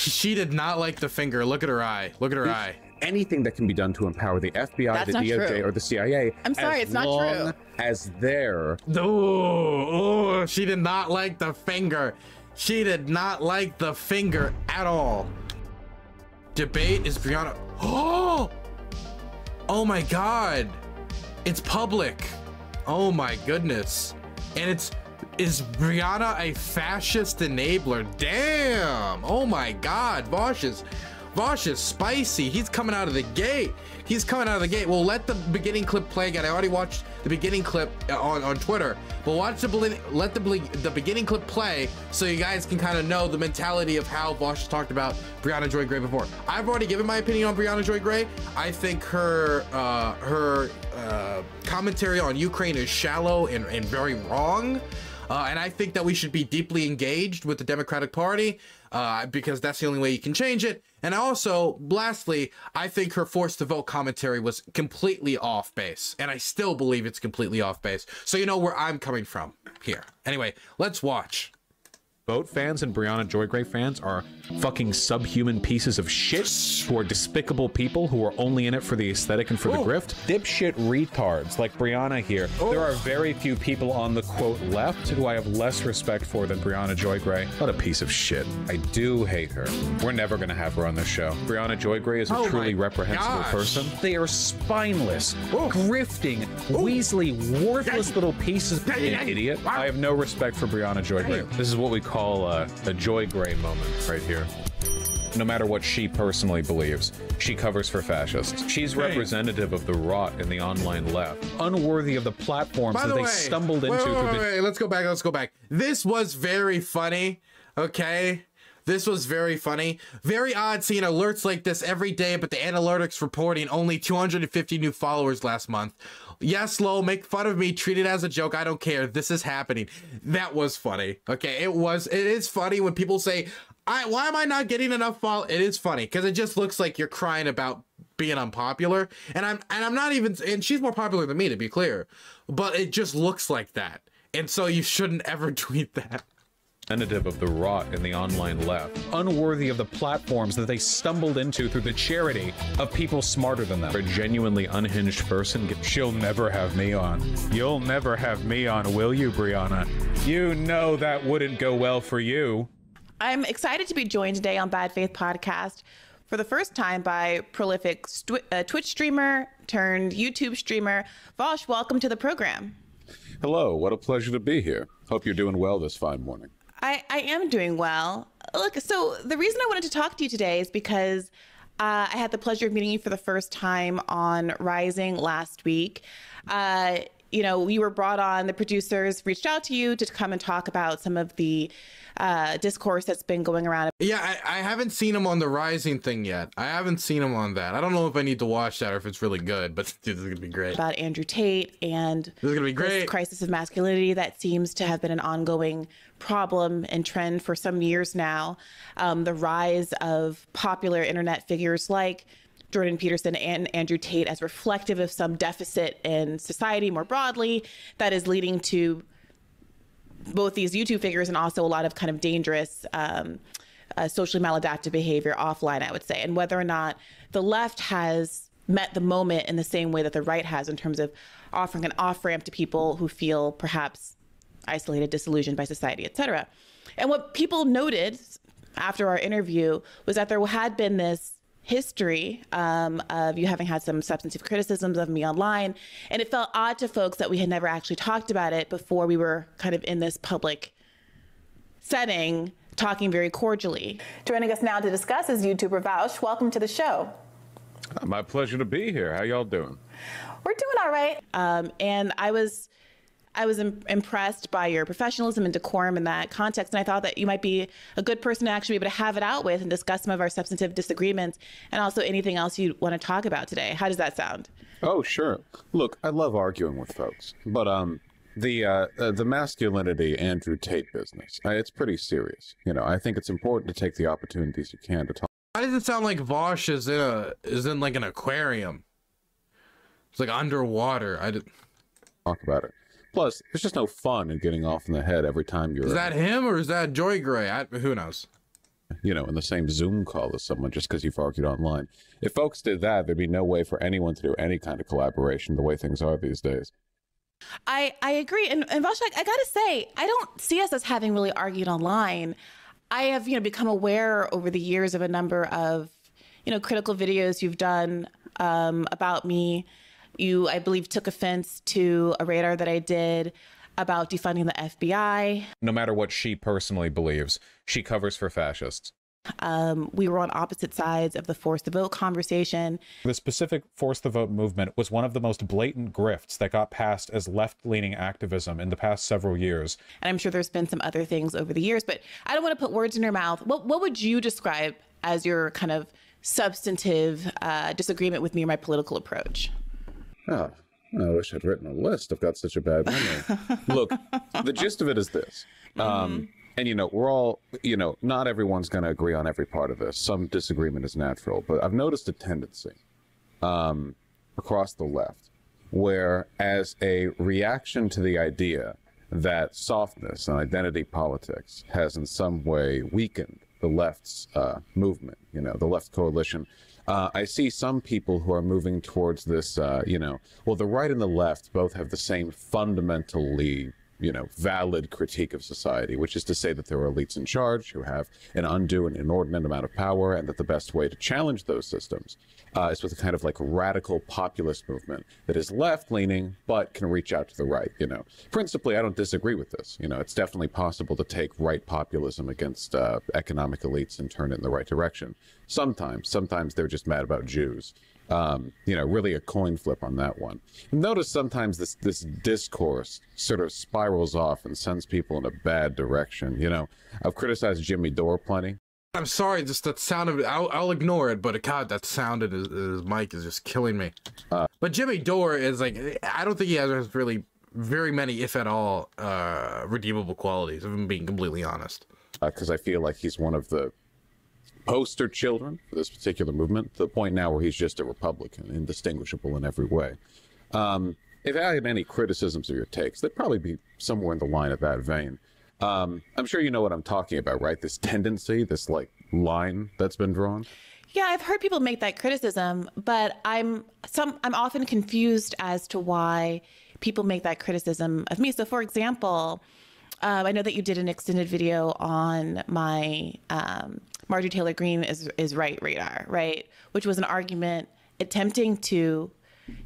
She did not like the finger. Look at her eye. Look at her eye. Anything that can be done to empower the FBI, That's the DOJ, true. or the CIA. I'm sorry, as it's not long true. As they're Oh, she did not like the finger. She did not like the finger at all. Debate is Briahna. Oh, oh my God, it's public. Oh my goodness, and it's is Briahna a fascist enabler? Damn. Oh my God, Vaush is Vaush is spicy. He's coming out of the gate. He's coming out of the gate. Well, let the beginning clip play again. I already watched the beginning clip uh, on, on Twitter. But watch the let the the beginning clip play so you guys can kind of know the mentality of how Vaush has talked about Briahna Joy Gray before. I've already given my opinion on Briahna Joy Gray. I think her uh, her uh, commentary on Ukraine is shallow and, and very wrong. Uh, and I think that we should be deeply engaged with the Democratic Party uh, because that's the only way you can change it. And also, lastly, I think her forced to vote commentary was completely off base. And I still believe it's completely off base. So you know where I'm coming from here. Anyway, let's watch. Vote fans and Briahna Joy Gray fans are fucking subhuman pieces of shit who are despicable people who are only in it for the aesthetic and for the Oh. grift. Dipshit retards like Briahna here. There are very few people on the quote left who I have less respect for than Briahna Joy Gray. What a piece of shit. I do hate her. We're never gonna have her on this show. Briahna Joy Gray is a Oh truly reprehensible gosh. person. They are spineless, grifting, weaselly, worthless little pieces of idiot. I have no respect for Briahna Joy Gray. This is what we call uh, a Joy Gray moment right here. No matter what she personally believes, she covers for fascists. She's representative of the rot in the online left, unworthy of the platforms By that the they way, stumbled wait, into wait, wait, wait, let's go back. Let's go back. This was very funny. Okay. This was very funny. Very odd seeing alerts like this every day, but the analytics reporting only 250 new followers last month. Yes, Lo, make fun of me, treat it as a joke. I don't care. This is happening. That was funny. Okay, it was. It is funny when people say, "I why am I not getting enough follow?" It is funny because it just looks like you're crying about being unpopular, and I'm and I'm not even. And she's more popular than me, to be clear, but it just looks like that, and so you shouldn't ever tweet that. representative of the rot in the online left, unworthy of the platforms that they stumbled into through the charity of people smarter than them. For a genuinely unhinged person, she'll never have me on. You'll never have me on, will you, Briahna? You know that wouldn't go well for you. I'm excited to be joined today on Bad Faith Podcast for the first time by prolific uh, Twitch streamer turned YouTube streamer. Vaush, welcome to the program. Hello, what a pleasure to be here. Hope you're doing well this fine morning. I, I am doing well. Look, so the reason I wanted to talk to you today is because uh, I had the pleasure of meeting you for the first time on Rising last week. Uh, you know, you were brought on, the producers reached out to you to come and talk about some of the uh, discourse that's been going around Yeah, I, I haven't seen him on the Rising thing yet. I haven't seen him on that. I don't know if I need to watch that or if it's really good, but dude, this is gonna be great. about Andrew Tate and This is gonna be great. crisis of masculinity that seems to have been an ongoing problem and trend for some years now. Um, the rise of popular internet figures like Jordan Peterson and Andrew Tate as reflective of some deficit in society more broadly that is leading to both these YouTube figures and also a lot of kind of dangerous um, uh, socially maladaptive behavior offline, I would say, and whether or not the left has met the moment in the same way that the right has in terms of offering an off ramp to people who feel perhaps isolated, disillusioned by society, etc. And what people noted after our interview was that there had been this history um, of you having had some substantive criticisms of me online. And it felt odd to folks that we had never actually talked about it before we were kind of in this public setting, talking very cordially. Joining us now to discuss is YouTuber Vaush. Welcome to the show. My pleasure to be here. How y'all doing? We're doing all right. Um, and I was. I was Im- impressed by your professionalism and decorum in that context, and I thought that you might be a good person to actually be able to have it out with and discuss some of our substantive disagreements, and also anything else you want to talk about today. How does that sound? Oh, sure. Look, I love arguing with folks, but um, the uh, uh the masculinity Andrew Tate business, uh, it's pretty serious. You know, I think it's important to take the opportunities you can to talk. Why does it sound like Vaush is in a is in like an aquarium? It's like underwater. I did, talk about it. Plus, there's just no fun in getting off in the head every time you're. is that him or is that Joy Gray? I, who knows? you know, in the same Zoom call as someone just because you've argued online. If folks did that, there'd be no way for anyone to do any kind of collaboration the way things are these days. I, I agree. And, and Vashak, I gotta say, I don't see us as having really argued online. I have, you know, become aware over the years of a number of, you know, critical videos you've done um, about me. You, I believe, took offense to a radar that I did about defunding the FBI. No matter what she personally believes, she covers for fascists. Um, we were on opposite sides of the force the vote conversation. The specific force the vote movement was one of the most blatant grifts that got passed as left leaning activism in the past several years. And I'm sure there's been some other things over the years, but I don't want to put words in your mouth. What, what would you describe as your kind of substantive uh, disagreement with me or my political approach? Oh, I wish I'd written a list. I've got such a bad memory. Look, the gist of it is this. Um, and you know, we're all, you know, not everyone's going to agree on every part of this. Some disagreement is natural, but I've noticed a tendency um, across the left where, as a reaction to the idea that softness and identity politics has in some way weakened the left's uh, movement, you know, the left coalition, uh, I see some people who are moving towards this, uh, you know, well, the right and the left both have the same fundamentally, you know, valid critique of society, which is to say that there are elites in charge who have an undue and inordinate amount of power, and that the best way to challenge those systems uh, is with a kind of like radical populist movement that is left leaning but can reach out to the right, you know. Principally, I don't disagree with this. You know, it's definitely possible to take right populism against uh, economic elites and turn it in the right direction. Sometimes, sometimes they're just mad about Jews. Um, you know, really a coin flip on that one. Notice sometimes this this discourse sort of spirals off and sends people in a bad direction. You know, I've criticized Jimmy Dore plenty. I'm sorry, just that sound of it. I'll, I'll ignore it, but God, that sound in his, his mic is just killing me. Uh, but Jimmy Dore is like, I don't think he has really very many, if at all, uh, redeemable qualities. If I'm being completely honest. Because uh, I feel like he's one of the poster children for this particular movement. To the point now where he's just a Republican, indistinguishable in every way. Um, if I had any criticisms of your takes, they'd probably be somewhere in the line of that vein. Um, I'm sure you know what I'm talking about, right? This tendency, this like line that's been drawn. Yeah, I've heard people make that criticism, but I'm some I'm often confused as to why people make that criticism of me. So, for example, um, I know that you did an extended video on my um, Marjorie Taylor Greene is is right radar, right, which was an argument attempting to,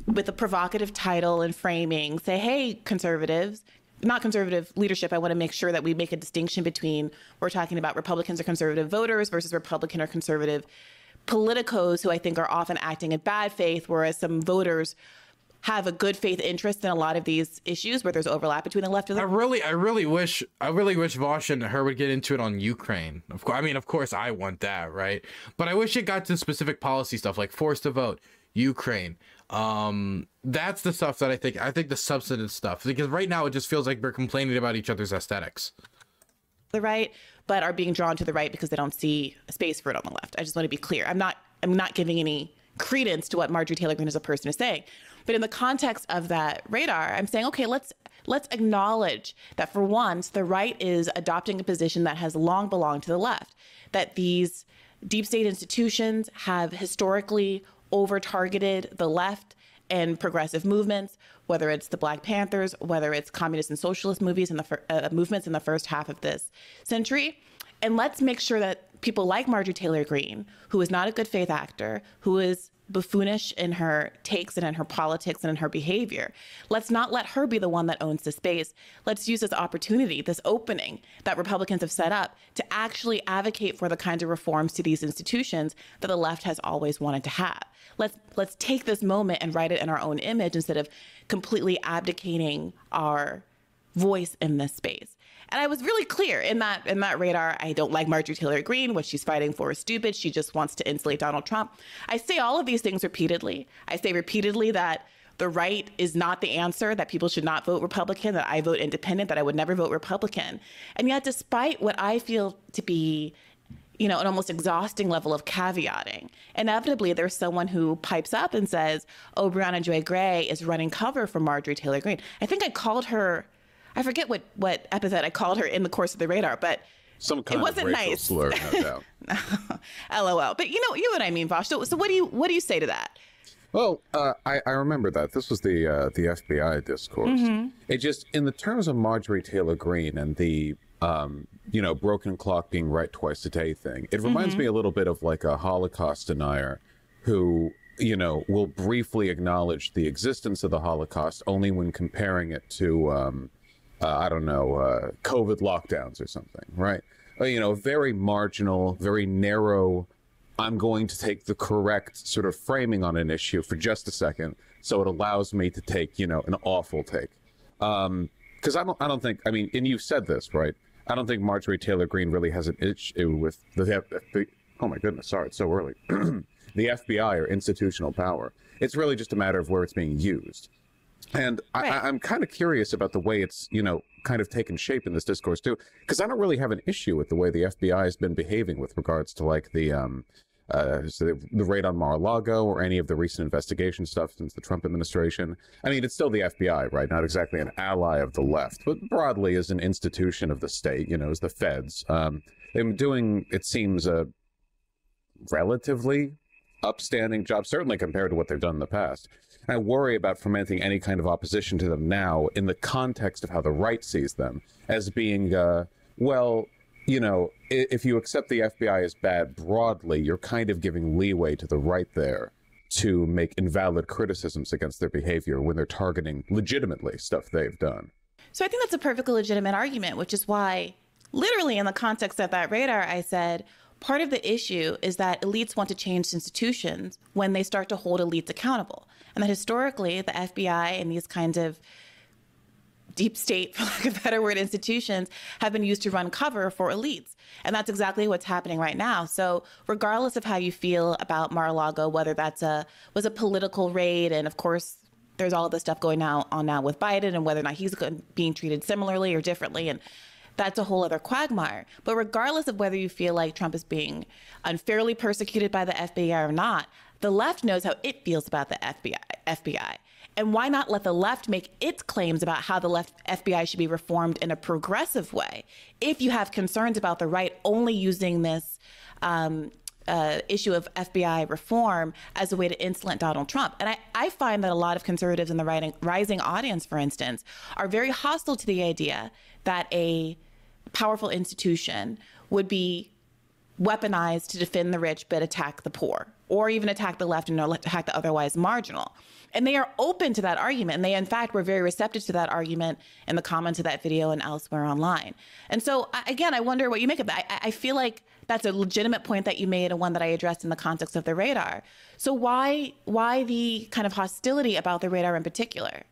with a provocative title and framing, say, "Hey, conservatives." Not conservative leadership. I want to make sure that we make a distinction between we're talking about Republicans or conservative voters versus Republican or conservative politicos who I think are often acting in bad faith, whereas some voters have a good faith interest in a lot of these issues where there's overlap between the left and the I really, I really wish, I really wish Vaush and her would get into it on Ukraine. Of course, I mean, of course, I want that, right? But I wish it got to specific policy stuff like forced to vote, Ukraine. Um, that's the stuff that I think. I think the substantive stuff because right now it just feels like we're complaining about each other's aesthetics. The right, but are being drawn to the right because they don't see space for it on the left. I just want to be clear. I'm not. I'm not giving any credence to what Marjorie Taylor Greene as a person is saying. But in the context of that radar, I'm saying, okay, let's let's acknowledge that for once the right is adopting a position that has long belonged to the left. That these deep state institutions have historically over targeted the left and progressive movements, whether it's the Black Panthers, whether it's communist and socialist movies in the uh, movements in the first half of this century. And let's make sure that people like Marjorie Taylor Greene, who is not a good faith actor, who is buffoonish in her takes and in her politics and in her behavior. Let's not let her be the one that owns the space. Let's use this opportunity, this opening that Republicans have set up to actually advocate for the kinds of reforms to these institutions that the left has always wanted to have. Let's let's take this moment and write it in our own image instead of completely abdicating our voice in this space. And I was really clear in that in that radar. I don't like Marjorie Taylor Greene. What she's fighting for is stupid. She just wants to insulate Donald Trump. I say all of these things repeatedly. I say repeatedly that the right is not the answer, that people should not vote Republican, that I vote independent, that I would never vote Republican. And yet, despite what I feel to be you know, an almost exhausting level of caveating. Inevitably, there's someone who pipes up and says, "Oh, Briahna Joy Gray is running cover for Marjorie Taylor Greene." I think I called her I forget what what epithet I called her in the course of the radar, but Some kind wasn't of racial nice. slur, no doubt. LOL. But you know, you know what I mean, Vaush. So, so what do you what do you say to that? Well, uh, I, I remember that. This was the uh, the FBI discourse. It just, in the terms of Marjorie Taylor Greene and the, um, you know, broken clock being right twice a day thing, it reminds me a little bit of like a Holocaust denier who, you know, will briefly acknowledge the existence of the Holocaust only when comparing it to, um, uh, I don't know, uh, COVID lockdowns or something, right? Uh, you know, very marginal, very narrow I'm going to take the correct sort of framing on an issue for just a second, so it allows me to take, you know, an awful take. Um, because I don't, I don't think, I mean, and you've said this, right? I don't think Marjorie Taylor Greene really has an issue with the, the oh my goodness, sorry, it's so early. the FBI or institutional power. It's really just a matter of where it's being used. And Right. I, I'm kind of curious about the way it's, you know, kind of taken shape in this discourse too, because I don't really have an issue with the way the FBI has been behaving with regards to like the, um, uh, so the, the raid on Mar-a-Lago or any of the recent investigation stuff since the Trump administration. I mean, it's still the FBI, right? Not exactly an ally of the left, but broadly as an institution of the state, you know, as the feds. Um, they've been doing, it seems, a relatively upstanding job, certainly compared to what they've done in the past. And I worry about fomenting any kind of opposition to them now in the context of how the right sees them as being, uh, well, you know, if you accept the FBI as bad broadly, you're kind of giving leeway to the right there to make invalid criticisms against their behavior when they're targeting legitimately stuff they've done. So I think that's a perfectly legitimate argument, which is why, literally, in the context of that radar, I said part of the issue is that elites want to change institutions when they start to hold elites accountable. And that historically, the FBI and these kinds of deep state, for lack of a better word, institutions have been used to run cover for elites. And that's exactly what's happening right now. So regardless of how you feel about Mar-a-Lago, whether that's a was a political raid, and of course there's all this stuff going on now with Biden and whether or not he's being treated similarly or differently. And that's a whole other quagmire. But regardless of whether you feel like Trump is being unfairly persecuted by the FBI or not, the left knows how it feels about the FBI. FBI. And why not let the left make its claims about how the left FBI should be reformed in a progressive way? If you have concerns about the right only using this um, uh, issue of FBI reform as a way to insulate Donald Trump. And I, I find that a lot of conservatives in the writing, rising audience, for instance, are very hostile to the idea that a powerful institution would be weaponized to defend the rich but attack the poor, or even attack the left and attack the otherwise marginal. And they are open to that argument. And they, in fact, were very receptive to that argument in the comments of that video and elsewhere online. And so, again, I wonder what you make of that. I, I feel like that's a legitimate point that you made and one that I addressed in the context of the radar. So why why the kind of hostility about the radar in particular?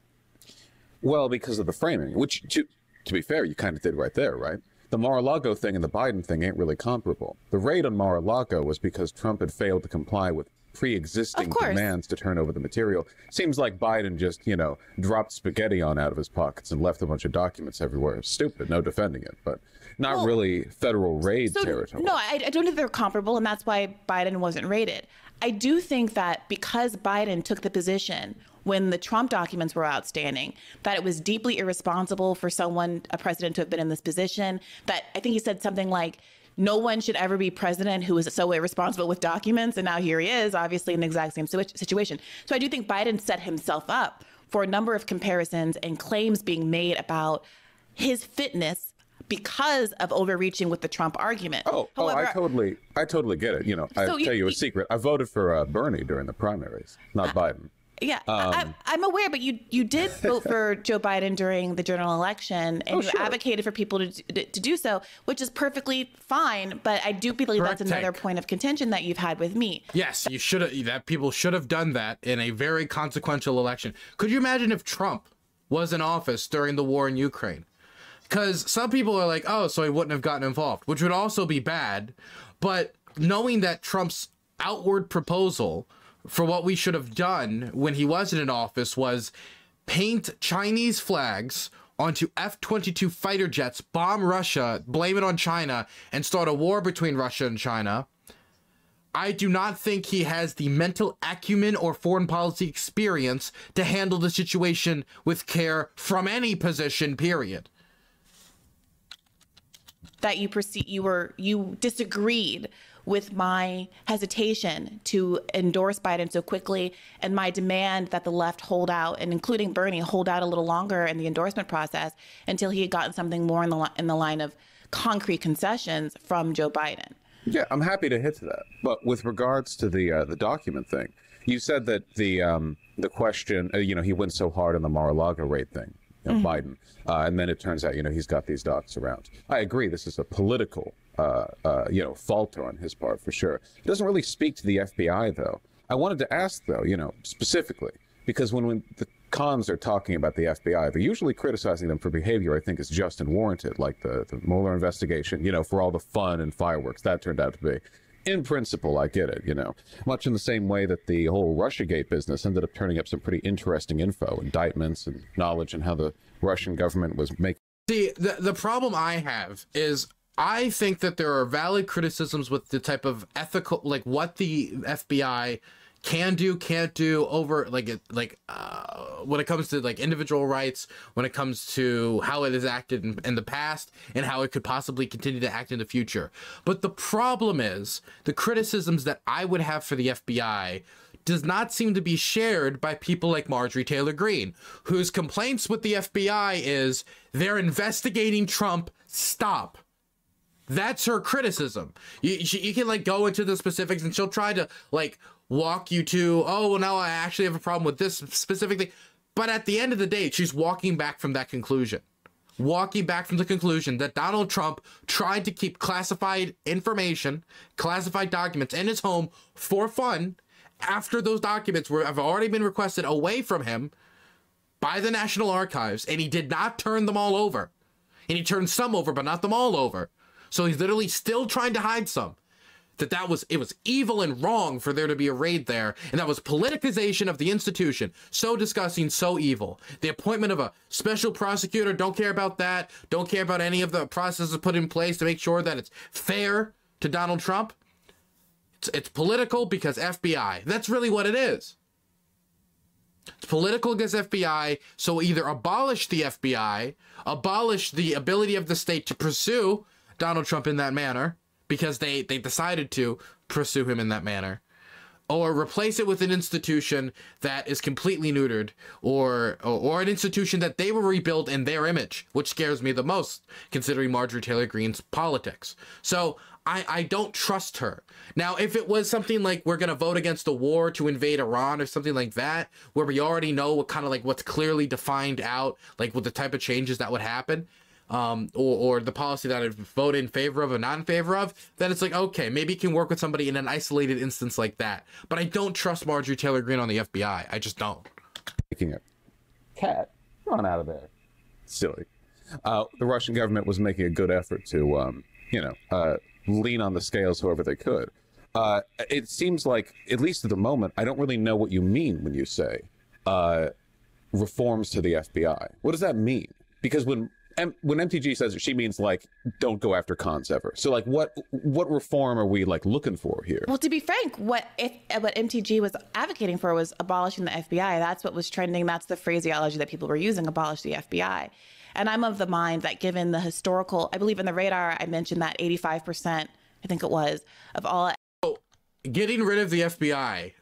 Well, because of the framing, which to to be fair, you kind of did right there, right? The Mar-a-Lago thing and the Biden thing ain't really comparable. The raid on Mar-a-Lago was because Trump had failed to comply with pre-existing demands to turn over the material. Seems like Biden just, you know, dropped spaghetti on out of his pockets and left a bunch of documents everywhere. Stupid, no defending it, but not Well, really federal raid So, territory. No, I, I don't think they're comparable, and that's why Biden wasn't raided. I do think that because Biden took the position when the Trump documents were outstanding, that it was deeply irresponsible for someone, a president, to have been in this position. That I think he said something like, no one should ever be president who is so irresponsible with documents. And now here he is, obviously in the exact same situation. So I do think Biden set himself up for a number of comparisons and claims being made about his fitness because of overreaching with the Trump argument. Oh, oh, I totally, I totally get it. You know, I So you- tell you a secret. I voted for uh, Bernie during the primaries, not Biden. Yeah, Um, I, I'm aware, but you you did vote for Joe Biden during the general election, and Oh, you sure. advocated for people to, to to do so, which is perfectly fine. But I do believe Correct that's another take. point of contention that you've had with me. Yes, you should have. That people should have done that in a very consequential election. Could you imagine if Trump was in office during the war in Ukraine? Because some people are like, oh, so he wouldn't have gotten involved, which would also be bad. But knowing that Trump's outward proposal for what we should have done when he wasn't in office was paint Chinese flags onto F 22 fighter jets, bomb Russia, blame it on China, and start a war between Russia and China. I do not think he has the mental acumen or foreign policy experience to handle the situation with care from any position, period. That you perceive you were you disagreed with my hesitation to endorse Biden so quickly and my demand that the left hold out and including Bernie hold out a little longer in the endorsement process until he had gotten something more in the in the line of concrete concessions from Joe Biden. Yeah, I'm happy to hit to that. But with regards to the uh, the document thing, you said that the um, the question, uh, you know, he went so hard on the Mar-a-Lago raid thing, know, mm-hmm. Biden, uh, and then it turns out, you know, he's got these docs around. I agree. This is a political, uh, uh, you know, falter on his part for sure. It doesn't really speak to the FBI though. I wanted to ask though, you know, specifically because when when the cons are talking about the FBI, they're usually criticizing them for behavior I think is just and warranted, like the, the Mueller investigation, you know, for all the fun and fireworks that turned out to be. In principle, I get it, you know, much in the same way that the whole Russiagate business ended up turning up some pretty interesting info, indictments, and knowledge, and how the Russian government was making. See, the, the problem I have is I think that there are valid criticisms with the type of ethical, like what the FBI can do, can't do over like like uh, when it comes to like individual rights, when it comes to how it has acted in, in the past and how it could possibly continue to act in the future. But the problem is the criticisms that I would have for the FBI does not seem to be shared by people like Marjorie Taylor Greene, whose complaints with the FBI is they're investigating Trump. Stop. That's her criticism. You, she, you can like go into the specifics and she'll try to like walk you to, oh, well, now I actually have a problem with this specifically. But at the end of the day, she's walking back from that conclusion. Walking back from the conclusion that Donald Trump tried to keep classified information, classified documents in his home for fun after those documents were have already been requested away from him by the National Archives, and he did not turn them all over. And he turned some over, but not them all over. So he's literally still trying to hide some that that was it was evil and wrong for there to be a raid there and that was politicization of the institution. So disgusting so evil. The appointment of a special prosecutor don't care about that. Don't care about any of the processes put in place to make sure that it's fair to donald trump. It's, it's political because fbi that's really what it is. It's political against FBI, so either abolish the FBI, abolish the ability of the state to pursue Donald Trump in that manner, because they they decided to pursue him in that manner or replace it with an institution that is completely neutered or, or, or an institution that they will rebuild in their image which scares me the most considering marjorie taylor greene's politics so I, I don't trust her. Now, if it was something like we're gonna vote against the war to invade Iran or something like that, where we already know what kind of like what's clearly defined out, like with the type of changes that would happen, um, or, or the policy that I vote in favor of or not in favor of, then it's like, okay, maybe you can work with somebody in an isolated instance like that. But I don't trust Marjorie Taylor Greene on the FBI. I just don't. Making it. cat run out of there. Silly. Uh, the Russian government was making a good effort to, um, you know, uh, lean on the scales however they could. Uh, it seems like, at least at the moment, I don't really know what you mean when you say uh, reforms to the FBI. What does that mean? Because when M- when MTG says it, she means like don't go after cons ever. So like what what reform are we like looking for here? Well, to be frank, what if what MTG was advocating for was abolishing the FBI. That's what was trending. That's the phraseology that people were using: abolish the FBI. And I'm of the mind that given the historical, I believe in the radar, I mentioned that 85 percent, I think it was, of all. Oh, getting rid of the FBI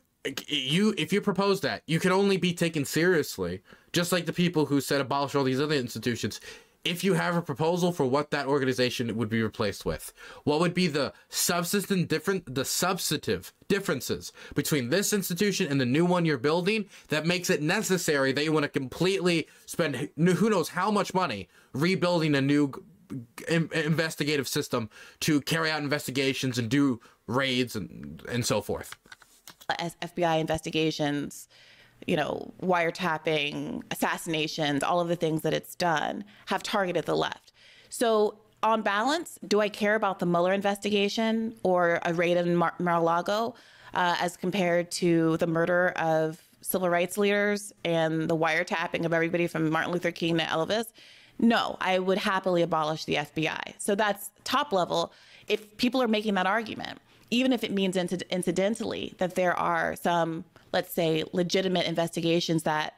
you if you propose that you can only be taken seriously just like the people who said abolish all these other institutions if you have a proposal for what that organization would be replaced with what would be the substantive different the substantive differences between this institution and the new one you're building that makes it necessary that you want to completely spend who knows how much money rebuilding a new investigative system to carry out investigations and do raids and and so forth? As FBI investigations you know, wiretapping, assassinations, all of the things that it's done have targeted the left. So, on balance, do I care about the Mueller investigation or a raid in Mar- Mar-a-Lago uh, as compared to the murder of civil rights leaders and the wiretapping of everybody from Martin Luther King to Elvis? No, I would happily abolish the FBI. So that's top level. If people are making that argument, even if it means incidentally that there are some let's say, legitimate investigations that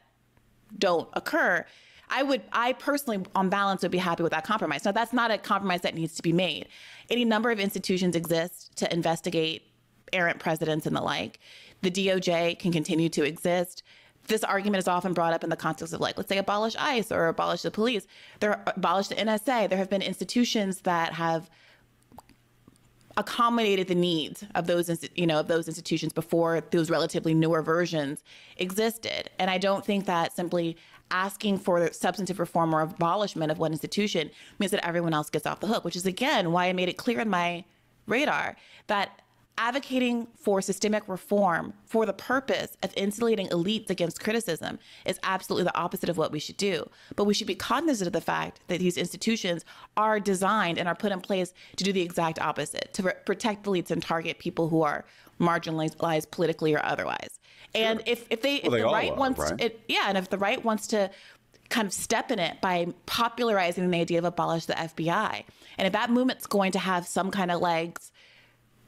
don't occur, I would, I personally, on balance, would be happy with that compromise. Now, that's not a compromise that needs to be made. Any number of institutions exist to investigate errant presidents and the like. The DOJ can continue to exist. This argument is often brought up in the context of, like, let's say, abolish ICE or abolish the police. There, abolish the NSA. There have been institutions that have accommodated the needs of those you know of those institutions before those relatively newer versions existed. And i don't think that simply asking for substantive reform or abolishment of one institution means that everyone else gets off the hook which is again why i made it clear in my radar that advocating for systemic reform for the purpose of insulating elites against criticism is absolutely the opposite of what we should do. But we should be cognizant of the fact that these institutions are designed and are put in place to do the exact opposite, to protect elites and target people who are marginalized politically or otherwise. And if, if they if they the right are, wants right? it, yeah, and if the right wants to kind of step in it by popularizing the idea of abolish the FBI. And if that movement's going to have some kind of legs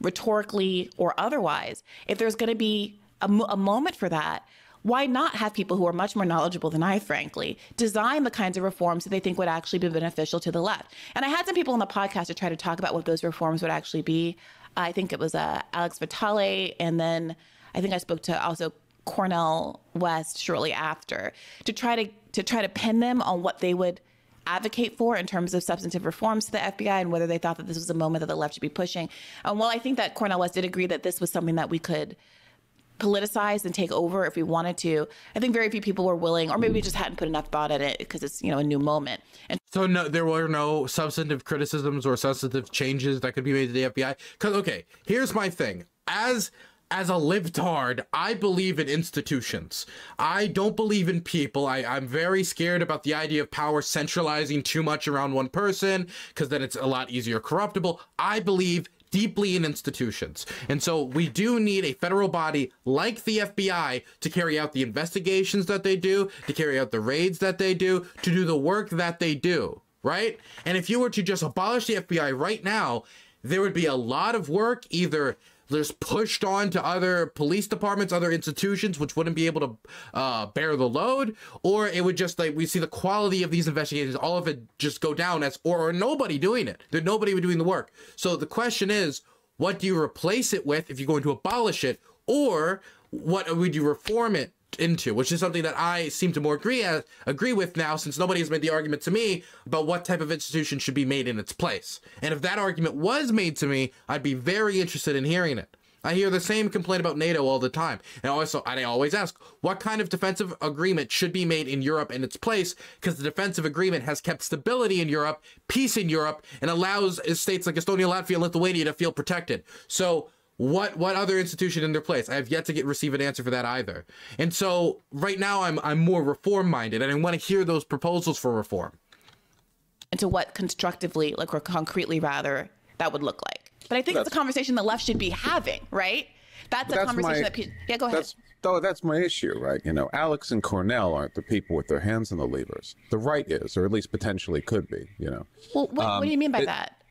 rhetorically or otherwise, if there's going to be a, a moment for that, why not have people who are much more knowledgeable than I, frankly, design the kinds of reforms that they think would actually be beneficial to the left? And I had some people on the podcast to try to talk about what those reforms would actually be. I think it was uh, Alex Vitale, and then I think I spoke to also Cornel West shortly after to try to to try to pin them on what they would advocate for in terms of substantive reforms to the FBI and whether they thought that this was a moment that the left should be pushing. And while I think that Cornel West did agree that this was something that we could politicize and take over if we wanted to, I think very few people were willing, or maybe we just hadn't put enough thought in it because it's you know a new moment. And so no, there were no substantive criticisms or substantive changes that could be made to the FBI. Because okay, here's my thing: as as a libtard, I believe in institutions. I don't believe in people. I, I'm very scared about the idea of power centralizing too much around one person because then it's a lot easier corruptible. I believe deeply in institutions. And so we do need a federal body like the FBI to carry out the investigations that they do, to carry out the raids that they do, to do the work that they do, right? And if you were to just abolish the FBI right now, there would be a lot of work either just pushed on to other police departments, other institutions, which wouldn't be able to uh, bear the load, or it would just like we see the quality of these investigations, all of it just go down as or, nobody doing it. There's nobody would doing the work. So the question is, what do you replace it with if you're going to abolish it, or what would you reform it into, which is something that I seem to more agree as, agree with now, since nobody has made the argument to me about what type of institution should be made in its place. And if that argument was made to me, I'd be very interested in hearing it. I hear the same complaint about NATO all the time. And also, I always ask, what kind of defensive agreement should be made in Europe in its place? Because the defensive agreement has kept stability in Europe, peace in Europe, and allows states like Estonia, Latvia, and Lithuania to feel protected. So what what other institution in their place? I have yet to get receive an answer for that either. And so right now I'm I'm more reform minded and I want to hear those proposals for reform. And to what constructively, like or concretely rather, that would look like. But I think that's, it's a conversation the left should be having, right? That's a that's conversation my, that people, yeah, go ahead. That's, though that's my issue, right? You know, Alex and Cornel aren't the people with their hands on the levers. The right is, or at least potentially could be. You know. Well, what, um, what do you mean by it, that?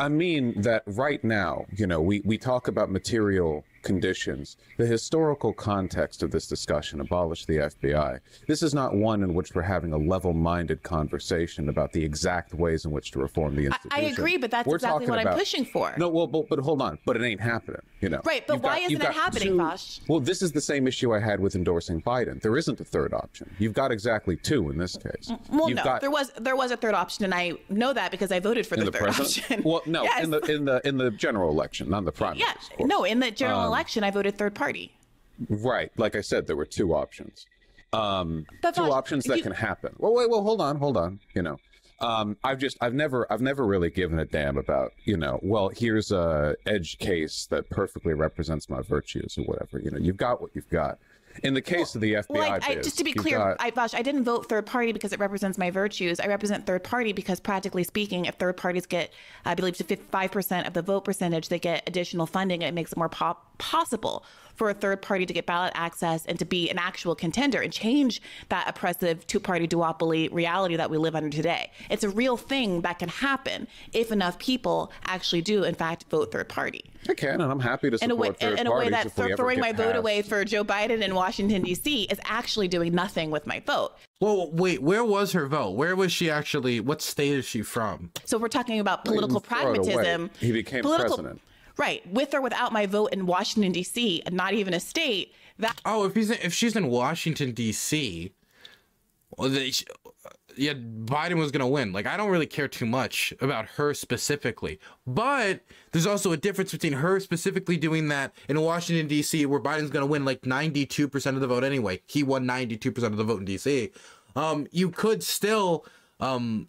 I mean that right now, you know, we, we talk about material conditions, the historical context of this discussion, abolish the FBI. This is not one in which we're having a level-minded conversation about the exact ways in which to reform the institution. I, I agree, but that's we're exactly what about, I'm pushing for. No, well, but, but, hold on, but it ain't happening, you know. Right, but you've why got, isn't it happening, Vaush? Well, this is the same issue I had with endorsing Biden. There isn't a third option. You've got exactly two in this case. Well, you've no, got, there was there was a third option, and I know that because I voted for the, the third president? option. Well, no, yes. in the in the in the general election, not in the primary. Yeah, no, in the general Um, election, I voted third party. Right. Like I said, there were two options. Um, But two Vaush, options that you- can happen. Well, wait, well, hold on, hold on. You know, um, I've just, I've never, I've never really given a damn about, you know, well, here's a edge case that perfectly represents my virtues or whatever. You know, you've got what you've got. In the case of the FBI, Well, I, I, just to be clear, got- I, Vaush, I didn't vote third party because it represents my virtues. I represent third party because, practically speaking, if third parties get, I believe, to five percent of the vote percentage, they get additional funding. It makes it more pop- possible for a third party to get ballot access and to be an actual contender and change that oppressive two-party duopoly reality that we live under today. It's a real thing that can happen if enough people actually do, in fact, vote third party. I can, and I'm happy to In a support way, third in a way that if throwing get my vote away for Joe Biden in Washington, D.C., is actually doing nothing with my vote. Well, wait, where was her vote? Where was she actually? What state is she from? So we're talking about political throw away. pragmatism. He became political, president. Right. With or without my vote in Washington, D.C., not even a state, that Oh, if he's in, if she's in Washington D.C., well, they, yeah, Biden was gonna win. Like, I don't really care too much about her specifically, but there's also a difference between her specifically doing that in Washington D.C., where Biden's gonna win like 92 percent of the vote anyway. He won 92 percent of the vote in D.C. Um, you could still um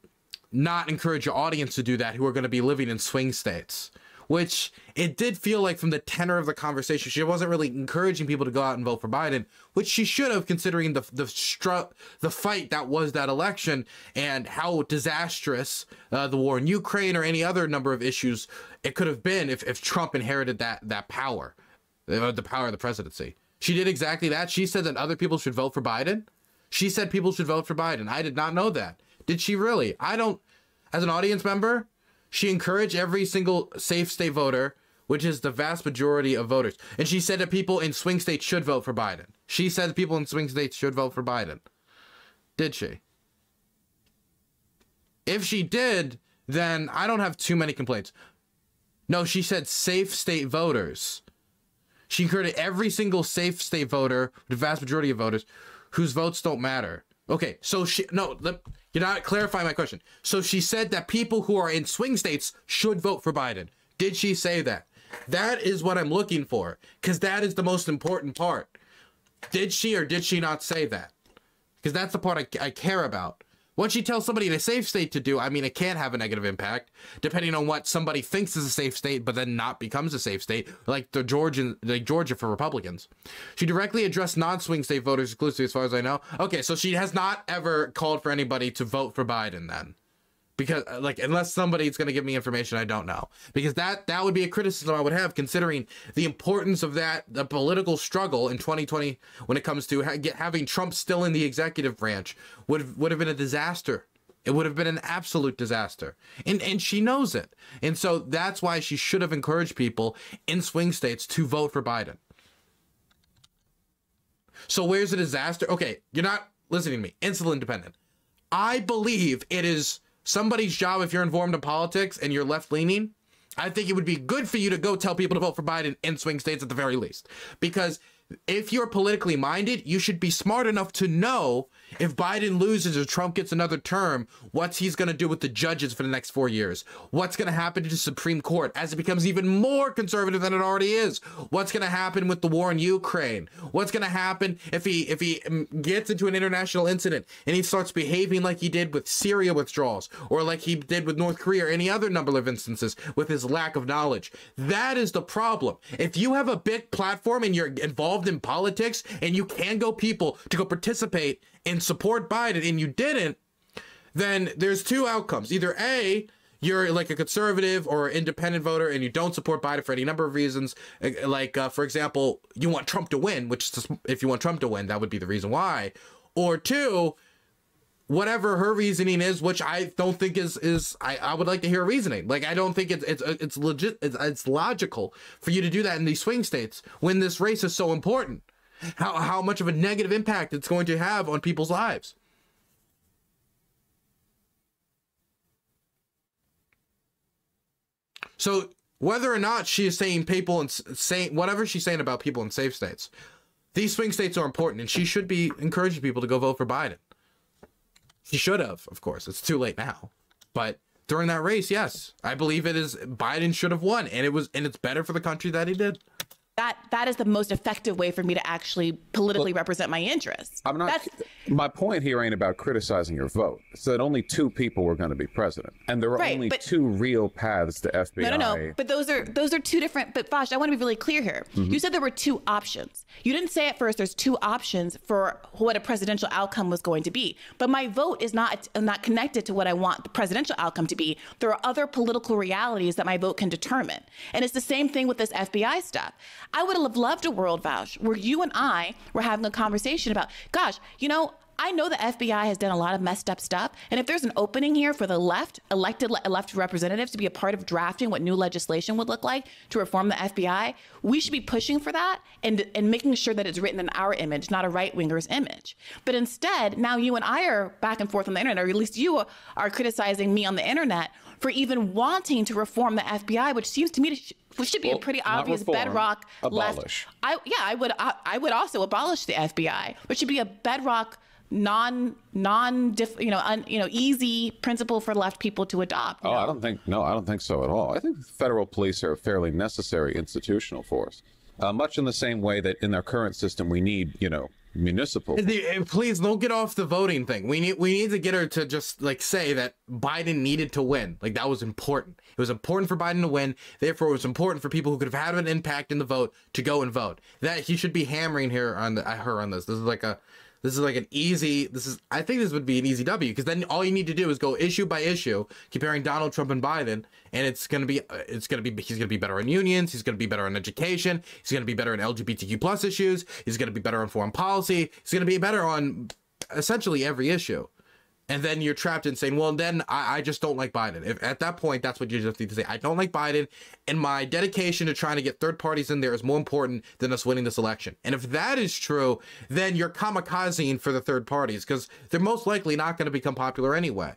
not encourage your audience to do that who are going to be living in swing states which it did feel like from the tenor of the conversation she wasn't really encouraging people to go out and vote for Biden which she should have considering the the stru- the fight that was that election and how disastrous uh, the war in Ukraine or any other number of issues it could have been if, if Trump inherited that that power uh, the power of the presidency. She did exactly that. She said that other people should vote for Biden. She said people should vote for Biden. I did not know that. Did she really? I don't as an audience member she encouraged every single safe state voter, which is the vast majority of voters. And she said that people in swing states should vote for Biden. She said people in swing states should vote for Biden. Did she? If she did, then I don't have too many complaints. No, she said safe state voters. She encouraged every single safe state voter, the vast majority of voters, whose votes don't matter. Okay, so she no, let, you're not clarifying my question. So she said that people who are in swing states should vote for Biden. Did she say that? That is what I'm looking for, because that is the most important part. Did she or did she not say that? Because that's the part I, I care about. What she tells somebody in a safe state to do, I mean, it can have a negative impact depending on what somebody thinks is a safe state, but then not becomes a safe state, like the Georgian, like Georgia for Republicans. She directly addressed non-swing state voters exclusively, as far as I know. Okay, so she has not ever called for anybody to vote for Biden then, because uh, like unless somebody's going to give me information I don't know, because that that would be a criticism I would have considering the importance of that the political struggle in 2020 when it comes to ha- get, having Trump still in the executive branch would would have been a disaster. It would have been an absolute disaster. And and she knows it. And so that's why she should have encouraged people in swing states to vote for Biden. So where's the disaster? Okay, you're not listening to me. Insulin dependent. I believe it is somebody's job if you're informed in politics and you're left leaning. I think it would be good for you to go tell people to vote for Biden in swing states at the very least. Because if you're politically minded, you should be smart enough to know if Biden loses or Trump gets another term, what's he's going to do with the judges for the next four years. What's going to happen to the Supreme Court as it becomes even more conservative than it already is. What's going to happen with the war in Ukraine? What's going to happen if he if he um, gets into an international incident and he starts behaving like he did with Syria withdrawals or like he did with North Korea or any other number of instances with his lack of knowledge? That is the problem. If you have a big platform and you're involved in politics and you can go people to go participate and support Biden and you didn't, then there's two outcomes. Either A, you're like a conservative or independent voter and you don't support Biden for any number of reasons. Uh, Like, uh, for example, you want Trump to win, which is if you want Trump to win, that would be the reason why. Or two, whatever her reasoning is, which I don't think is is I, I would like to hear reasoning. Like I don't think it's it's it's legit it's, it's logical for you to do that in these swing states when this race is so important. How how much of a negative impact it's going to have on people's lives. So whether or not she is saying people and saying whatever she's saying about people in safe states, these swing states are important, and she should be encouraging people to go vote for Biden. She should have, of course. It's too late now, but during that race, yes, I believe it is. Biden should have won, and it was, and it's better for the country that he did. That that is the most effective way for me to actually politically represent my interests. I'm not. That's, my point here ain't about criticizing your vote. It's that only two people were going to be president, and there are Right, only but- two real paths to FBI. no, no, no. But those are those are two different. But Vaush, I want to be really clear here. Mm-hmm. You said there were two options. You didn't say at first there's two options for what a presidential outcome was going to be. But my vote is not not connected to what I want the presidential outcome to be. There are other political realities that my vote can determine, and it's the same thing with this FBI stuff. I would have loved a world, Vaush, where you and I were having a conversation about, gosh, you know. I know the FBI has done a lot of messed up stuff. And if there's an opening here for the left, elected le- elected representatives to be a part of drafting what new legislation would look like to reform the FBI, we should be pushing for that and, and making sure that it's written in our image, not a right winger's image. But instead, now you and I are back and forth on the internet, or at least you are criticizing me on the internet for even wanting to reform the FBI, which seems to me to sh- which should be Well, a pretty obvious reform, bedrock abolish. left. I yeah, I would I, I would also abolish the FBI, which should be a bedrock non non diff, you know un, you know easy principle for left people to adopt. Oh, know? I don't think no, I don't think so at all. I think federal police are a fairly necessary institutional force, uh, much in the same way that in our current system we need, you know, municipal. The- Please don't get off the voting thing. We need we need to get her to just like say that Biden needed to win. Like that was important. It was important for Biden to win. Therefore, it was important for people who could have had an impact in the vote to go and vote. That he should be hammering here on the, uh, her on this. This is like a this is like an easy. This is I think this would be an easy W because then all you need to do is go issue by issue comparing Donald Trump and Biden, and it's gonna be uh, it's gonna be he's gonna be better on unions. He's gonna be better on education. He's gonna be better on LGBTQ plus issues. He's gonna be better on foreign policy. He's gonna be better on essentially every issue. And then you're trapped in saying, well, then I, I just don't like Biden. If at that point, that's what you just need to say. I don't like Biden, and my dedication to trying to get third parties in there is more important than us winning this election. And if that is true, then you're kamikazing for the third parties because they're most likely not going to become popular anyway.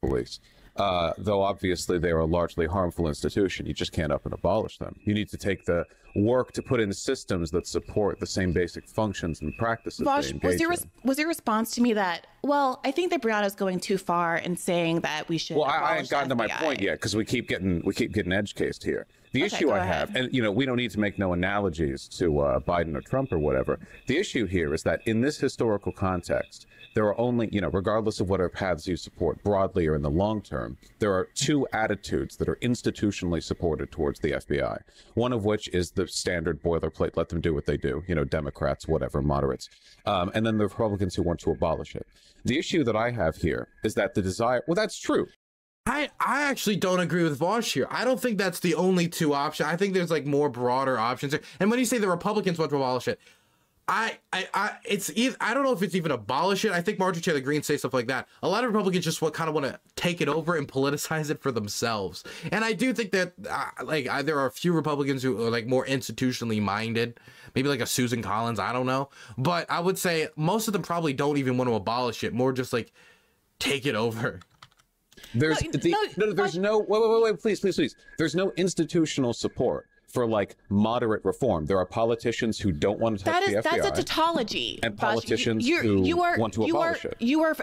police. Uh, though obviously they are a largely harmful institution, you just can't up and abolish them. You need to take the work to put in systems that support the same basic functions and practices Vaush, was your res- was your response to me that well, I think that Briahna's going too far in saying that we should. Well, I, ain't gotten to my point yet because we keep getting we keep getting edge cased here. The issue go I have, and you know, we don't need to make no analogies to uh, Biden or Trump or whatever. The issue here is that in this historical context, there are only, you know, regardless of whatever paths you support, broadly or in the long term, there are two attitudes that are institutionally supported towards the FBI. One of which is the standard boilerplate, let them do what they do, you know, Democrats, whatever, moderates, um, and then the Republicans who want to abolish it. The issue that I have here is that the desire, well, that's true. I, I actually don't agree with Vaush here. I don't think that's the only two options. I think there's like more broader options. And when you say the Republicans want to abolish it, I, I, I it's either, I don't know if it's even abolish it. I think Marjorie Taylor Greene say stuff like that. A lot of Republicans just want kind of want to take it over and politicize it for themselves. And I do think that uh, like I, there are a few Republicans who are like more institutionally minded, maybe like a Susan Collins. I don't know, but I would say most of them probably don't even want to abolish it. More just like take it over. There's No, the, no, no, there's but- no wait, wait, wait, wait, please, please, please. There's no institutional support for like moderate reform. There are politicians who don't want to touch That is the FBI. that's a tautology. And politicians You're- who you are, want to you abolish are, it. You are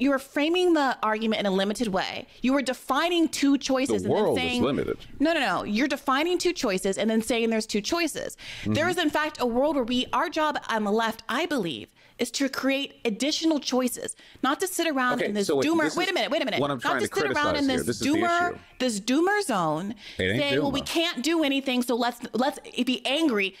you are framing the argument in a limited way. You are defining two choices The and world then is saying limited. No, no, no. You're defining two choices and then saying there's two choices. Mm-hmm. There is in fact a world where we our job on the left, I believe, is to create additional choices, not to sit around Okay, in this so wait, doomer. this wait a minute, wait a minute. not to, to sit around in this This doomer, this doomer zone, saying, "Well, we can't do anything, so let's let's be angry."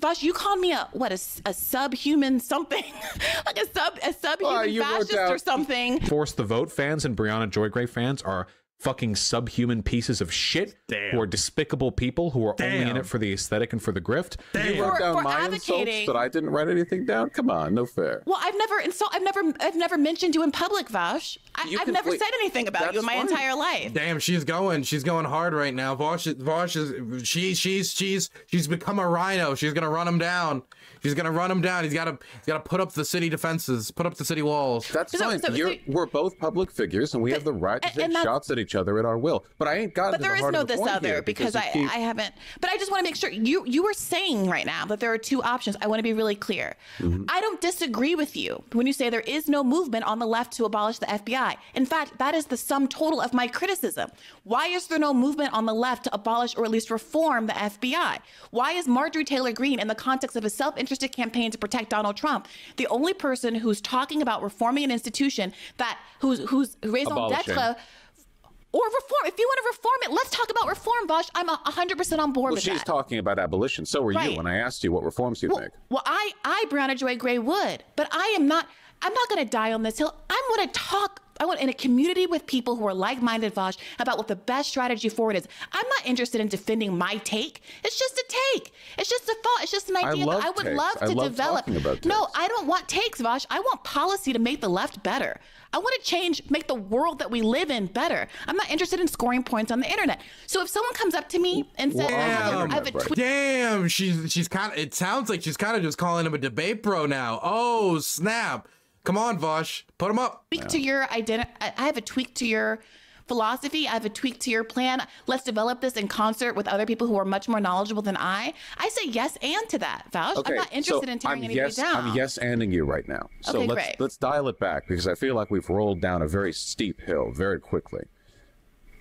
Vaush, you called me a what a, a subhuman something, like a sub a subhuman wrote fascist or something. Force the Vote fans and Briahna Joy Gray fans are fucking subhuman pieces of shit Damn. who are despicable people who are only in it for the aesthetic and for the grift. you wrote down for my advocating- insults, but I didn't write anything down. Come on, no fair. Well, I've never insult. I've never I've never mentioned you in public, Vaush. I, I've never wait, said anything about you in my fine. entire life. Damn, she's going. She's going hard right now. Vaush, is- Vaush is she, she's she's she's become a rhino. She's gonna run him down. She's gonna run him down. He's gotta he's gotta put up the city defenses, put up the city walls. That's So- fine. so- You're, so- we're both public figures, and we have the right to take shots at each other at our will. But I ain't gotten But to there the is heart no this other here because I, keep- I haven't. But I just want to make sure you you were saying right now that there are two options. I want to be really clear. Mm-hmm. I don't disagree with you when you say there is no movement on the left to abolish the FBI. In fact, that is the sum total of my criticism. Why is there no movement on the left to abolish or at least reform the FBI? Why is Marjorie Taylor Greene, in the context of a campaign to protect Donald Trump, the only person who's talking about reforming an institution that who's who's raison d'etre or reform. If you want to reform it, let's talk about reform, Vaush. I'm a 100% on board Well, with she's that. talking about abolition. So were Right. you when I asked you what reforms you'd well, make. well, I, I, Briahna Joy Gray would, but I am not, I'm not going to die on this hill. I'm going to talk, I want in a community with people who are like-minded, Vaush, about what the best strategy forward is. I'm not interested in defending my take. It's just a take. It's just a thought. It's just an idea love that I would takes. love I to love develop. talking about no. I don't want takes, Vaush. I want policy to make the left better. I want to change, make the world that we live in better. I'm not interested in scoring points on the internet. So if someone comes up to me and says, Well, I have a- I have a right. tweet. Damn, she's she's kind of. It sounds like she's kind of just calling him a debate pro now. Oh snap! Come on, Vaush, put them up. tweak to your identity. I have a tweak to your philosophy. I have a tweak to your plan. Let's develop this in concert with other people who are much more knowledgeable than I. I say yes and to that, Vaush. I'm not interested so in tearing I'm anybody yes, down. I'm yes anding you right now. So Okay, let's great. let's dial it back because I feel like we've rolled down a very steep hill very quickly.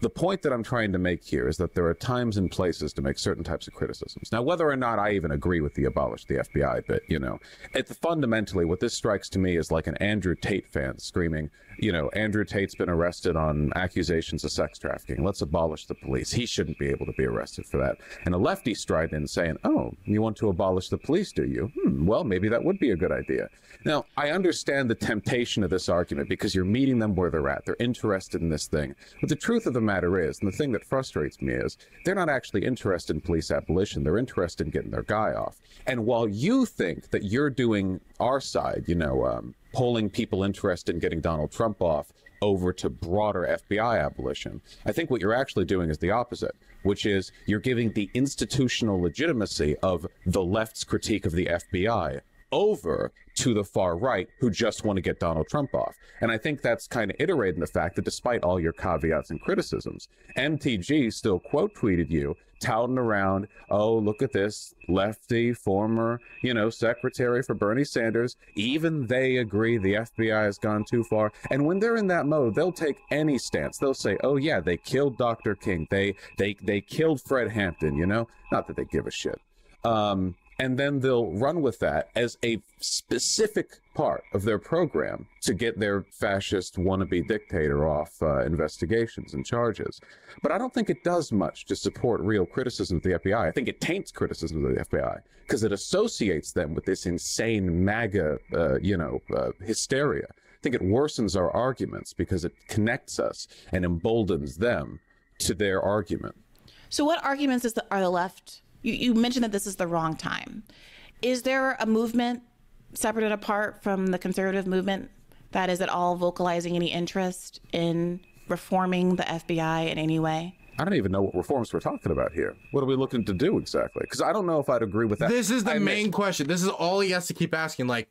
The point that I'm trying to make here is that there are times and places to make certain types of criticisms. Now, whether or not I even agree with the abolish the FBI bit, you know, it's fundamentally what this strikes to me is like an Andrew Tate fan screaming, you know, Andrew Tate's been arrested on accusations of sex trafficking. Let's abolish the police. He shouldn't be able to be arrested for that. And a lefty stride in saying, oh, you want to abolish the police, do you? Hmm, well, maybe that would be a good idea. Now, I understand the temptation of this argument because you're meeting them where they're at. They're interested in this thing. But the truth of the matter is, and the thing that frustrates me is, they're not actually interested in police abolition. They're interested in getting their guy off. And while you think that you're doing our side, you know, um, polling people interested in getting Donald Trump off over to broader FBI abolition, I think what you're actually doing is the opposite, which is you're giving the institutional legitimacy of the left's critique of the FBI over to the far right who just want to get Donald Trump off. And I think that's kind of iterating the fact that despite all your caveats and criticisms, MTG still quote tweeted you, touting around, oh, look at this lefty former, you know, secretary for Bernie Sanders. Even they agree the FBI has gone too far. And when they're in that mode, they'll take any stance. They'll say, oh yeah, they killed Dr. King. They they they killed Fred Hampton, you know? Not that they give a shit. Um, and then they'll run with that as a specific part of their program to get their fascist wannabe dictator off uh, investigations and charges. But I don't think it does much to support real criticism of the FBI. I think it taints criticism of the FBI because it associates them with this insane MAGA, uh, you know, uh, hysteria. I think it worsens our arguments because it connects us and emboldens them to their argument. So, what arguments is the, are the left? You, you mentioned that this is the wrong time. Is there a movement separate and apart from the conservative movement that is at all vocalizing any interest in reforming the FBI in any way? I don't even know what reforms we're talking about here. What are we looking to do exactly? Because I don't know if I'd agree with that. This is the I admit- main question. This is all he has to keep asking. Like,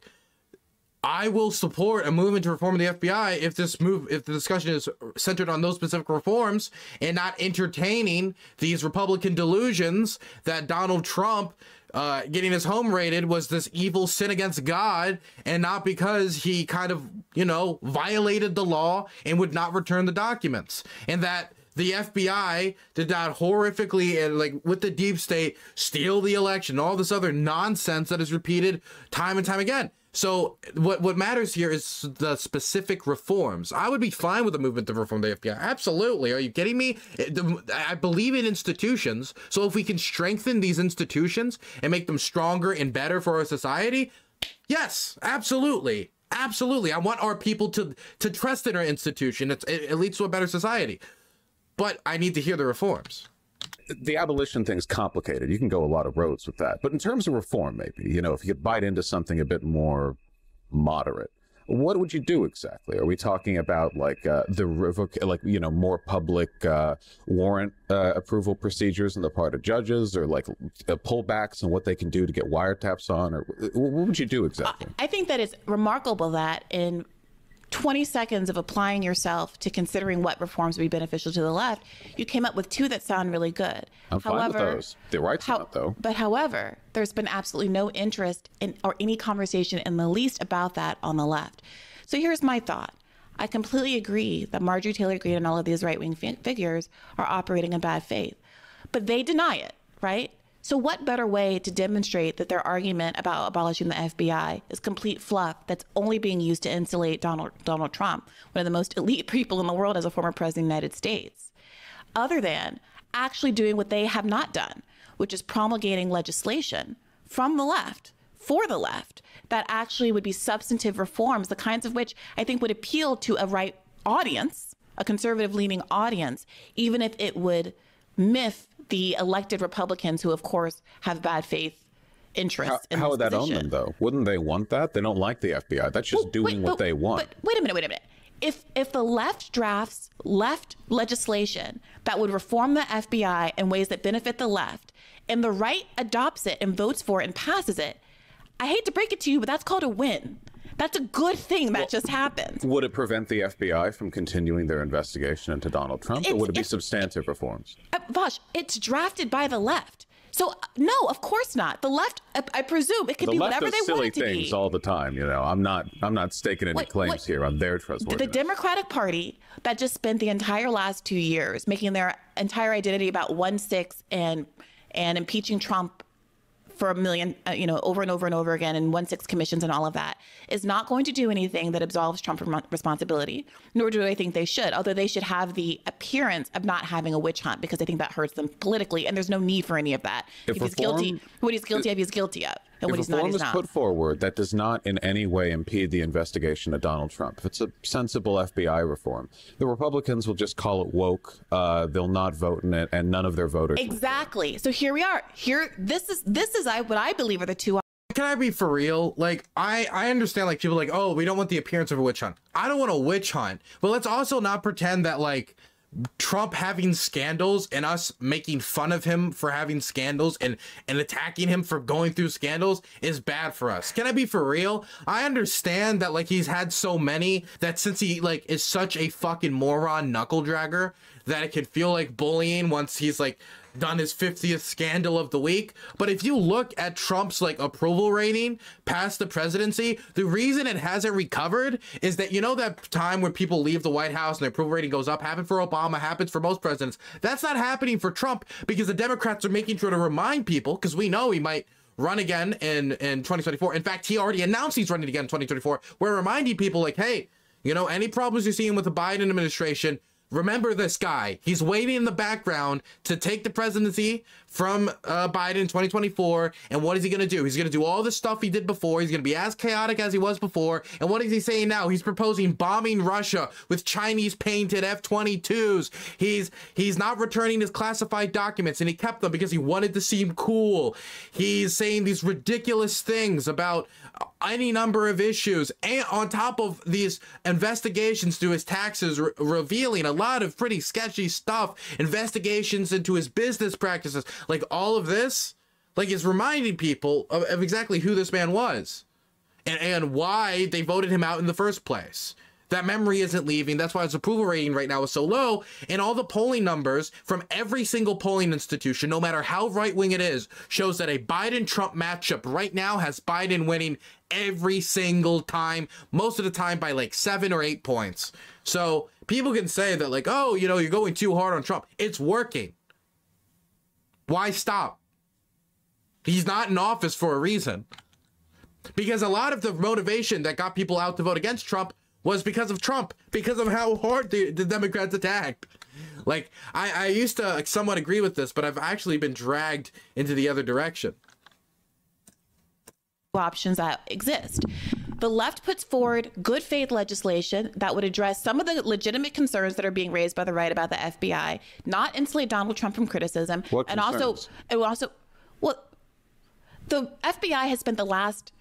I will support a movement to reform the FBI if this move, if the discussion is centered on those specific reforms and not entertaining these Republican delusions that Donald Trump uh, getting his home raided was this evil sin against God, and not because he kind of, you know, violated the law and would not return the documents, and that the FBI did not horrifically and like with the deep state steal the election, all this other nonsense that is repeated time and time again. So what what matters here is the specific reforms. I would be fine with a movement to reform the FBI. Absolutely. Are you kidding me? I believe in institutions. So if we can strengthen these institutions and make them stronger and better for our society, yes, absolutely. Absolutely. I want our people to to trust in our institution. It's, it, it leads to a better society. But I need to hear the reforms. The abolition thing's complicated. You can go a lot of roads with that. But in terms of reform, maybe, you know, if you could bite into something a bit more moderate, what would you do exactly? Are we talking about like uh, the revoc, like you know, more public uh, warrant uh, approval procedures on the part of judges, or like uh, pullbacks on what they can do to get wiretaps on, or what would you do exactly? I think that it's remarkable that in 20 seconds of applying yourself to considering what reforms would be beneficial to the left, you came up with two that sound really good. I'm fine with those. The right's how- not, though. But however, there's been absolutely no interest in or any conversation in the least about that on the left. So here's my thought. I completely agree that Marjorie Taylor Greene and all of these right wing fi- figures are operating in bad faith, but they deny it, right? So, what better way to demonstrate that their argument about abolishing the FBI is complete fluff that's only being used to insulate Donald, Donald Trump, one of the most elite people in the world as a former president of the United States? other than actually doing what they have not done, which is promulgating legislation from the left for the left that actually would be substantive reforms, the kinds of which I think would appeal to a right audience, a conservative leaning audience, even if it would miff the elected Republicans who, of course, have bad faith interests. How, in how would that own them, though? Wouldn't they want that? They don't like the FBI. That's just Well, doing wait, what but- they want. But wait a minute, wait a minute. If if the left drafts left legislation that would reform the FBI in ways that benefit the left, and the right adopts it and votes for it and passes it, I hate to break it to you, but that's called a win. That's a good thing that just happened. Would it prevent the FBI from continuing their investigation into Donald Trump, or would it be it's- substantive reforms? Uh, Vosh, it's drafted by the left. So uh, no, of course not. The left, I, I presume, it could The be whatever they want silly it to things be. all the time. You know, I'm not. I'm not staking any What- claims what- here on their trustworthy. the. Democratic Party that just spent the entire last two years making their entire identity about one six and and impeaching Trump for a million, uh, you know, over and over and over again, and one six commissions and all of that is not going to do anything that absolves Trump from responsibility. Nor do I think they should. Although they should have the appearance of not having a witch hunt because I think that hurts them politically, and there's no need for any of that. If If, he's guilty, what he's guilty of, he's guilty of, and what if he's not, reform he's is not. put forward that does not in any way impede the investigation of Donald Trump, if it's a sensible FBI reform, the Republicans will just call it woke. Uh, they'll not vote in it, and none of their voters. will. Exactly. So here we are. Here, this is this is I what I believe are the two Can I be for real? Like, I I understand like people like, oh, we don't want the appearance of a witch hunt. I don't want a witch hunt, but let's also not pretend that like Trump having scandals and us making fun of him for having scandals and and attacking him for going through scandals is bad for us. Can I be for real? I understand that like he's had so many that since he like is such a fucking moron knuckle dragger that it can feel like bullying once he's like done his 50th scandal of the week. But if you look at Trump's like approval rating past the presidency, the reason it hasn't recovered is that you know that time when people leave the White House and their approval rating goes up happened for Obama, happens for most presidents. That's not happening for Trump because the Democrats are making sure to remind people because we know he might run again in in 2024. In fact, he already announced he's running again in 2024. We're reminding people like, hey, you know, any problems you're seeing with the Biden administration, remember this guy. He's waiting in the background to take the presidency from uh, Biden in 2024. And what is he going to do? He's going to do all the stuff he did before. He's going to be as chaotic as he was before. And what is he saying now? He's proposing bombing Russia with Chinese painted F-22s. He's he's not returning his classified documents, and he kept them because he wanted to seem cool. He's saying these ridiculous things about any number of issues, and on top of these investigations to his taxes, re- revealing a lot of pretty sketchy stuff, investigations into his business practices, like all of this, like is reminding people of, of exactly who this man was, and and why they voted him out in the first place. That memory isn't leaving. That's why his approval rating right now is so low. And all the polling numbers from every single polling institution, no matter how right wing it is, shows that a Biden Trump matchup right now has Biden winning every single time, most of the time by like seven or eight points. So people can say that, like, oh, you know, you're going too hard on Trump. It's working. Why stop? He's not in office for a reason. Because a lot of the motivation that got people out to vote against Trump was because of Trump, because of how hard the, the Democrats attacked. Like, I, I used to somewhat agree with this, but I've actually been dragged into the other direction. Options that exist. The left puts forward good faith legislation that would address some of the legitimate concerns that are being raised by the right about the FBI, not insulate Donald Trump from criticism, What and also it and also well the FBI has spent the last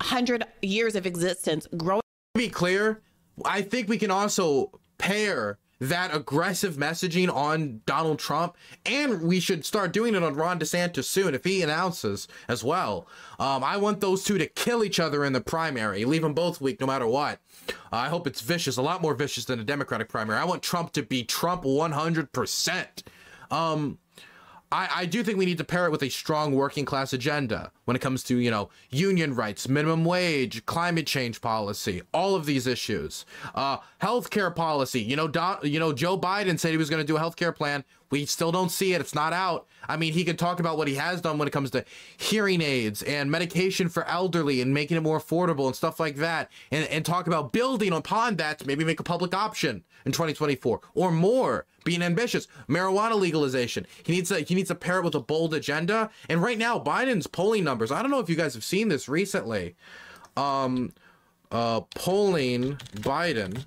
100 years of existence growing. To be clear, I think we can also pair that aggressive messaging on Donald Trump, and we should start doing it on Ron DeSantis soon if he announces as well. Um, I want those two to kill each other in the primary, leave them both weak no matter what. I hope it's vicious, a lot more vicious than a Democratic primary. I want Trump to be Trump 100%. Um, I, I do think we need to pair it with a strong working class agenda when it comes to, you know, union rights, minimum wage, climate change policy, all of these issues. Uh, healthcare policy. You know, Don, you know, Joe Biden said he was going to do a healthcare plan. We still don't see it. It's not out. I mean, he could talk about what he has done when it comes to hearing aids and medication for elderly and making it more affordable and stuff like that. And, and talk about building upon that to maybe make a public option in 2024 or more being ambitious marijuana legalization he needs to he needs to pair it with a bold agenda and right now biden's polling numbers i don't know if you guys have seen this recently um uh polling biden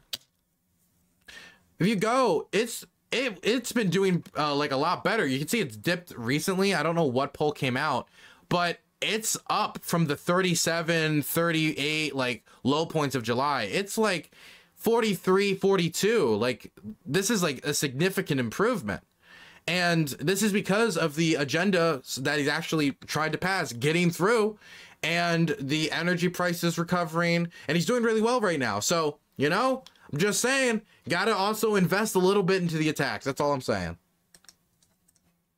if you go, it's it it's been doing uh, like a lot better. You can see it's dipped recently. I don't know what poll came out, but it's up from the 37, 38 like low points of July. It's like 43, 42. Like this is like a significant improvement. And this is because of the agenda that he's actually tried to pass getting through and the energy prices recovering and he's doing really well right now. So, you know, I'm just saying, got to also invest a little bit into the attacks. That's all I'm saying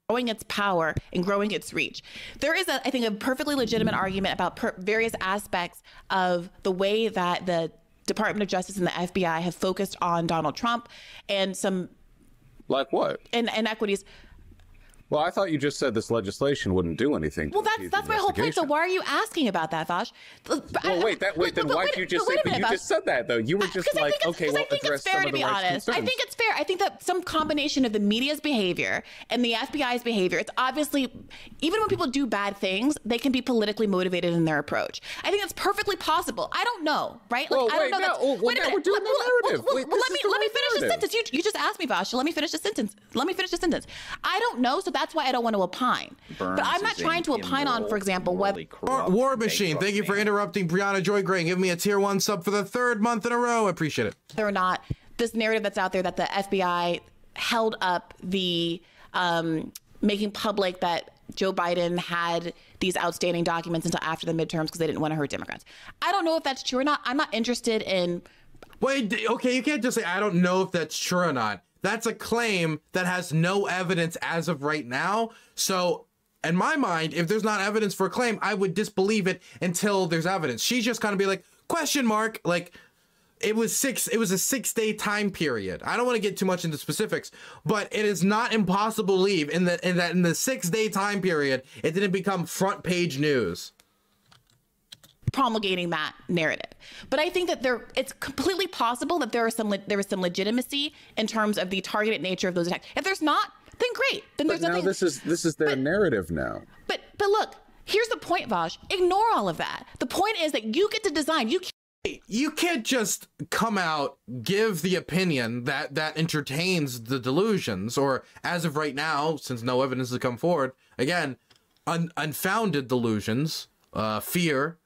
growing its power and growing its reach. There is, a, I think, a perfectly legitimate argument about various aspects of the way that the Department of Justice and the FBI have focused on Donald Trump and some like what in- inequities. Well, I thought you just said this legislation wouldn't do anything. Well, that's that's my whole point. So why are you asking about that, Vaush? Well, wait, that wait. Then why did you just say? But you just said that though. You were uh, just like, okay, well, I think address it's fair some to be honest. concerns. I think it's fair. I think that some combination of the media's behavior and the FBI's behavior. It's obviously even when people do bad things, they can be politically motivated in their approach. I think that's perfectly possible. I don't know, right? Like well, I don't know. Now, that's, well, wait a minute. We're doing well, the narrative. Well, wait, let me let me finish the sentence. You you just asked me, Vaush. Let me finish the sentence. Let me finish the sentence. I don't know, so that's why I don't want to opine. Burns but I'm not trying to opine on, for example, whether immorally corrupt, War Machine, thank you for interrupting Briahna Joy Gray. Give me a tier one sub for the third month in a row. I appreciate it. or not this narrative that's out there that the FBI held up the um, making public that Joe Biden had these outstanding documents until after the midterms because they didn't want to hurt Democrats. I don't know if that's true or not. I'm not interested in. Wait, okay, you can't just say I don't know if that's true or not. That's a claim that has no evidence as of right now. So, in my mind, if there's not evidence for a claim, I would disbelieve it until there's evidence. She's just kind of be like, question mark, like it was six it was a six day time period i don't want to get too much into specifics but it is not impossible to believe in the in that in the six day time period it didn't become front page news promulgating that narrative. But I think that there it's completely possible that there are some there is some legitimacy in terms of the targeted nature of those attacks. If there's not, then great. Then But there's now nothing. this is this is their But- narrative now. But but look, here's the point, Vaush. Ignore all of that. The point is that you get to design. You you can't just come out give the opinion that that entertains the delusions or as of right now since no evidence has come forward again un- unfounded delusions uh fear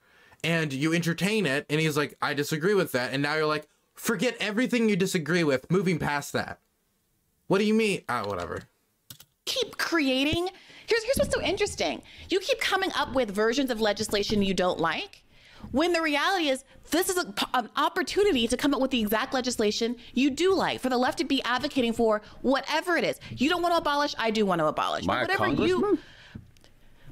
and you entertain it and he's like i disagree with that and now you're like forget everything you disagree with moving past that what do you mean ah whatever keep creating. Here's here's what's so interesting. You keep coming up with versions of legislation you don't like. When the reality is, this is a, an opportunity to come up with the exact legislation you do like for the left to be advocating for whatever it is. You don't want to abolish, I do want to abolish. My whatever congressman? you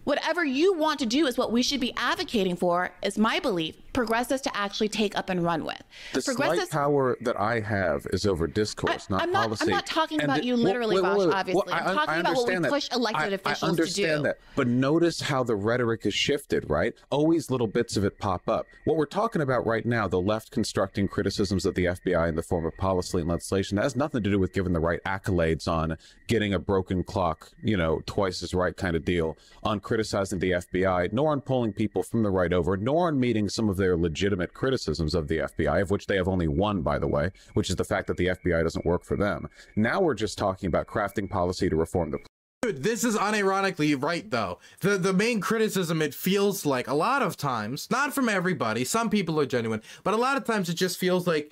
whatever you want to do is what we should be advocating for, is my belief, progressives to actually take up and run with. The slight progressives power that I have is over discourse, I- not I'm not- I'm not talking And about the- you literally, Vaush, obviously. I'm talking I about what we that. push elected I- officials to I understand do. that, but notice how the rhetoric is shifted, right? Always little bits of it pop up. What we're talking about right now, the left constructing criticisms of the FBI in the form of policy and legislation, that has nothing to do with giving the right accolades on getting a broken clock, you know, twice as right kind of deal, on criticizing the FBI, nor on pulling people from the right over, nor on meeting some of their legitimate criticisms of the FBI, of which they have only one, by the way, which is the fact that the FBI doesn't work for them. Now we're just talking about crafting policy to reform the Dude, this is unironically right though. The the main criticism it feels like a lot of times, not from everybody, some people are genuine, but a lot of times it just feels like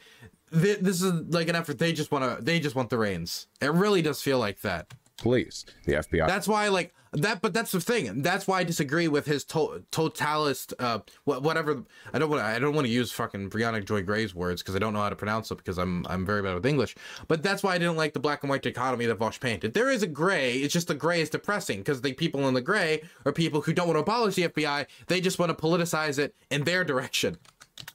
th- this is like an effort they just want to they just want the reins. It really does feel like that. police, the FBI. That's why like that but that's the thing. That's why I disagree with his to- totalist uh whatever I don't want I don't want to use fucking Briahna Joy Gray's words because I don't know how to pronounce it because I'm I'm very bad with English. But that's why I didn't like the black and white dichotomy that Vaush painted. There is a gray, it's just the gray is depressing because the people in the gray are people who don't want to abolish the FBI, they just want to politicize it in their direction.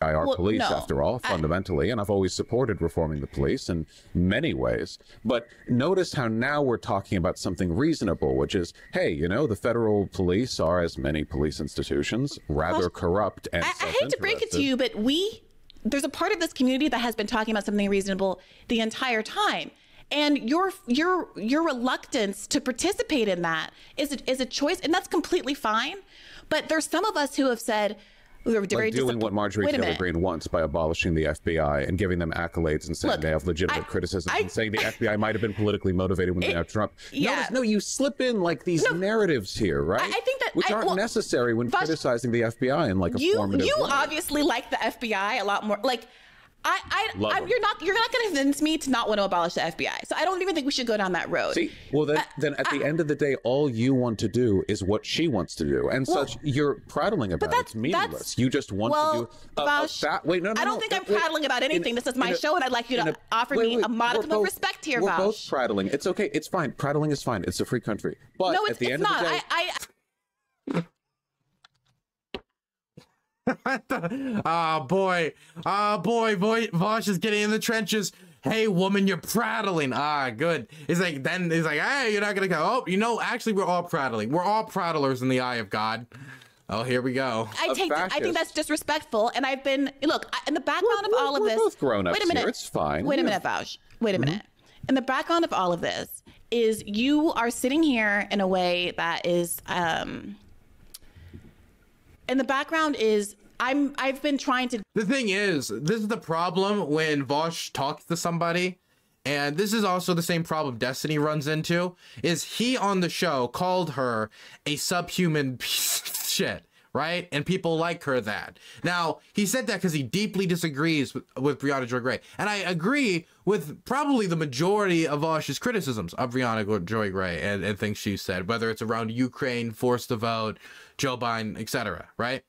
Are Well, police, no. after all, fundamentally, and I've always supported reforming the police in many ways. But notice how now we're talking about something reasonable, which is, hey, you know, the federal police are, as many police institutions, rather corrupt and I, I hate to break it to you, but we there's a part of this community that has been talking about something reasonable the entire time. And your your your reluctance to participate in that is a, is a choice, and that's completely fine. But there's some of us who have said, we were Like doing what Marjorie Wait Taylor. Greene wants by abolishing the FBI and giving them accolades and saying Look, they have legitimate I- criticism I- and saying the FBI might have been politically motivated when they have Trump. yeah. Notice, no, you slip in like these narratives here, right? I think that- which aren't well, necessary when Vaush- criticizing the FBI in like a you formative you way. obviously like the FBI a lot more. Like, I I 'em. you're not you're not going to convince me to not want to abolish the FBI. So I don't even think we should go down that road. See, well, then, uh, then at the uh, end of the day, all you want to do is what she wants to do, and Well, such you're prattling about. that's- It's meaningless. that's- You just want well, to do. a- a Vaush, wait, no, no, I don't no, think I'm wait. prattling about anything. a- This is my in a- show, and I'd like you to a- offer wait, me wait, a we're modicum of respect here, We're both prattling. It's okay. It's fine. Prattling is fine. It's a free country. But no, at it's, the it's end not. of the day, I, I Ah, boy. Ah, boy. Boy, Vaush is getting in the trenches. Hey, woman, you're prattling. Ah, good. He's like, then he's like, hey, you're not gonna go. Oh, you know, actually, we're all prattling. We're all prattlers in the eye of God. Oh, here we go. I A take. I think that's disrespectful, and I've been look I- in the background We're- of all of we're this. both grown-ups wait a minute. here. It's fine. Wait a minute, Vaush. Wait a Mm-hmm. minute. In the background of all of this is you are sitting here in a way that is. um In the background is I'm. I've been trying to The thing is, this is the problem when Vaush talks to somebody, and this is also the same problem Destiny runs into. Is he on the show called her a subhuman piece of shit, right? And people like her that. Now he said that because he deeply disagrees with, with Briahna Joy Gray, and I agree with probably the majority of Vaush's criticisms of Briahna Joy Gray and, and things she said, whether it's around Ukraine, Force the Vote, Joe Biden, etc. Right?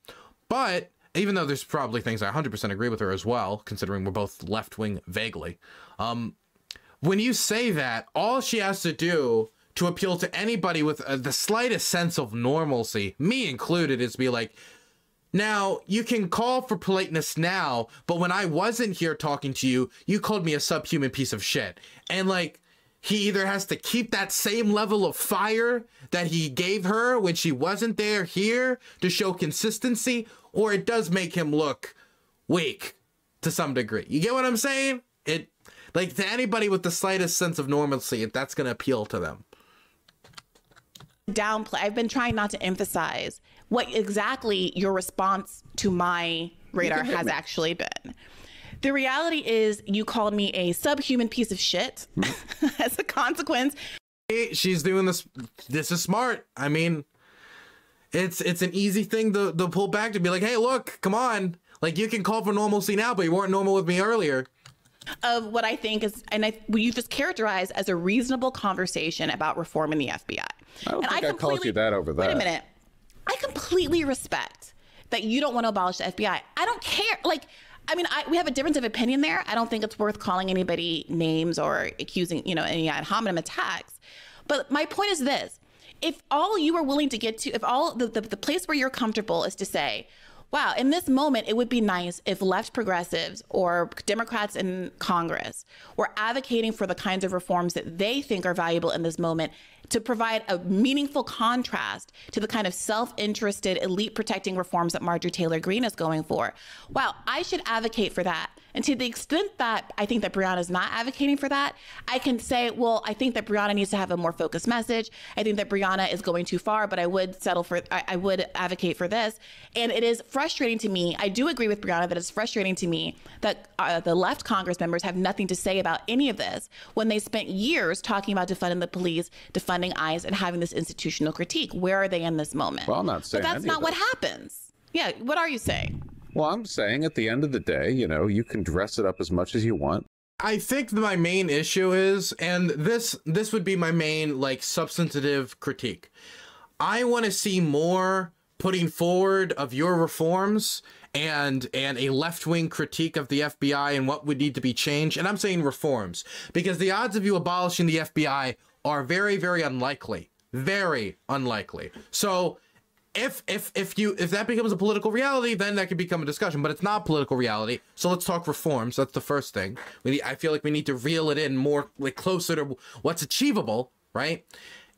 But even though there's probably things I 100% agree with her as well, considering we're both left wing vaguely, um, when you say that, all she has to do to appeal to anybody with uh, the slightest sense of normalcy, me included, is be like, now you can call for politeness now, but when I wasn't here talking to you, you called me a subhuman piece of shit. And like, he either has to keep that same level of fire that he gave her when she wasn't there here to show consistency, or it does make him look weak to some degree. You get what I'm saying? It like to anybody with the slightest sense of normalcy, that's gonna appeal to them. Downplay. I've been trying not to emphasize what exactly your response to my radar has actually been. The reality is, you called me a subhuman piece of shit as a consequence. Hey, She's doing this. This is smart. I mean, it's it's an easy thing to, to pull back to be like, hey, look, come on. Like you can call for normalcy now, but you weren't normal with me earlier. of what I think is, and I, what you just characterized as a reasonable conversation about reforming the FBI. I don't and think I called you that over Wait a minute. I completely respect that you don't want to abolish the FBI. I don't care. Like, I mean, I, we have a difference of opinion there. I don't think it's worth calling anybody names or accusing, you know, any ad hominem attacks. But my point is this: if all you are willing to get to, if all the, the, the place where you're comfortable is to say, wow, in this moment, it would be nice if left progressives or Democrats in Congress were advocating for the kinds of reforms that they think are valuable in this moment to provide a meaningful contrast to the kind of self interested, elite protecting reforms that Marjorie Taylor Greene is going for. Wow, I should advocate for that. And to the extent that I think that Briahna is not advocating for that, I can say, well, I think that Briahna needs to have a more focused message. I think that Briahna is going too far, but I would settle for, I, I would advocate for this. And it is frustrating to me. I do agree with Briahna that it's frustrating to me that uh, the left Congress members have nothing to say about any of this when they spent years talking about defunding the police, defunding ICE, and having this institutional critique. Where are they in this moment? Well, I'm not saying But that's not what happens. Yeah, what are you saying? Well, I'm saying at the end of the day, you know, you can dress it up as much as you want. I think my main issue is, and this this would be my main like substantive critique. I want to see more putting forward of your reforms and and a left-wing critique of the FBI and what would need to be changed. And I'm saying reforms because the odds of you abolishing the FBI are very very unlikely. Very unlikely. So if if if you if that becomes a political reality, then that could become a discussion. But it's not political reality. So let's talk reforms. That's the first thing. We need, I feel like we need to reel it in more like closer to what's achievable, right?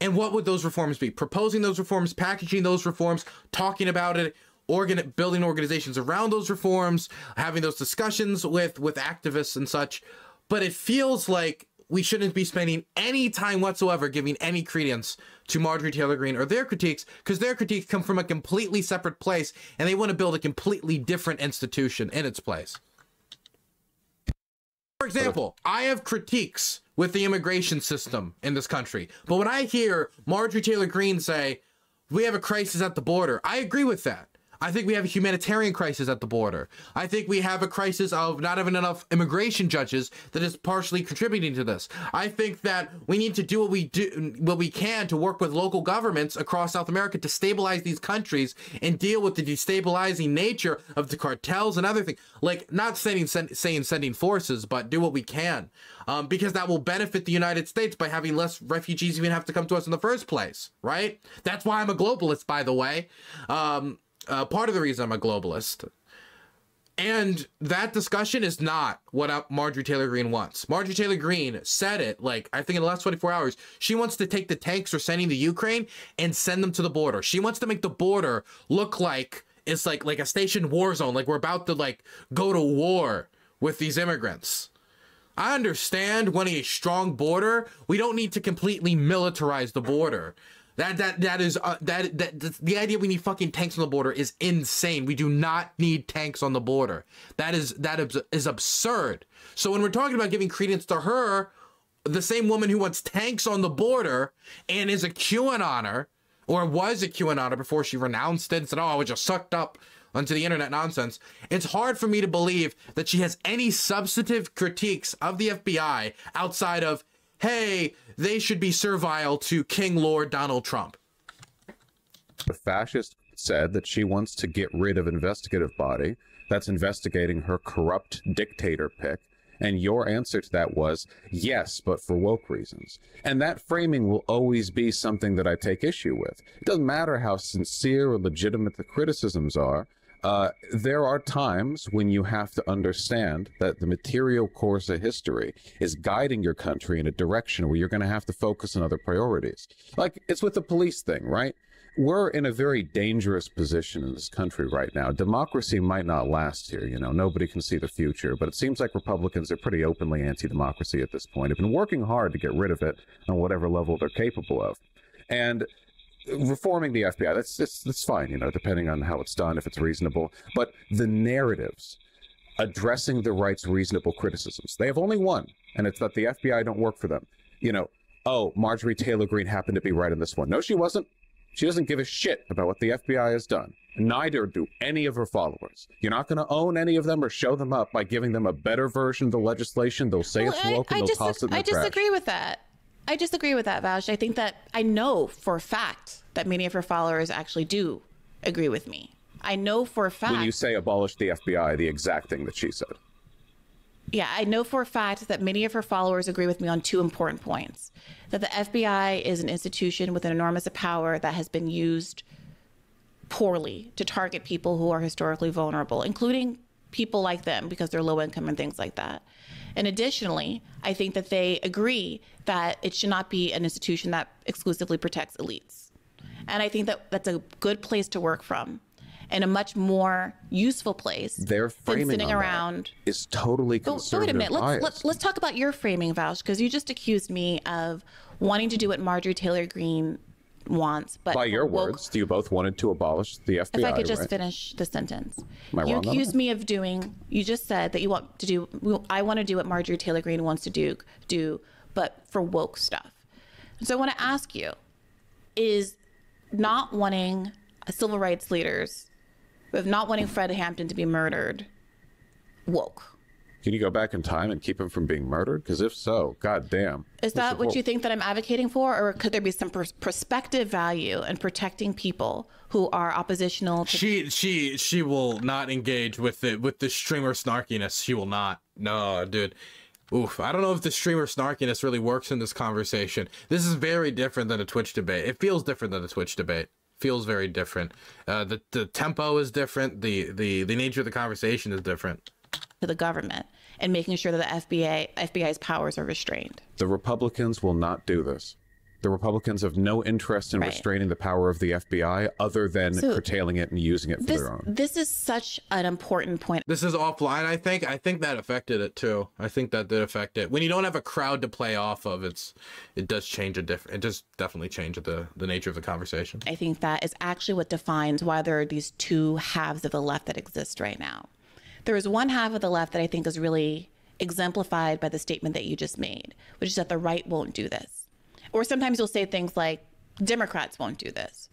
And what would those reforms be? Proposing those reforms, packaging those reforms, talking about it, organ building organizations around those reforms, having those discussions with with activists and such. But it feels like we shouldn't be spending any time whatsoever giving any credence to Marjorie Taylor Greene or their critiques because their critiques come from a completely separate place and they want to build a completely different institution in its place. For example, I have critiques with the immigration system in this country, but when I hear Marjorie Taylor Greene say, we have a crisis at the border, I agree with that. I think we have a humanitarian crisis at the border. I think we have a crisis of not having enough immigration judges that is partially contributing to this. I think that we need to do what we do what we can to work with local governments across South America to stabilize these countries and deal with the destabilizing nature of the cartels and other things. Like not sending send, saying sending forces, but do what we can. Um, because that will benefit the United States by having less refugees even have to come to us in the first place, right? That's why I'm a globalist, by the way. Um, uh, part of the reason I'm a globalist. And that discussion is not what Marjorie Taylor Greene wants. Marjorie Taylor Greene said it, like, I think in the last 24 hours, she wants to take the tanks we're sending to Ukraine and send them to the border. She wants to make the border look like it's like like a station war zone, like we're about to like go to war with these immigrants. I understand wanting a strong border. We don't need to completely militarize the border. That that that is uh, that that the idea we need fucking tanks on the border is insane. We do not need tanks on the border. That is that is absurd. So when we're talking about giving credence to her, the same woman who wants tanks on the border and is a QAnoner or was a QAnoner before she renounced it and said, "Oh, I was just sucked up." onto the internet nonsense, it's hard for me to believe that she has any substantive critiques of the FBI outside of, hey, they should be servile to King Lord Donald Trump. The fascist said that she wants to get rid of investigative body that's investigating her corrupt dictator pick. And your answer to that was yes, but for woke reasons. And that framing will always be something that I take issue with. It doesn't matter how sincere or legitimate the criticisms are. Uh, there are times when you have to understand that the material course of history is guiding your country in a direction where you're going to have to focus on other priorities. Like it's with the police thing, right? We're in a very dangerous position in this country right now. Democracy might not last here. You know, nobody can see the future, but it seems like Republicans are pretty openly anti democracy at this point. Have been working hard to get rid of it on whatever level they're capable of. And reforming the FBI, that's, that's, that's fine, you know, depending on how it's done, if it's reasonable. But the narratives addressing the right's reasonable criticisms, they have only one, and it's that the FBI don't work for them. You know, oh, Marjorie Taylor Greene happened to be right in this one. No, she wasn't. She doesn't give a shit about what the FBI has done. Neither do any of her followers. You're not going to own any of them or show them up by giving them a better version of the legislation. They'll say well, it's woke I, and they'll toss it in the I trash. disagree with that. I disagree with that, Vaush. I think that I know for a fact that many of her followers actually do agree with me. I know for a fact. When you say abolish the FBI, the exact thing that she said. Yeah, I know for a fact that many of her followers agree with me on two important points. That the FBI is an institution with an enormous power that has been used poorly to target people who are historically vulnerable, including people like them because they're low income and things like that. And additionally, I think that they agree that it should not be an institution that exclusively protects elites. And I think that that's a good place to work from and a much more useful place Their framing than sitting around is totally conservative. wait a minute. Let's, let's, let's talk about your framing, Vaush, because you just accused me of wanting to do what Marjorie Taylor Greene wants. But by your woke, words, you both wanted to abolish the FBI. If I could just right? finish the sentence. You accused me of doing. You just said that you want to do. I want to do what Marjorie Taylor Greene wants to do. Do, but for woke stuff. So I want to ask you: Is not wanting civil rights leaders, with not wanting Fred Hampton to be murdered, woke? Can you go back in time and keep him from being murdered? Because if so, god damn. Is that what you think that I'm advocating for? Or could there be some pers- perspective value in protecting people who are oppositional to She she she will not engage with the with the streamer snarkiness. She will not. No, dude. Oof, I don't know if the streamer snarkiness really works in this conversation. This is very different than a Twitch debate. It feels different than a Twitch debate. Feels very different. Uh, the the tempo is different. The the the nature of the conversation is different to the government and making sure that the FBI FBI's powers are restrained. The Republicans will not do this. The Republicans have no interest in Right. restraining the power of the FBI other than So, curtailing it and using it for This their own. this is such an important point. This is offline, I think. I think that affected it too. I think that did affect it. When you don't have a crowd to play off of, it's it does change a different. It does definitely change the the nature of the conversation. I think that is actually what defines why there are these two halves of the left that exist right now. There is one half of the left that I think is really exemplified by the statement that you just made, which is that the right won't do this. Or sometimes you'll say things like, Democrats won't do this.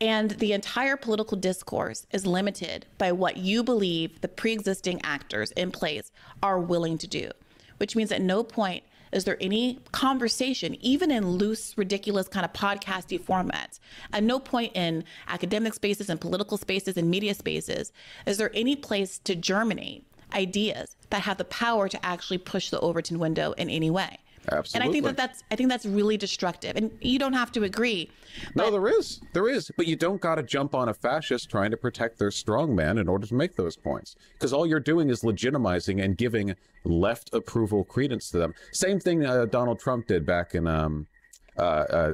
And the entire political discourse is limited by what you believe the pre existing actors in place are willing to do, which means at no point is there any conversation, even in loose, ridiculous kind of podcasty formats, at no point in academic spaces and political spaces and media spaces is there any place to germinate ideas that have the power to actually push the Overton window in any way. And I Absolutely. think that that's I think that's really destructive. And you don't have to agree. No, there is. There is. But you don't got to jump on a fascist trying to protect their strongman in order to make those points. Because all you're doing is legitimizing and giving left approval credence to them. Same thing uh, Donald Trump did back in um, uh,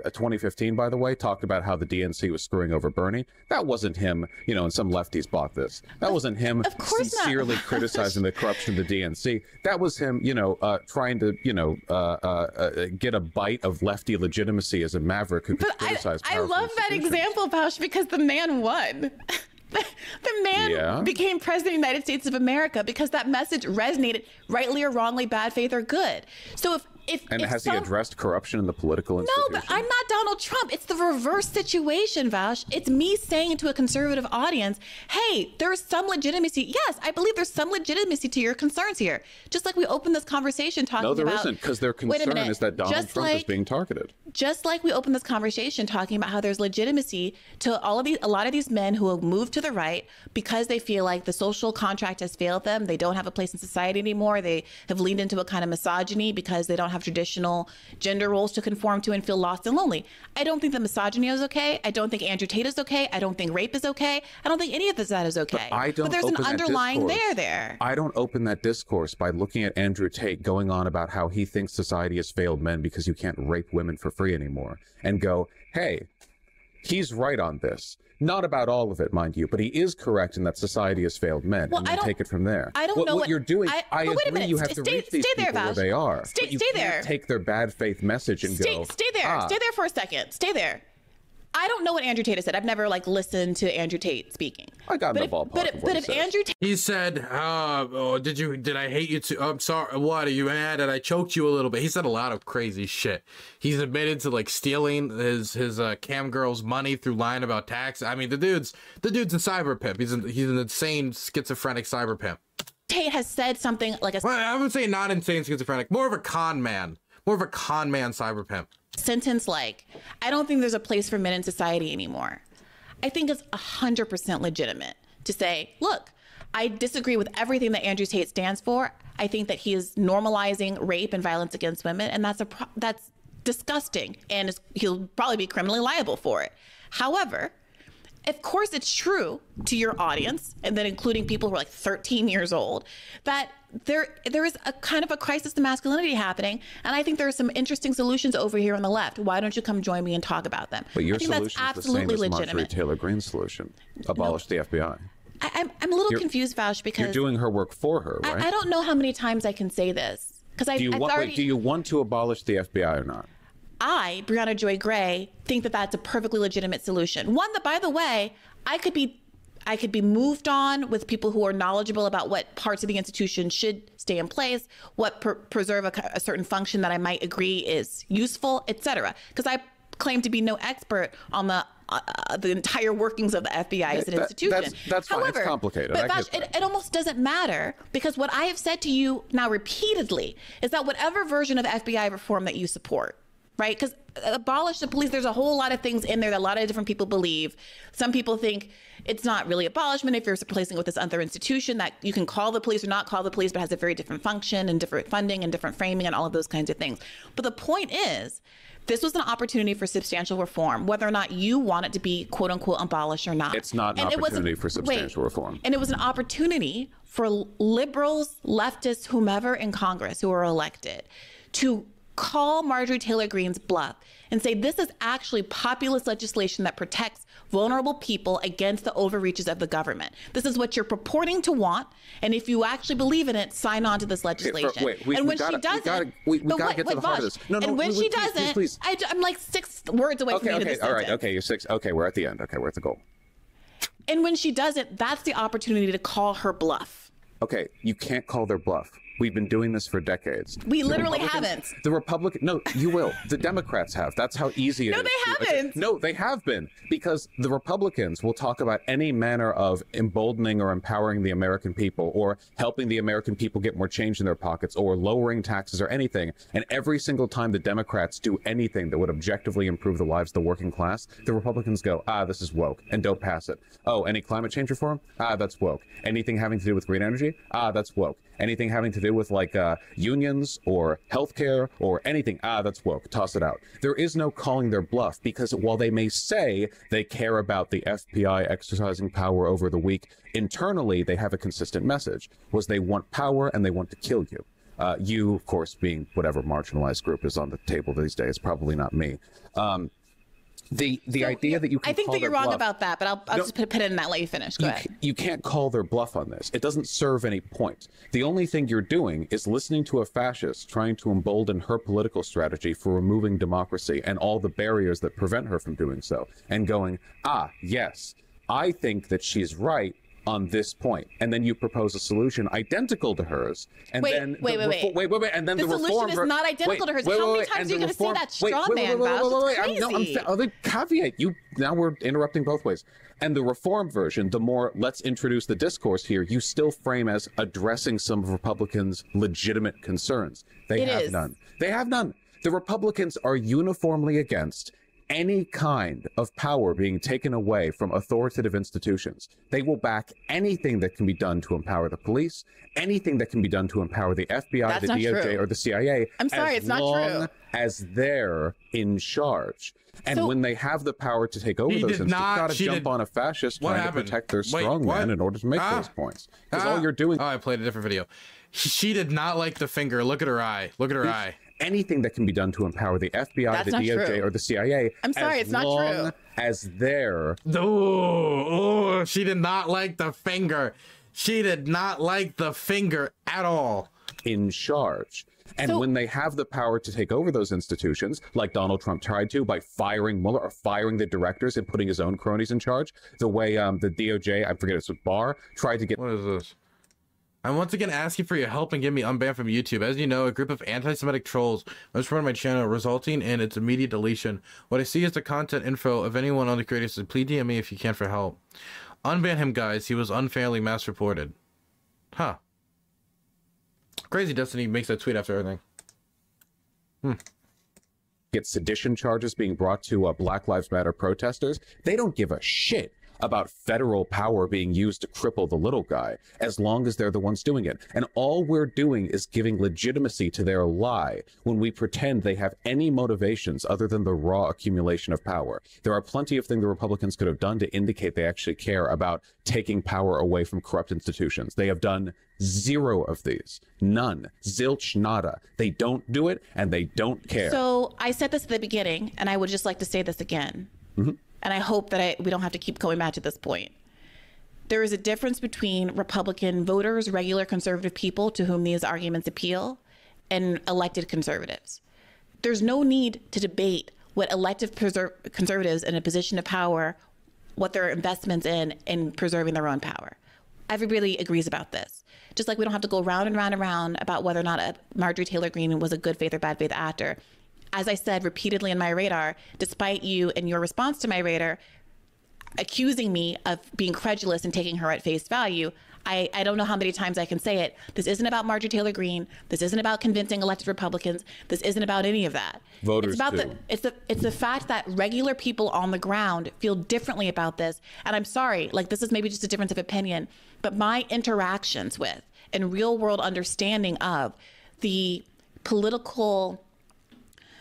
uh, 2015, by the way, talked about how the DNC was screwing over Bernie. That wasn't him, you know, and some lefties bought this. That wasn't him Of course not. sincerely criticizing the corruption of the DNC. That was him, you know, uh, trying to, you know, uh, uh, uh, get a bite of lefty legitimacy as a maverick who could But I, criticize I powerful love that example, Vaush, because the man won. the man Yeah. became president of the United States of America because that message resonated, rightly or wrongly, bad faith or good. So if if And if has some- he addressed corruption in the political No, but I'm not Donald Trump. It's the reverse situation, Vaush. It's me saying to a conservative audience, hey, there's some legitimacy. Yes, I believe there's some legitimacy to your concerns here. Just like we opened this conversation talking about no, there about. not because their concern minute. is that Donald Trump is like- being targeted. just like we opened this conversation talking about how there's legitimacy to all of these a lot of these men who have moved to the right because they feel like the social contract has failed them they don't have a place in society anymore they have leaned into a kind of misogyny because they don't have traditional gender roles to conform to and feel lost and lonely. I don't think that misogyny is okay. I don't think andrew tate is okay. I don't think rape is okay. I don't think any of this that is okay. I don't. but there's an underlying there there. I don't open that discourse by looking at Andrew Tate going on about how he thinks society has failed men because you can't rape women for free anymore, and go, hey, he's right on this. Not about all of it, mind you, but he is correct in that society has failed men, Well, and I don't- take it from there. I don't what, know what, what- you're doing. I- I, but wait a agree. minute, You have to stay- reach these stay there, people where they are. Stay- you stay can't there. Take their bad faith message and stay, go. stay there "Ah, stay there for a second stay there I don't know what Andrew Tate has said. I've never like listened to Andrew Tate speaking. I got in but the if, ballpark But, if- but if says. Andrew Tate He said, uh, oh, did you, did I hate you too? I'm sorry. What are you mad that I choked you a little bit? He said a lot of crazy shit. He's admitted to like stealing his, his, uh, cam girl's money through lying about tax. I mean, the dude's, the dude's a cyber pimp. He's an, he's an insane schizophrenic cyber pimp. Tate has said something like a Well, I would say not insane schizophrenic, more of a con man, more of a con man cyber pimp. Sentence like, I don't think there's a place for men in society anymore. I think it's 100% legitimate to say, look, I disagree with everything that Andrew Tate stands for. I think that he is normalizing rape and violence against women, and that's a pro- that's disgusting, and he'll probably be criminally liable for it. However, of course, it's true to your audience, and then including people who are like 13 years old, that there there is a kind of a crisis of masculinity happening, and I think there are some interesting solutions over here on the left. Why don't you come join me and talk about them? But your solution is the same as legitimate. Taylor Greene's solution: abolish the FBI. I, I'm I'm a little You're- confused, Vaush, because You're doing her work for her, right? I, I don't know how many times I can say this because I do you want? already Wait, do you want to abolish the FBI or not? I, Briahna Joy Gray, think that that's a perfectly legitimate solution. One that, by the way, I could be, I could be moved on with people who are knowledgeable about what parts of the institution should stay in place, what per- preserve a, a certain function that I might agree is useful, etc. Because I claim to be no expert on the uh, uh, the entire workings of the FBI as an That- institution. that's- that's fine. It's complicated. But Vaush, it, it almost doesn't matter because what I have said to you now repeatedly is that whatever version of FBI reform that you support, right? Because uh, abolish the police, there's a whole lot of things in there that a lot of different people believe. Some people think it's not really abolishment if you're replacing it with this other institution that you can call the police or not call the police, but has a very different function and different funding and different framing and all of those kinds of things. But the point is, this was an opportunity for substantial reform, whether or not you want it to be quote unquote abolished or not. It's not an And opportunity for substantial wait, reform. and it was an opportunity for liberals, leftists, whomever in Congress who are elected to call Marjorie Taylor Greene's bluff and say this is actually populist legislation that protects vulnerable people against the overreaches of the government. This is what you're purporting to want, and if you actually believe in it, sign on to this legislation. wait, we- and when gotta- she doesn't, gotta- we- we gotta get to the heart of this. No, no, and when she please, doesn't, please, I, am like six words away from Okay, the end okay, all right, okay, you're six. Okay, we're at the end. Okay, we're at the goal. And when she doesn't, that's the opportunity to call her bluff. Okay, you can't call their bluff. We've been doing this for decades. We The literally haven't. The Republican, no, you will. The Democrats have. That's how easy it is. No, they haven't. No, they have been because the Republicans will talk about any manner of emboldening or empowering the American people, or helping the American people get more change in their pockets, or lowering taxes or anything. And every single time the Democrats do anything that would objectively improve the lives of the working class, the Republicans go, ah, this is woke, and don't pass it. Oh, any climate change reform? Ah, that's woke. Anything having to do with green energy? Ah, that's woke. Anything having to do with like uh, unions or healthcare or anything? Ah, that's woke. Toss it out. There is no calling their bluff because while they may say they care about the FBI exercising power over the weak, internally they have a consistent message: was they want power and they want to kill you. Uh, you, of course, being whatever marginalized group is on the table these days, probably not me. Um, the the idea that you can I think that you're wrong bluff- about that, but I'll, I'll No. just put, put it in that. Let you finish. Go you, ahead. you can't call their bluff on this. It doesn't serve any point. The only thing you're doing is listening to a fascist trying to embolden her political strategy for removing democracy and all the barriers that prevent her from doing so, and going, ah, yes, I think that she's right on this. And then you propose a solution identical to hers. And Wait, then wait, the wait, wait. wait, wait, wait, and then The the, solution reform is not identical to hers. wait, How wait, many times are you the gonna say that wait, straw wait, wait, man, wait, wait, wait, wait, That's I'm- no, I'm crazy. fa- caveat. You now we're interrupting both ways. And the reform version, the more let's introduce the discourse here, you still frame as addressing some of Republicans' legitimate concerns. They It have is. none. They have none. The Republicans are uniformly against any kind of power being taken away from authoritative institutions. They will back anything that can be done to empower the police, anything that can be done to empower the FBI, That's the DOJ, true. or the CIA. I'm sorry, it's not long true. As they're in charge. And So- when they have the power to take over He those did things, not- you've got to jump did- on a fascist trying happened? to protect their Wait, strong what? man in order to make Ah. those points. Because Ah. all you're doing Oh, I played a different video. She did not like the finger. Look at her eye. Look at her eye. Anything that can be done to empower the FBI, That's the DOJ, true. or the CIA. I'm sorry, as it's not long true. As they're Oh, oh, she did not like the finger. She did not like the finger at all. in charge. And So- when they have the power to take over those institutions, like Donald Trump tried to by firing Mueller or firing the directors and putting his own cronies in charge, the way um, the DOJ, I forget it's with Barr, tried to get What is this? I'm once again asking for your help and get me unbanned from YouTube. As you know, a group of anti-Semitic trolls running my channel, resulting in its immediate deletion. What I see is the content info of anyone on the creators. So please DM me if you can for help. Unban him, guys. He was unfairly mass reported. Huh. Crazy Destiny makes that tweet after everything. Hmm. get sedition charges being brought to uh, Black Lives Matter protesters, they don't give a shit about federal power being used to cripple the little guy as long as they're the ones doing it. And all we're doing is giving legitimacy to their lie when we pretend they have any motivations other than the raw accumulation of power. There are plenty of things the Republicans could have done to indicate they actually care about taking power away from corrupt institutions. They have done zero of these. None. Zilch nada. They don't do it and they don't care. So I said this at the beginning, and I would just like to say this again. Mm-hmm. And I hope that I, we don't have to keep going back to this point. There is a difference between Republican voters, regular conservative people to whom these arguments appeal, and elected conservatives. There's no need to debate what elected preser- conservatives in a position of power, what their investments in in preserving their own power. Everybody agrees about this. Just like we don't have to go round and round and round about whether or not a Marjorie Taylor Greene was a good faith or bad faith actor. As I said repeatedly in my radar, despite you and your response to my radar accusing me of being credulous and taking her at face value. I, I don't know how many times I can say it. This isn't about Marjorie Taylor Greene. This isn't about convincing elected Republicans. This isn't about any of that. Voters it's about do. the it's the it's the fact that regular people on the ground feel differently about this. And I'm sorry, like this is maybe just a difference of opinion, but my interactions with and real world understanding of the political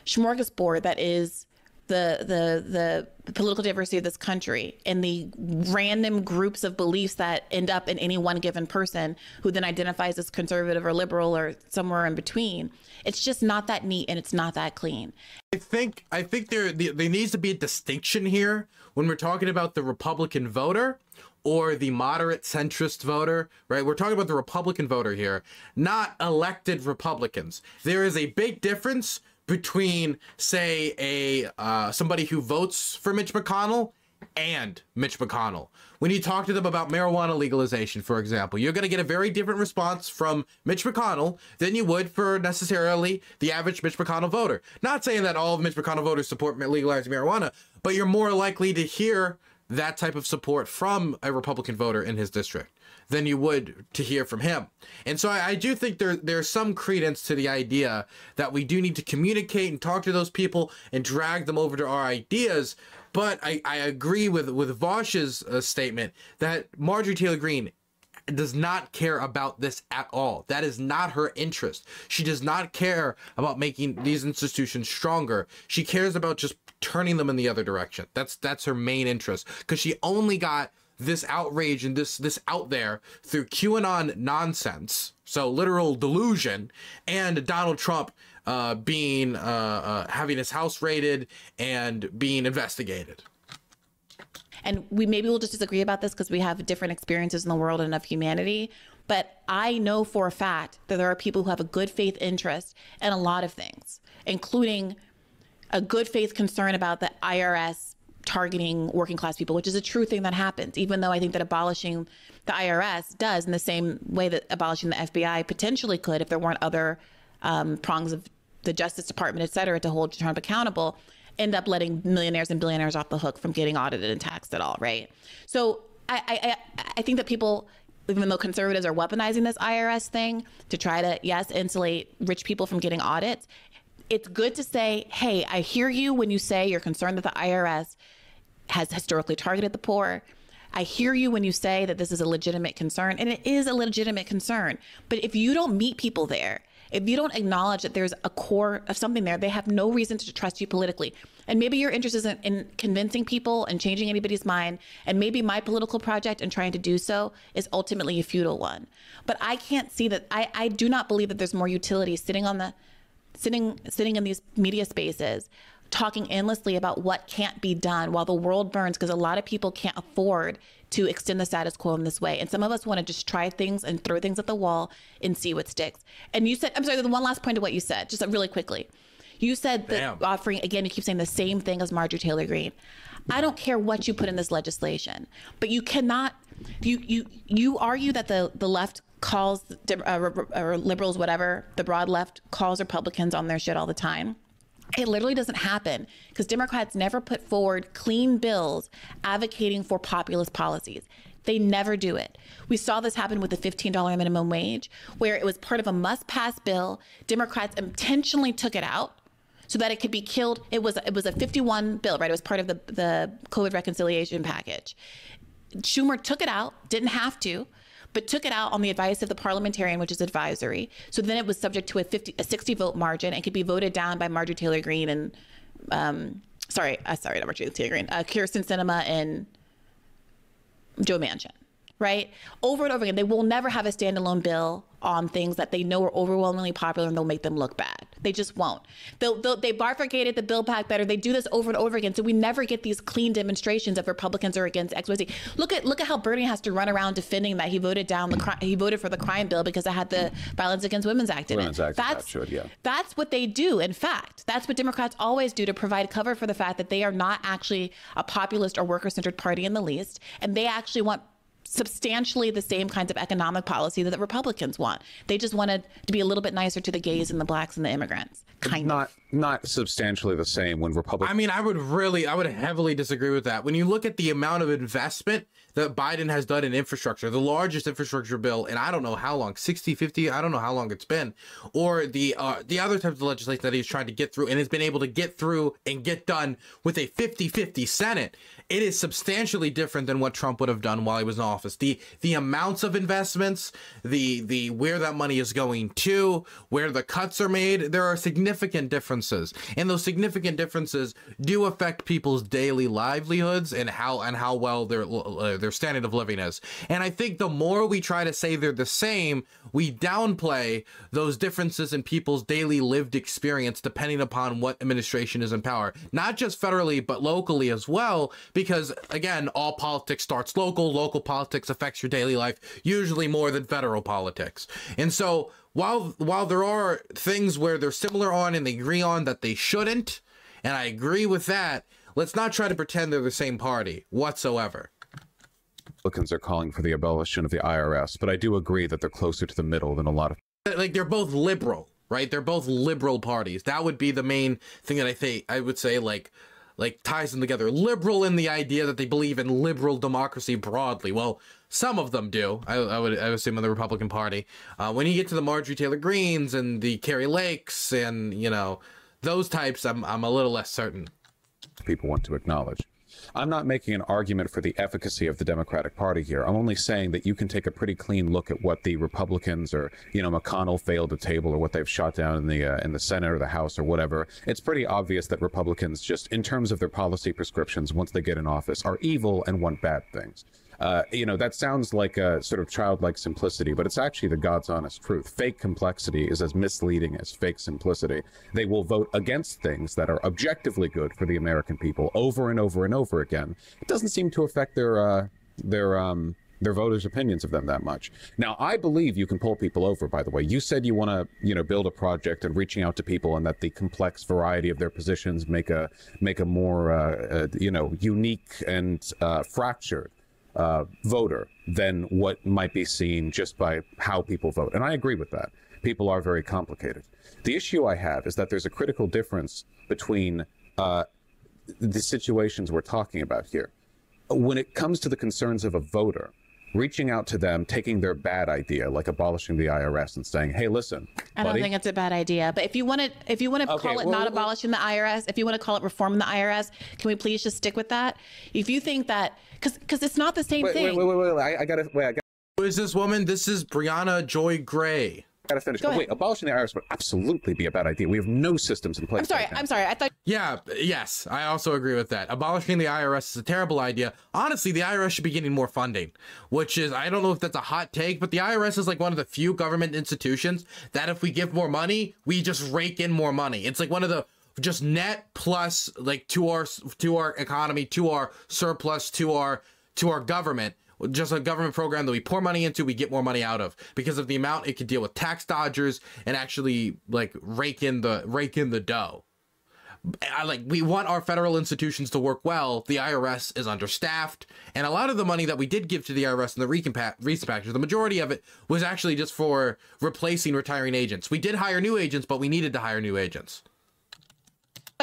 smorgasbord that is the the the political diversity of this country and the random groups of beliefs that end up in any one given person who then identifies as conservative or liberal or somewhere in between it's just not that neat and it's not that clean I think I think there there needs to be a distinction here when we're talking about the Republican voter or the moderate centrist voter, right? We're talking about the Republican voter here, not elected Republicans. There is a big difference between, say, a uh, somebody who votes for Mitch McConnell and Mitch McConnell. When you talk to them about marijuana legalization, for example, you're going to get a very different response from Mitch McConnell than you would for necessarily the average Mitch McConnell voter. Not saying that all of Mitch McConnell voters support legalizing marijuana, but you're more likely to hear that type of support from a Republican voter in his district than you would to hear from him. And so I, I, do think there there's some credence to the idea that we do need to communicate and talk to those people and drag them over to our ideas. But I, I agree with with Vaush's uh, statement that Marjorie Taylor Greene does not care about this at all. That is not her interest. She does not care about making these institutions stronger. She cares about just turning them in the other direction. That's that's her main interest because she only got this outrage and this this out there through QAnon nonsense, so literal delusion, and Donald Trump uh, being uh, uh, having his house raided and being investigated. And we maybe we'll just disagree about this because we have different experiences in the world and of humanity. But I know for a fact that there are people who have a good faith interest in a lot of things, including a good faith concern about the IRS targeting working class people, which is a true thing that happens, even though I think that abolishing the IRS does in the same way that abolishing the FBI potentially could if there weren't other um, prongs of the Justice Department, et cetera, to hold Trump accountable, end up letting millionaires and billionaires off the hook from getting audited and taxed at all, right? So I, I, I think that people even though conservatives are weaponizing this IRS thing to try to, yes, insulate rich people from getting audits, it's good to say, hey, I hear you when you say you're concerned that the IRS has historically targeted the poor. I hear you when you say that this is a legitimate concern, and it is a legitimate concern. But if you don't meet people there, if you don't acknowledge that there's a core of something there, they have no reason to trust you politically. And maybe your interest isn't in, convincing people and changing anybody's mind. And maybe my political project and trying to do so is ultimately a futile one. But I can't see that. I, I do not believe that there's more utility sitting on the sitting sitting in these media spaces talking endlessly about what can't be done while the world burns because a lot of people can't afford to extend the status quo in this way. And some of us want to just try things and throw things at the wall and see what sticks. And you said, I'm sorry, the one last point of what you said, just really quickly. You said that Damn. offering, again, you keep saying the same thing as Marjorie Taylor Greene. I don't care what you put in this legislation, but you cannot, you, you, you argue that the, the left calls uh, or liberals, whatever, the broad left calls Republicans on their shit all the time. It literally doesn't happen because Democrats never put forward clean bills advocating for populist policies. They never do it. We saw this happen with the $15 minimum wage, where it was part of a must pass bill. Democrats intentionally took it out so that it could be killed. It was it was a 51 bill, right? It was part of the the COVID reconciliation package. Schumer took it out, didn't have to but took it out on the advice of the parliamentarian, which is advisory. So then it was subject to a 50, a 60 vote margin and could be voted down by Marjorie Taylor Greene and, um, sorry, uh, sorry, not Marjorie Taylor Greene, uh, Kyrsten Sinema and Joe Manchin, right? Over and over again, they will never have a standalone bill on things that they know are overwhelmingly popular and they'll make them look bad. They just won't. They'll, they'll, they barfurcated the Build Back Better. They do this over and over again. So we never get these clean demonstrations of Republicans are against XYZ. Look at look at how Bernie has to run around defending that he voted down the crime, he voted for the crime bill because it had the Violence Against Women's Act in Women's it. Act that's should, yeah. That's what they do. In fact, that's what Democrats always do to provide cover for the fact that they are not actually a populist or worker-centered party in the least, and they actually want substantially the same kinds of economic policy that the Republicans want. They just wanted to be a little bit nicer to the gays and the blacks and the immigrants. Kind not, of. Not substantially the same when Republicans. I mean, I would really, I would heavily disagree with that. When you look at the amount of investment that Biden has done in infrastructure, the largest infrastructure bill in I don't know how long, 60, 50, I don't know how long it's been, or the uh, the other types of legislation that he's trying to get through and has been able to get through and get done with a 50-50 Senate, it is substantially different than what Trump would have done while he was in office. The the amounts of investments, the the where that money is going to, where the cuts are made, there are significant differences, and those significant differences do affect people's daily livelihoods and how and how well their uh, their standard of living is. And I think the more we try to say they're the same, we downplay those differences in people's daily lived experience depending upon what administration is in power, not just federally but locally as well. Because again, all politics starts local. Local politics affects your daily life usually more than federal politics, and so while while there are things where they're similar on and they agree on that they shouldn't, and I agree with that, let's not try to pretend they're the same party whatsoever. Republicans are calling for the abolition of the IRS, but I do agree that they're closer to the middle than a lot of like they're both liberal, right? They're both liberal parties. That would be the main thing that I think I would say like like ties them together. Liberal in the idea that they believe in liberal democracy broadly. Well, some of them do. I, I would I would assume in the Republican Party. Uh, when you get to the Marjorie Taylor Greenes and the Kari Lakes and you know those types, I'm I'm a little less certain. people want to acknowledge. I'm not making an argument for the efficacy of the Democratic Party here. I'm only saying that you can take a pretty clean look at what the Republicans or you know McConnell failed to table or what they've shot down in the uh, in the Senate or the House or whatever. It's pretty obvious that Republicans, just in terms of their policy prescriptions, once they get in office, are evil and want bad things. Uh, you know, that sounds like a sort of childlike simplicity, but it's actually the God's honest truth. Fake complexity is as misleading as fake simplicity. They will vote against things that are objectively good for the American people over and over and over again. It doesn't seem to affect their uh, their um, their voters' opinions of them that much. Now, I believe you can pull people over. By the way, you said you want to, you know, build a project and reaching out to people, and that the complex variety of their positions make a make a more, uh, uh, you know, unique and uh, fractured uh, voter than what might be seen just by how people vote. And I agree with that. People are very complicated. The issue I have is that there's a critical difference between uh, the situations we're talking about here. When it comes to the concerns of a voter, reaching out to them, taking their bad idea, like abolishing the IRS, and saying, "Hey, listen, I don't think it's a bad idea. But if you want to, if you want to Okay, call it well, not well- abolishing the IRS, if you want to call it reforming the IRS, can we please just stick with that? If you think that, because because it's not the same wait, thing. wait, wait, wait, wait, I, I gotta wait, I gotta, Who is this woman? This is Briahna Joy Gray. gotta finish. Go Oh, wait, abolishing the IRS would absolutely be a bad idea. We have no systems in place. I'm sorry. right now. I'm sorry. I thought Yeah, yes, I also agree with that. Abolishing the IRS is a terrible idea. Honestly, the IRS should be getting more funding, which is, I don't know if that's a hot take, but the IRS is like one of the few government institutions that if we give more money, we just rake in more money. It's like one of the just net plus like to our to our economy, to our surplus, to our to our government. Just a government program that we pour money into, we get more money out of because of the amount it could deal with tax dodgers and actually like rake in the rake in the dough. I like we want our federal institutions to work well. The IRS is understaffed, and a lot of the money that we did give to the IRS and the recent package, the majority of it was actually just for replacing retiring agents. We did hire new agents, but we needed to hire new agents.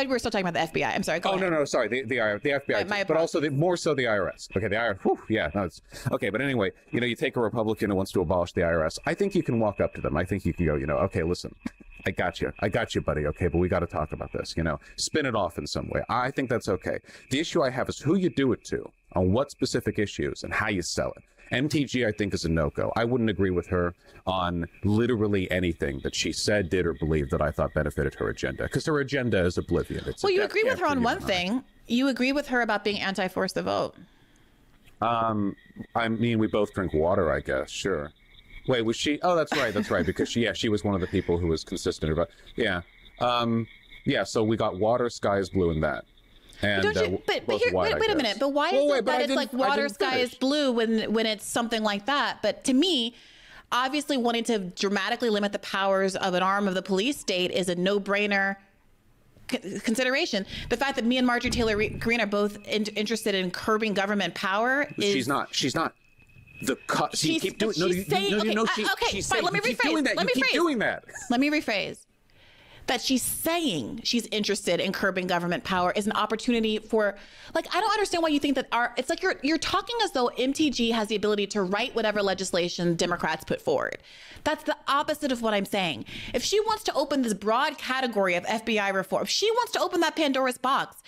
We were still talking about the FBI. I'm sorry. Oh ahead. no no sorry the the, the FBI My- my but also the, more so the IRS okay the IRS whew, yeah no it's okay but anyway you know you take a Republican who wants to abolish the IRS I think you can walk up to them I think you can go you know okay listen I got you I got you buddy okay but we got to talk about this you know spin it off in some way I think that's okay the issue I have is who you do it to on what specific issues and how you sell it MTG, I think, is a no go. I wouldn't agree with her on literally anything that she said, did, or believed that I thought benefited her agenda, because her agenda is oblivion. It's Well, you agree with her on one thing. You agree with her about being anti-force the vote. Um, I mean, we both drink water, I guess. Sure. Wait, was she? Oh, that's right. That's right. Because she, yeah, she was one of the people who was consistent about. Yeah. Um, yeah. So we got water, sky is blue, and that. And Don't uh, you? But, but here, white, wait, wait a minute. But why Well, is wait, it but that I it's like water didn't sky is blue when when it's something like that? But to me, obviously wanting to dramatically limit the powers of an arm of the police state is a no-brainer consideration. The fact that me and Marjorie Taylor Re- Greene are both in- interested in curbing government power is She's not. She's not. The cut. She She's- keep doing. No, she's you, saying- no, okay, no, uh, she, okay, she's fine, saying, let me keep rephrase, doing that. let me keep rephrase. doing that. let me rephrase that she's saying she's interested in curbing government power is an opportunity for like I don't understand why you think that our it's like you're you're talking as though MTG has the ability to write whatever legislation Democrats put forward. That's the opposite of what I'm saying. If she wants to open this broad category of FBI reform, if she wants to open that Pandora's box,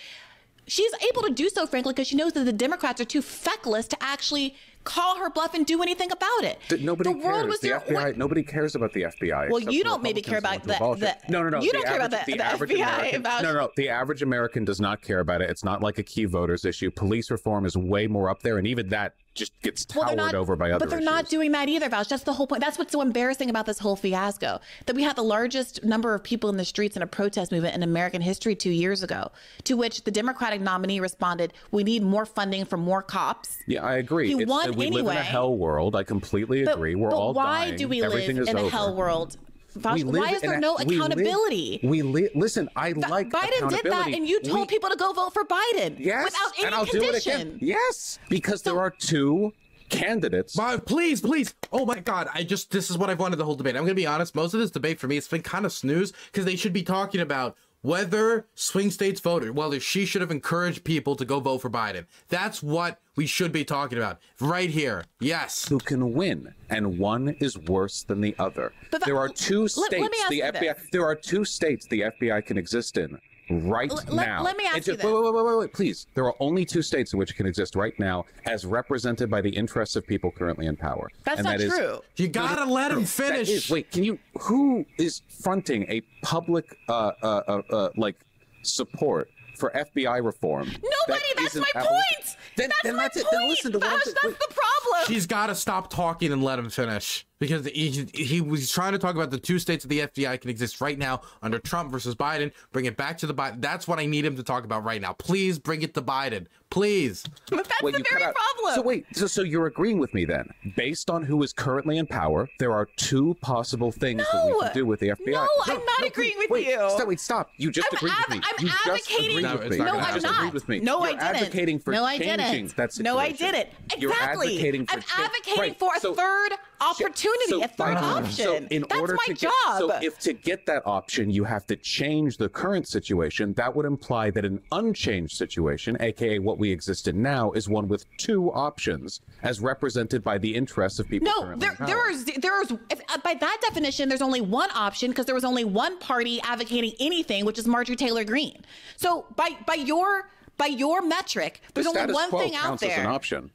she's able to do so, frankly, because she knows that the Democrats are too feckless to actually call her bluff and do anything about it. Th- Nobody the cares. world was the your, FBI. what- Nobody cares about the FBI. Well, you don't maybe care about who want to the- the- no, no, no. you don't care about average- the- the average FBI American, about- No, no. The average American does not care about it. It's not like a key voters issue. Police reform is way more up there, and even that just gets Well, towered they're not, over by other But they're not doing that either, Vaush. That's the whole point. That's what's so embarrassing about this whole fiasco. That we had the largest number of people in the streets in a protest movement in American history two years ago, to which the Democratic nominee responded, We need more funding for more cops. Yeah, I agree. He It's- won we live in a hell world. I completely But, agree. We're but all why dying. do we Everything live in a over. hell world? Vaush, We live why is in there a- no we live- accountability? We li- listen. I like Biden did that, and you told We- people to go vote for Biden yes, without any and I'll condition. do it again. Yes, because there are two candidates. But please, please. Oh my God. I just, this is what I've wanted the whole debate. I'm going to be honest. Most of this debate for me, it's been kind of snooze because they should be talking about whether swing states voted, whether she should have encouraged people to go vote for Biden. That's what we should be talking about right here. Yes. who can win, and one is worse than the other. But that- there are two states let me the FBI. this. There are two states the FBI can exist in right let- now. let me ask And you just- this. Wait, wait, wait, wait, wait, please. There are only two states in which it can exist right now, as represented by the interests of people currently in power. That's and not that is- true. You gotta let him finish. is- wait, can you? Who is fronting a public, uh, uh, uh, uh like, support for FBI reform? Nobody. that that's my abolition? point. Then, that's then my that's point. it. Then listen to what I'm that's Wait. the problem. She's got to stop talking and let him finish because he, he was trying to talk about the two states of the FBI can exist right now under Trump versus Biden. Bring it back to the Biden. That's what I need him to talk about right now. Please bring it to Biden. Please. But that's Wait, the very out- problem. So wait, so, so you're agreeing with me then? Based on who is currently in power, there are two possible things that we No. can do with the FBI. No, I'm not agreeing with wait, you. Stop, wait, stop. You just I'm agreed adv- with me. I'm you just advocating- agreed No, with me. No, You I'm just not. agreed with me. No, I You're didn't. advocating for no, I didn't. that situation. No, I didn't. Exactly. You're advocating for I'm advocating Right, for a so- third opportunity, So- a third option. So in That's order my to job. Get, so if to get that option you have to change the current situation, that would imply that an unchanged situation, aka what we exist in now, is one with two options, as represented by the interests of people. no, there, there is, there is. If, uh, by that definition, there's only one option because there was only one party advocating anything, which is Marjorie Taylor Greene. So by by your by your metric, The there's only one thing out counts as an option.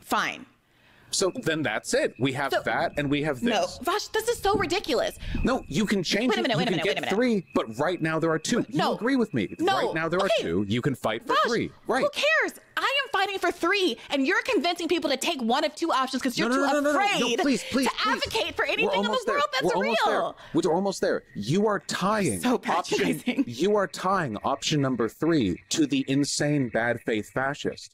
Fine. So then that's it. We have So- that, and we have this. No, Vaush, this is so ridiculous. No, you can change Wait a minute, it. wait a minute, wait a get minute. three, but right now there are two. No. You agree with me? No. Right now there Okay. are two. You can fight for Vaush, three. Right. Who cares? I am fighting for three, and you're convincing people to take one of two options because you're no, no, too no, no, no, no, afraid please, please, to please. advocate for anything in the almost there. world that's We're almost real. There. We're almost there. You are tying So option. You are tying option number three to the insane bad faith fascist.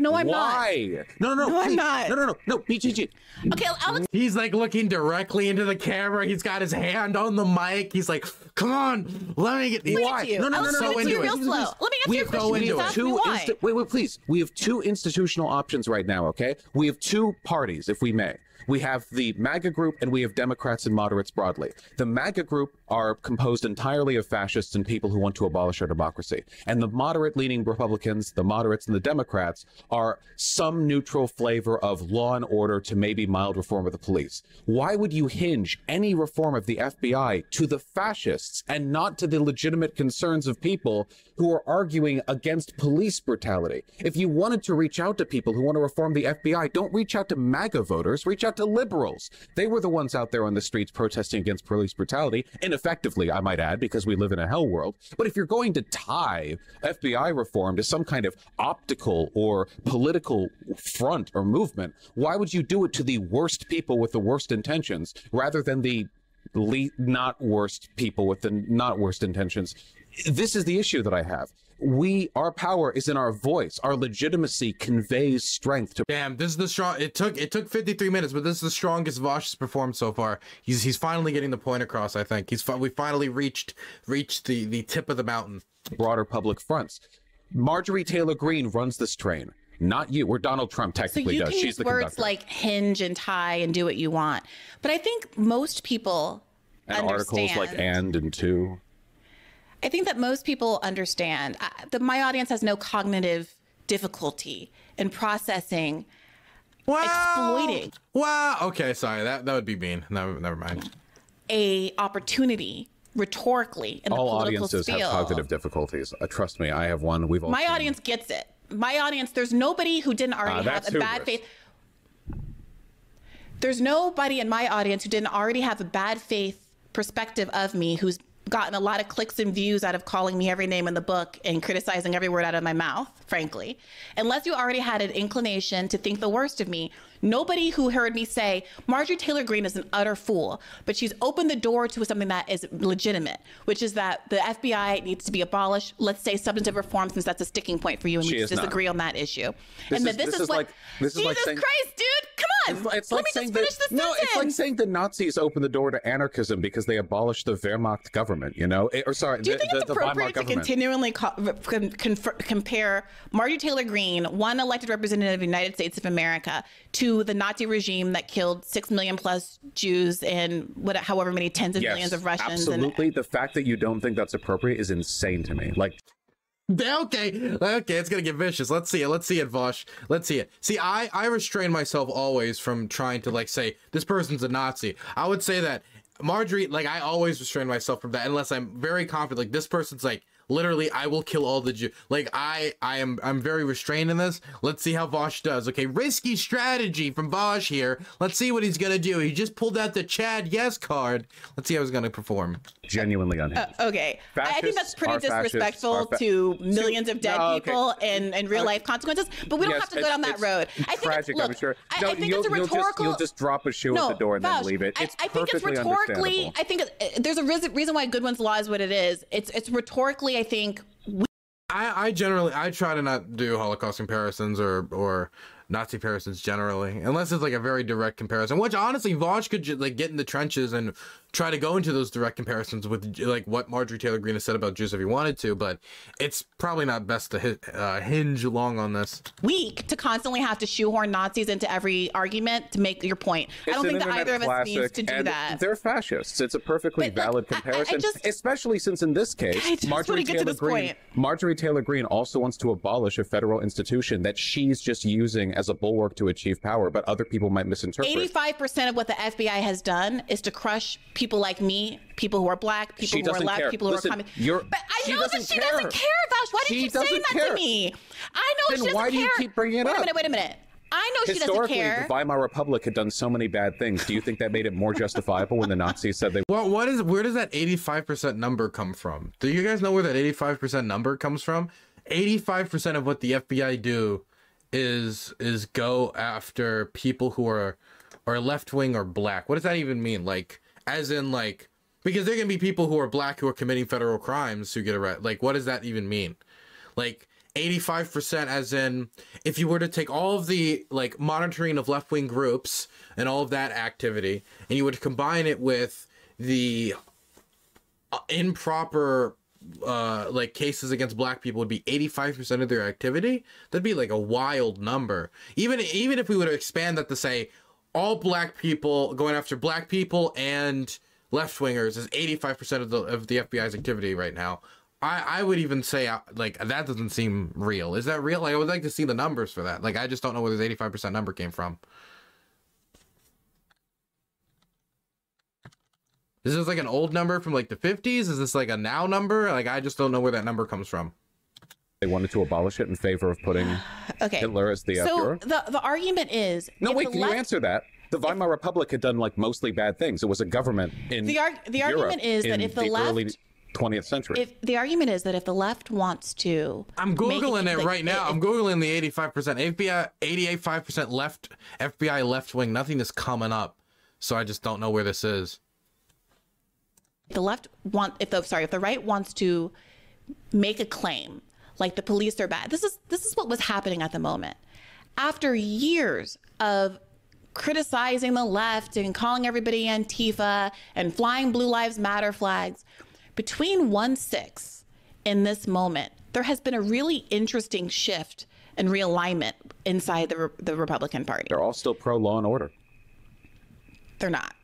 No, I'm Why? No, no, no. No, I'm not. No, no, no, no. BGG. Okay, Alex. He's like looking directly into the camera. He's got his hand on the mic. He's like, come on, let me get Bring it Why? you. No, no, I'll no, no, send no, it to you wait, real wait, slow. Let me answer we your question. into Just it. two why. insti- wait, wait, please. We have two institutional options right now, okay? We have two parties, if we may. We have the MAGA group and we have Democrats and moderates broadly. The MAGA group are composed entirely of fascists and people who want to abolish our democracy. And the moderate leaning Republicans, the moderates, and the Democrats are some neutral flavor of law and order to maybe mild reform of the police. Why would you hinge any reform of the FBI to the fascists and not to the legitimate concerns of people who are arguing against police brutality? If you wanted to reach out to people who want to reform the FBI, don't reach out to MAGA voters, reach out to liberals. They were the ones out there on the streets protesting against police brutality, ineffectively, I might add, because we live in a hell world. But if you're going to tie FBI reform to some kind of optical or political front or movement, why would you do it to the worst people with the worst intentions rather than the le- not worst people with the not worst intentions? This is the issue that I have. We, our power is in our voice. Our legitimacy conveys strength to Damn, this is the strong. It took it took 53 minutes, but this is the strongest Vaush has performed so far. He's he's finally getting the point across. I think he's we finally reached reached the the tip of the mountain. broader public fronts. Marjorie Taylor Greene runs this train, not you. Where Donald Trump technically So technically you does. can She's use the words conductor. like hinge and tie and do what you want, but I think most people and understand. articles like and and to. I think that most people understand uh, that my audience has no cognitive difficulty in processing Wow. exploiting Wow. Okay, sorry. That that would be mean. No, never mind. a opportunity rhetorically in the All political audiences sphere. have cognitive difficulties. Uh, trust me, I have one. We've all My seen- audience gets it. My audience, there's nobody who didn't already Ah, have that's a bad faith. there's nobody in my audience who didn't already have a bad faith perspective of me who's gotten a lot of clicks and views out of calling me every name in the book and criticizing every word out of my mouth, frankly. Unless you already had an inclination to think the worst of me, nobody who heard me say Marjorie Taylor Greene is an utter fool, but she's opened the door to something that is legitimate, which is that the FBI needs to be abolished. Let's say substantive reform, since that's a sticking point for you, and She we is not. disagree on that issue. This and is- that this, this is, is what like- this is Jesus like saying- Christ, dude, come on. It's, it's Let like me saying just finish that, no, it's like saying the Nazis opened the door to anarchism because they abolished the Weimar government. You know, Eh, or sorry, Do you the, think it's the appropriate to government. continually co- compare Marjorie Taylor Greene, one elected representative of the United States of America, to the Nazi regime that killed six million plus Jews and what, however many tens of Yes, millions of Russians? absolutely. the fact that you don't think that's appropriate is insane to me. Like, Okay, okay, it's gonna get vicious. Let's see it. Let's see it, Vaush. Let's see it. See, I I restrain myself always from trying to like say this person's a Nazi. I would say that Marjorie, like I always restrain myself from that unless I'm very confident. Like this person's like literally, I will kill all the Jew. Like I I am I'm very restrained in this. Let's see how Vaush does. Okay, risky strategy from Vaush here. Let's see what he's gonna do. He just pulled out the Chad yes card. Let's see how he's gonna perform. genuinely unhinged. Okay, I- I think that's pretty are fascists disrespectful to millions of dead No, okay. people and, and real Uh, life consequences. But we don't Yes, have to go down that it's- road. I think tragic, it's, look, I'm sure. No, I think you'll, it's a you'll just- rhetorical. You'll just, drop a shoe at the door and Vaush, then leave it. I- It's I, think it's rhetorically. I think it, there's a reason, reason why Godwin's law is what it is. It's it's rhetorically. I think I, I generally I try to not do Holocaust comparisons or or Nazi comparisons generally, unless it's like a very direct comparison. Which honestly, Vaush could like get in the trenches and try to go into those direct comparisons with like what Marjorie Taylor Greene has said about Jews if you wanted to, but it's probably not best to hit, uh, hinge long on this. weak to constantly have to shoehorn Nazis into every argument to make your point. I don't think that either of us needs to do that. They're fascists. It's a perfectly But, like, valid I- I- I comparison, just- especially since in this case, Marjorie wanna get to Taylor this Greene. Marjorie Taylor Greene also wants to abolish a federal institution that she's just using as a bulwark to achieve power, but other people might misinterpret. 85% of what the FBI has done is to crush people like me, people who are black, people She who are doesn't left, care. people who Listen, are coming. you're- But I know that she care. doesn't care, Vaush. Why do you She keep saying doesn't that to me? I know Then she doesn't why do you care. keep bringing it wait up? a minute, wait a minute. I know she doesn't Historically, care. the Weimar Republic had done so many bad things. Do you think that made it more justifiable when the Nazis said they Well, what is where does that 85% number come from? Do you guys know where that 85% number comes from? 85% of what the FBI do is is go after people who are are left wing or black. What does that even mean? Like as in like because there can be people who are black who are committing federal crimes who get arrested. Like what does that even mean? Like 85% as in if you were to take all of the like monitoring of left-wing groups and all of that activity and you would combine it with the uh, improper uh like cases against black people would be 85% of their activity that'd be like a wild number even even if we were to expand that to say all black people going after black people and left wingers is 85% of the of the FBI's activity right now I, I would even say uh, like that doesn't seem real. Is that real? Like I would like to see the numbers for that. Like I just don't know where this eighty five percent number came from. Is this like an old number from like the fifties? Is this like a now number? Like I just don't know where that number comes from. They wanted to abolish it in favor of putting okay. Hitler as the so Führer? the the argument is No, wait, can left- you answer that? The Weimar Republic had done like mostly bad things. It was a government in The arg- the Europe argument is that if the early left- 20th century. if the argument is that if the left wants to I'm googling it like, right now. if- I'm googling the eighty five percent FBI eighty eight five percent left FBI left wing. Nothing is coming up, so I just don't know where this is. the left want if the sorry if the right wants to make a claim like the police are bad. This is this is what was happening at the moment. After years of criticizing the left and calling everybody antifa and flying blue lives matter flags between 1 6 in this moment there has been a really interesting shift and realignment inside the, Re- the republican party. They're all still pro law and order. they're not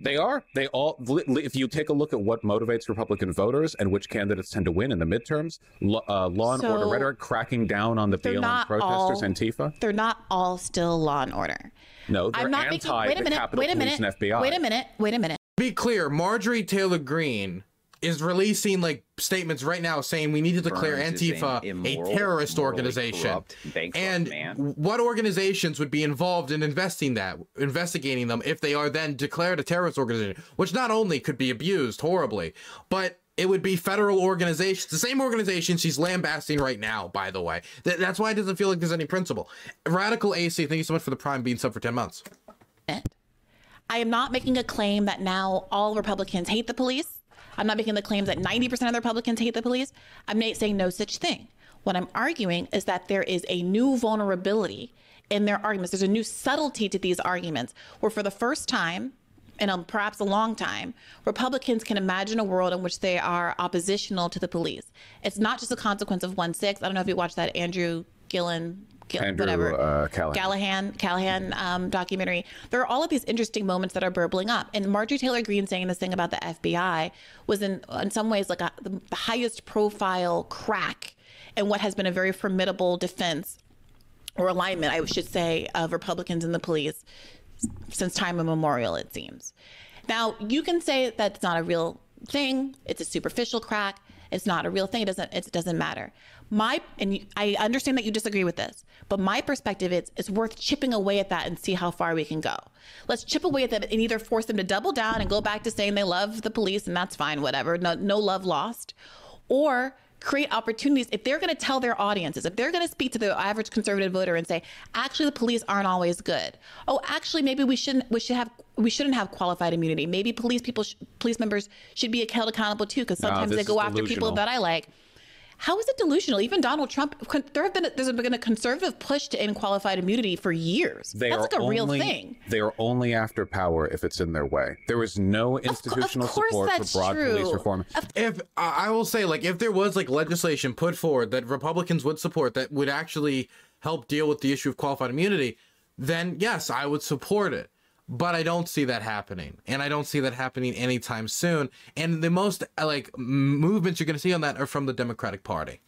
They are. They all. li- li- If you take a look at what motivates Republican voters and which candidates tend to win in the midterms, lo, uh, law and order rhetoric, cracking down on the they're BLM protesters, all, Antifa. they're not all still law and order No, they're I'm not anti making. Wait a the minute. Capitol Wait a Police minute. and FBI. Wait a minute. Wait a minute. Be clear, Marjorie Taylor Greene is releasing like statements right now saying we need to declare Burns Antifa an a immoral, terrorist organization. corrupt, And man. what organizations would be involved in investing that, investigating them if they are then declared a terrorist organization, which not only could be abused horribly, but it would be federal organizations, the same organization she's lambasting right now, by the way. Th- that's why it doesn't feel like there's any principle. Radical AC, thank you so much for the prime being sub for 10 months. I am not making a claim that now all Republicans hate the police. I'm not making the claims that 90% of the Republicans hate the police. I'm not saying no such thing. What I'm arguing is that there is a new vulnerability in their arguments. There's a new subtlety to these arguments where, for the first time, in a, um, perhaps a long time, Republicans can imagine a world in which they are oppositional to the police. It's not just a consequence of 1 6. I don't know if you watched that Andrew Gillen. Andrew, whatever. uh, Callaghan. Callaghan, Callaghan um, documentary. There are all of these interesting moments that are burbling up. And Marjorie Taylor Greene saying this thing about the FBI was in, in some ways like a, the highest profile crack in what has been a very formidable defense or alignment, I should say, of Republicans and the police since time immemorial, it seems. Now, you can say that's not a real thing. It's a superficial crack. It's not a real thing. It doesn't. It doesn't matter. My and I understand that you disagree with this, but my perspective is it's worth chipping away at that and see how far we can go. Let's chip away at that and either force them to double down and go back to saying they love the police and that's fine, whatever. No, no love lost, or create opportunities if they're going to tell their audiences if they're going to speak to the average conservative voter and say actually the police aren't always good oh actually maybe we shouldn't we should have we shouldn't have qualified immunity maybe police people sh- police members should be held accountable too because sometimes this they go after people that i like how is it delusional even donald trump there have been there's been a conservative push to end qualified immunity for years They that's like a real thing They are only after power if it's in their way. There is no institutional course support for broad police true. reform. if I will say, like, if there was like legislation put forward that Republicans would support that would actually help deal with the issue of qualified immunity, then yes, I would support it. But I don't see that happening, and I don't see that happening anytime soon. And the most uh, like movements you're going to see on that are from the Democratic Party.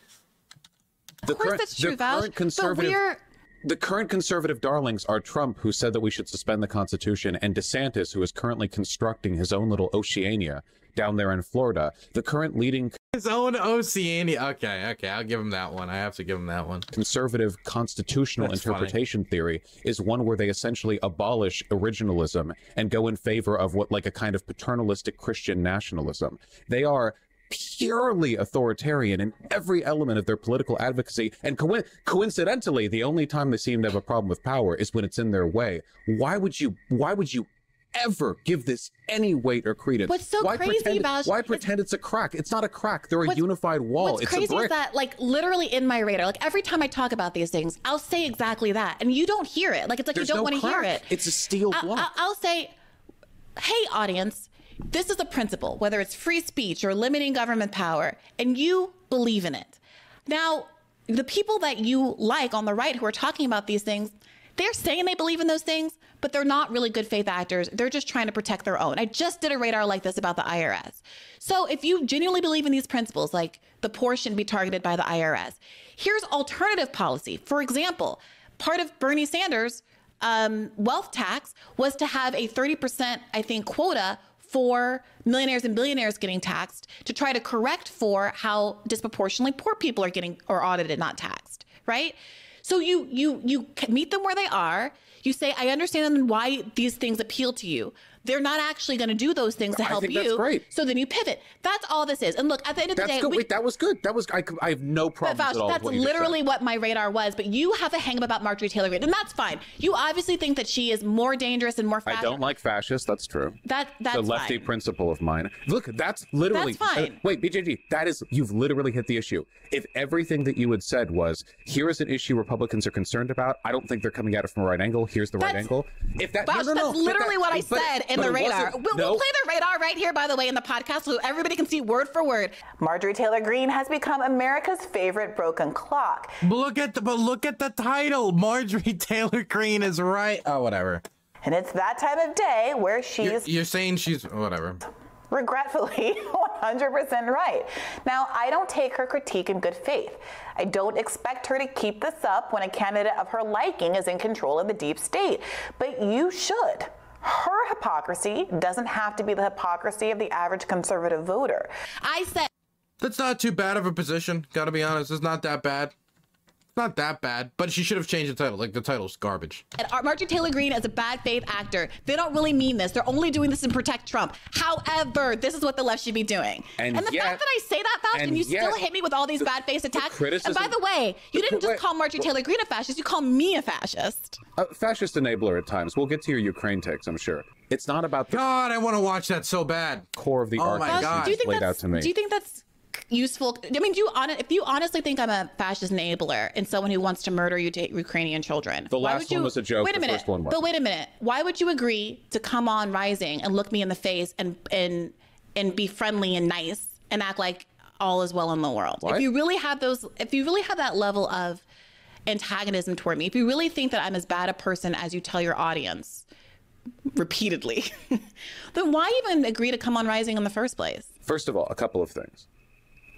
The of course current- that's true the Val, but we're the current conservative darlings are Trump, who said that we should suspend the Constitution, and DeSantis, who is currently constructing his own little Oceania down there in Florida. The current leading His own Oceania. Okay, okay, I'll give him that one. I have to give him that one. conservative constitutional That's funny. interpretation theory is one where they essentially abolish originalism and go in favor of what like a kind of paternalistic Christian nationalism. They are purely authoritarian in every element of their political advocacy. And co- coincidentally the only time they seem to have a problem with power is when it's in their way. Why would you why would you ever give this any weight or credence? What's so why crazy pretend, about- why it's- pretend it's a crack? It's not a crack. They're a unified wall. What's it's a crazy is that, like, literally in my radar, like every time I talk about these things, I'll say exactly that, and you don't hear it. Like, it's like There's you don't no want to hear it. It's a steel I- block. I- I'll say, hey, audience, this is a principle, whether it's free speech or limiting government power, and you believe in it. Now, the people that you like on the right who are talking about these things, they're saying they believe in those things, but they're not really good faith actors. They're just trying to protect their own. I just did a radar like this about the IRS. So if you genuinely believe in these principles, like the poor shouldn't be targeted by the IRS, here's alternative policy. For example, part of Bernie Sanders' um, wealth tax was to have a 30%, I think, quota for millionaires and billionaires getting taxed to try to correct for how disproportionately poor people are getting or audited, not taxed, right? So you you you meet them where they are. You say, I understand why these things appeal to you. They're not actually going to do those things to I help think you. that's great. So then you pivot. That's all this is. And look, at the end of the That's day, good. we, Wait, that was good. That was I, I have no but problem Vaush, at all. with that's what you just said. literally what my radar was. But you have a hang up about Marjorie Taylor Greene, and that's fine. You obviously think that she is more dangerous and more. I don't like fascists. That's true. that. That's the lefty fine. principle of mine. Look, that's literally. That's fine. uh, wait, BJG, that is you've literally hit the issue. If everything that you had said was here is an issue Republicans are concerned about, I don't think they're coming at it from a right angle. Here's the right angle. If that, Vaush, no, no, no, that's literally that- what I but- said in but the radar. We'll, no, we'll play the radar right here, by the way, in the podcast, so everybody can see word for word. Marjorie Taylor Greene has become America's favorite broken clock. But look at the but look at the title. Marjorie Taylor Greene is right. Oh, whatever. And it's that time of day where You're, she's you're saying she's whatever. regretfully 100% right. Now, I don't take her critique in good faith. I don't expect her to keep this up when a candidate of her liking is in control of the deep state, but you should. Her hypocrisy doesn't have to be the hypocrisy of the average conservative voter. I said That's not too bad of a position. Gotta be honest, it's not that bad. It's not that bad, but she should have changed the title. Like the title's garbage. And Marjorie Taylor Greene is a bad faith actor. They don't really mean this. They're only doing this to protect Trump. However, this is what the left should be doing. And the yet- fact that I say that, Vaush, and, and you yet still hit me with all these bad faith attacks. and by the way, you the didn't cri- just call Marjorie Taylor Greene a fascist. You called me a fascist. A fascist enabler at times. We'll get to your Ukraine takes, I'm sure. It's not about the God, I want to watch that so bad. core of the Oh arc my God. do you think laid out that's to me. do you think that's useful? I mean, do you hon- if you honestly think I'm a fascist enabler and someone who wants to murder you Ukrainian children, The why last you, one was a joke, Wait a minute, but wait a minute. Why would you agree to come on Rising and look me in the face and and and be friendly and nice and act like all is well in the world? What? If you really have those, if you really have that level of antagonism toward me, if you really think that I'm as bad a person as you tell your audience repeatedly, then why even agree to come on Rising in the first place? First of all, a couple of things.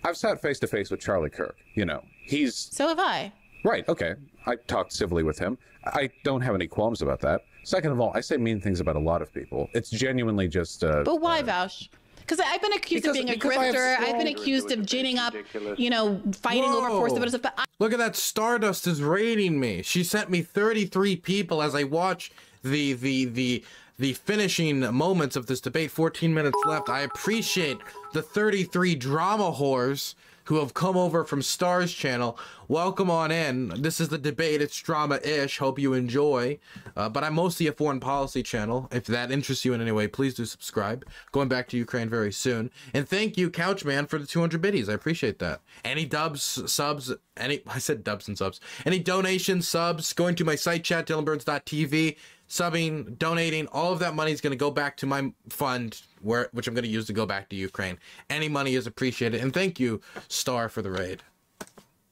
I've sat face to face with Charlie Kirk. You know, he's So have I. right. Okay, I talked civilly with him. I don't have any qualms about that. Second of all, I say mean things about a lot of people. It's genuinely just. Uh, But why, Vaush? Because I've been accused Because- of being a because I have grifter. I've been accused of ginning up, you know, fighting over force of Whoa. But I, Look at that. Stardust is rating me. She sent me 33 people as I watch the the the the finishing moments of this debate. 14 minutes left. I appreciate the 33 drama whores who have come over from Stars channel. Welcome on in. This is the debate. It's drama-ish. Hope you enjoy. Uh, but I'm mostly a foreign policy channel. If that interests you in any way, please do subscribe. Going back to Ukraine very soon. And thank you, Couchman, for the 200 biddies. I appreciate that. Any dubs, subs, any I said dubs and subs. Any donations, subs, going to my site chat, dylanburns.tv, subbing, donating, all of that money is going to go back to my fund, where which I'm going to use to go back to Ukraine. Any money is appreciated. And thank you, Star, for the raid.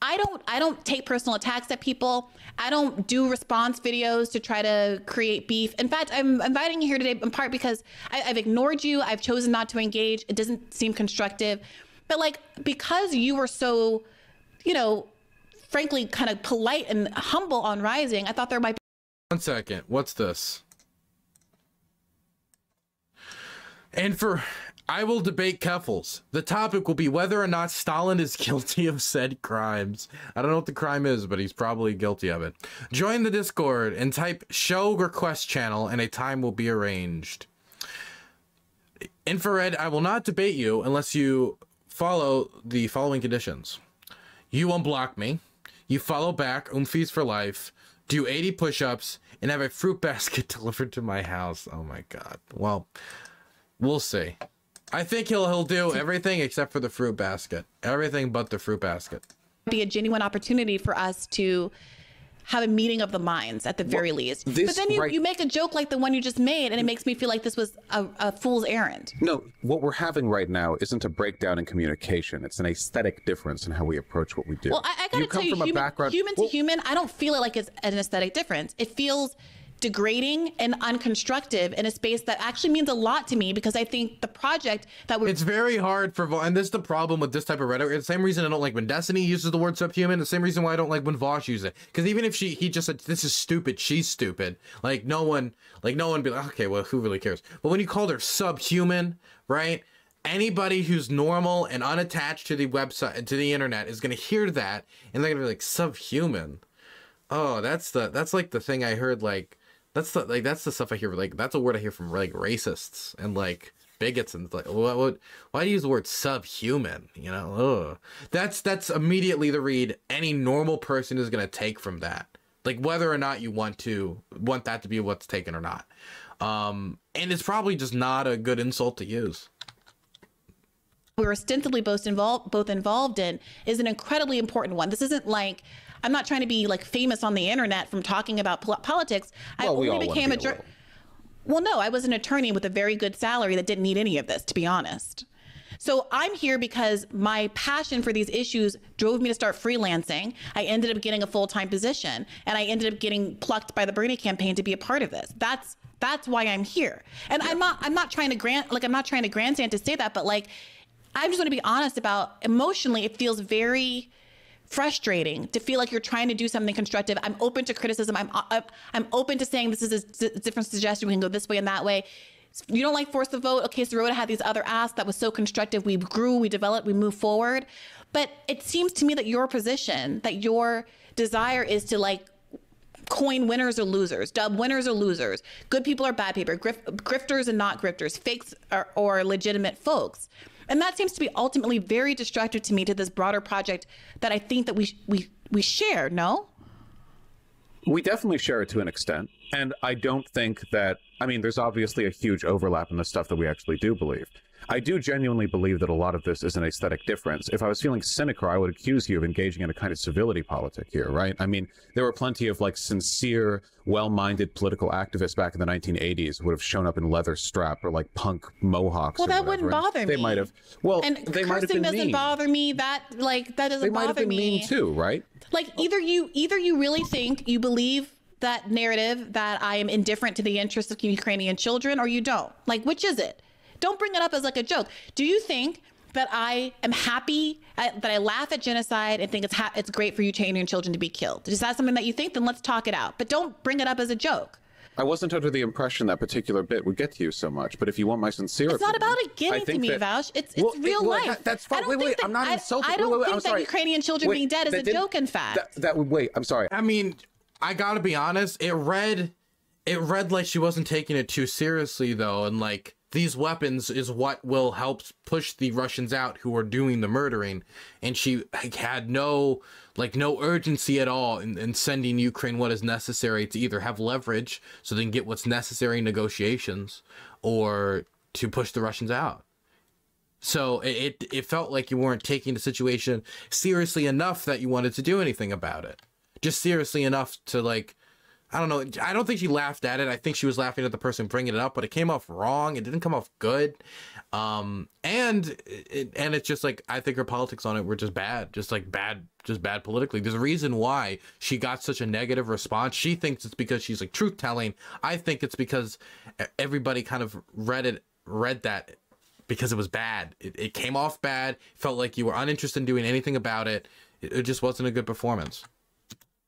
I don't I don't take personal attacks at people. I don't do response videos to try to create beef. In fact, I'm inviting you here today in part because I, I've ignored you. I've chosen not to engage. It doesn't seem constructive. But like because you were so, you know, frankly kind of polite and humble on rising, I thought there might be One second. What's this? And for I will debate Keffals. The topic will be whether or not Stalin is guilty of said crimes. I don't know what the crime is, but he's probably guilty of it. Join the Discord and type show request channel and a time will be arranged. Infrared, I will not debate you unless you follow the following conditions. You unblock me. You follow back, Umfis for life, do 80 push ups, and have a fruit basket delivered to my house. Oh my god. Well, we'll see. I think he'll he'll do everything except for the fruit basket. Everything but the fruit basket. be a genuine opportunity for us to have a meeting of the minds at the very least. this But then you, right- you make a joke like the one you just made, and it makes me feel like this was a, a fool's errand. No, what we're having right now isn't a breakdown in communication. It's an aesthetic difference in how we approach what we do. Well, I, I gotta you come tell you, from a human, background. human Well, to human, I don't feel it like it's an aesthetic difference. It feels degrading and unconstructive in a space that actually means a lot to me because I think the project that we're It's very hard for and this is the problem with this type of rhetoric. It's the same reason I don't like when Destiny uses the word subhuman. The same reason why I don't like when Vaush uses it. Because even if she he just said this is stupid, she's stupid. Like no one like no one be like okay, well who really cares? But when you called her subhuman, right? Anybody who's normal and unattached to the website to the internet is gonna hear that and they're gonna be like subhuman. Oh, that's the that's like the thing I heard like that's the like that's the stuff I hear like that's a word I hear from like racists and like bigots and like what, what why do you use the word subhuman you know Ugh. that's that's immediately the read any normal person is gonna take from that like whether or not you want to want that to be what's taken or not um and it's probably just not a good insult to use we're ostensibly both involved both involved in is an incredibly important one. This isn't like I'm not trying to be like famous on the internet from talking about pol- politics. I Well, we all only became be a a. Well, no, I was an attorney with a very good salary that didn't need any of this, to be honest. So I'm here because my passion for these issues drove me to start freelancing. I ended up getting a full-time position, and I ended up getting plucked by the Bernie campaign to be a part of this. That's that's why I'm here. And I'm not I'm not trying to grant like I'm not trying to grandstand to say that, but like I'm just going to be honest about emotionally, it feels very frustrating to feel like you're trying to do something constructive. I'm open to criticism. I'm I'm, I'm open to saying this is a different suggestion. We can go this way and that way. You don't like force the vote. Okay, Sirota had these other asks that was so constructive. We grew, we developed, we moved forward. But it seems to me that your position, that your desire is to like coin winners or losers, dub winners or losers, good people or bad people, grif- grifters and not grifters, fakes or, or legitimate folks. And that seems to be ultimately very destructive to me to this broader project that I think that we we we share. No. We definitely share it to an extent. And I don't think that, I mean, there's obviously a huge overlap in the stuff that we actually do believe. I do genuinely believe that a lot of this is an aesthetic difference. If I was feeling cynical, I would accuse you of engaging in a kind of civility politic here, right? I mean, there were plenty of like sincere, well-minded political activists back in the 1980s would have shown up in leather strap or like punk mohawks. Well, that wouldn't and bother They might have. Well, And they might have been doesn't mean. bother me. That like that doesn't They might bother have been me. mean too, right? Like either you either you really think you believe that narrative that I am indifferent to the interests of Ukrainian children or you don't. Like which is it? Don't bring it up as like a joke. Do you think that I am happy I, that I laugh at genocide and think it's ha- it's great for Ukrainian children to be killed? Is that something that you think? Then let's talk it out. But don't bring it up as a joke. I wasn't under the impression that particular bit would get to you so much. But if you want my sincere, It's not about it I getting to think me, that- Vaush. It's it's Well, it- real well, life. that- that's fine. I don't Wait, think wait, that, I'm not I, insulting. I don't Wait, wait, think I'm that sorry. Ukrainian children Wait, being dead is a joke. In fact, That, that would wait. I'm sorry. I mean, I gotta be honest. It read, it read like she wasn't taking it too seriously though, and like these weapons is what will help push the Russians out who are doing the murdering, and she had no like no urgency at all in, in sending Ukraine what is necessary to either have leverage so they can get what's necessary in negotiations, or to push the Russians out. So it it felt like you weren't taking the situation seriously enough that you wanted to do anything about it. Just seriously enough to like, I don't know. I don't think she laughed at it. I think she was laughing at the person bringing it up, but it came off wrong. It didn't come off good. Um, and it, and it's just like I think her politics on it were just bad, just like bad, just bad politically. There's a reason why she got such a negative response. She thinks it's because she's like truth telling. I think it's because everybody kind of read it, read that because it was bad. It, it came off bad. Felt like you were uninterested in doing anything about it. It, it just wasn't a good performance.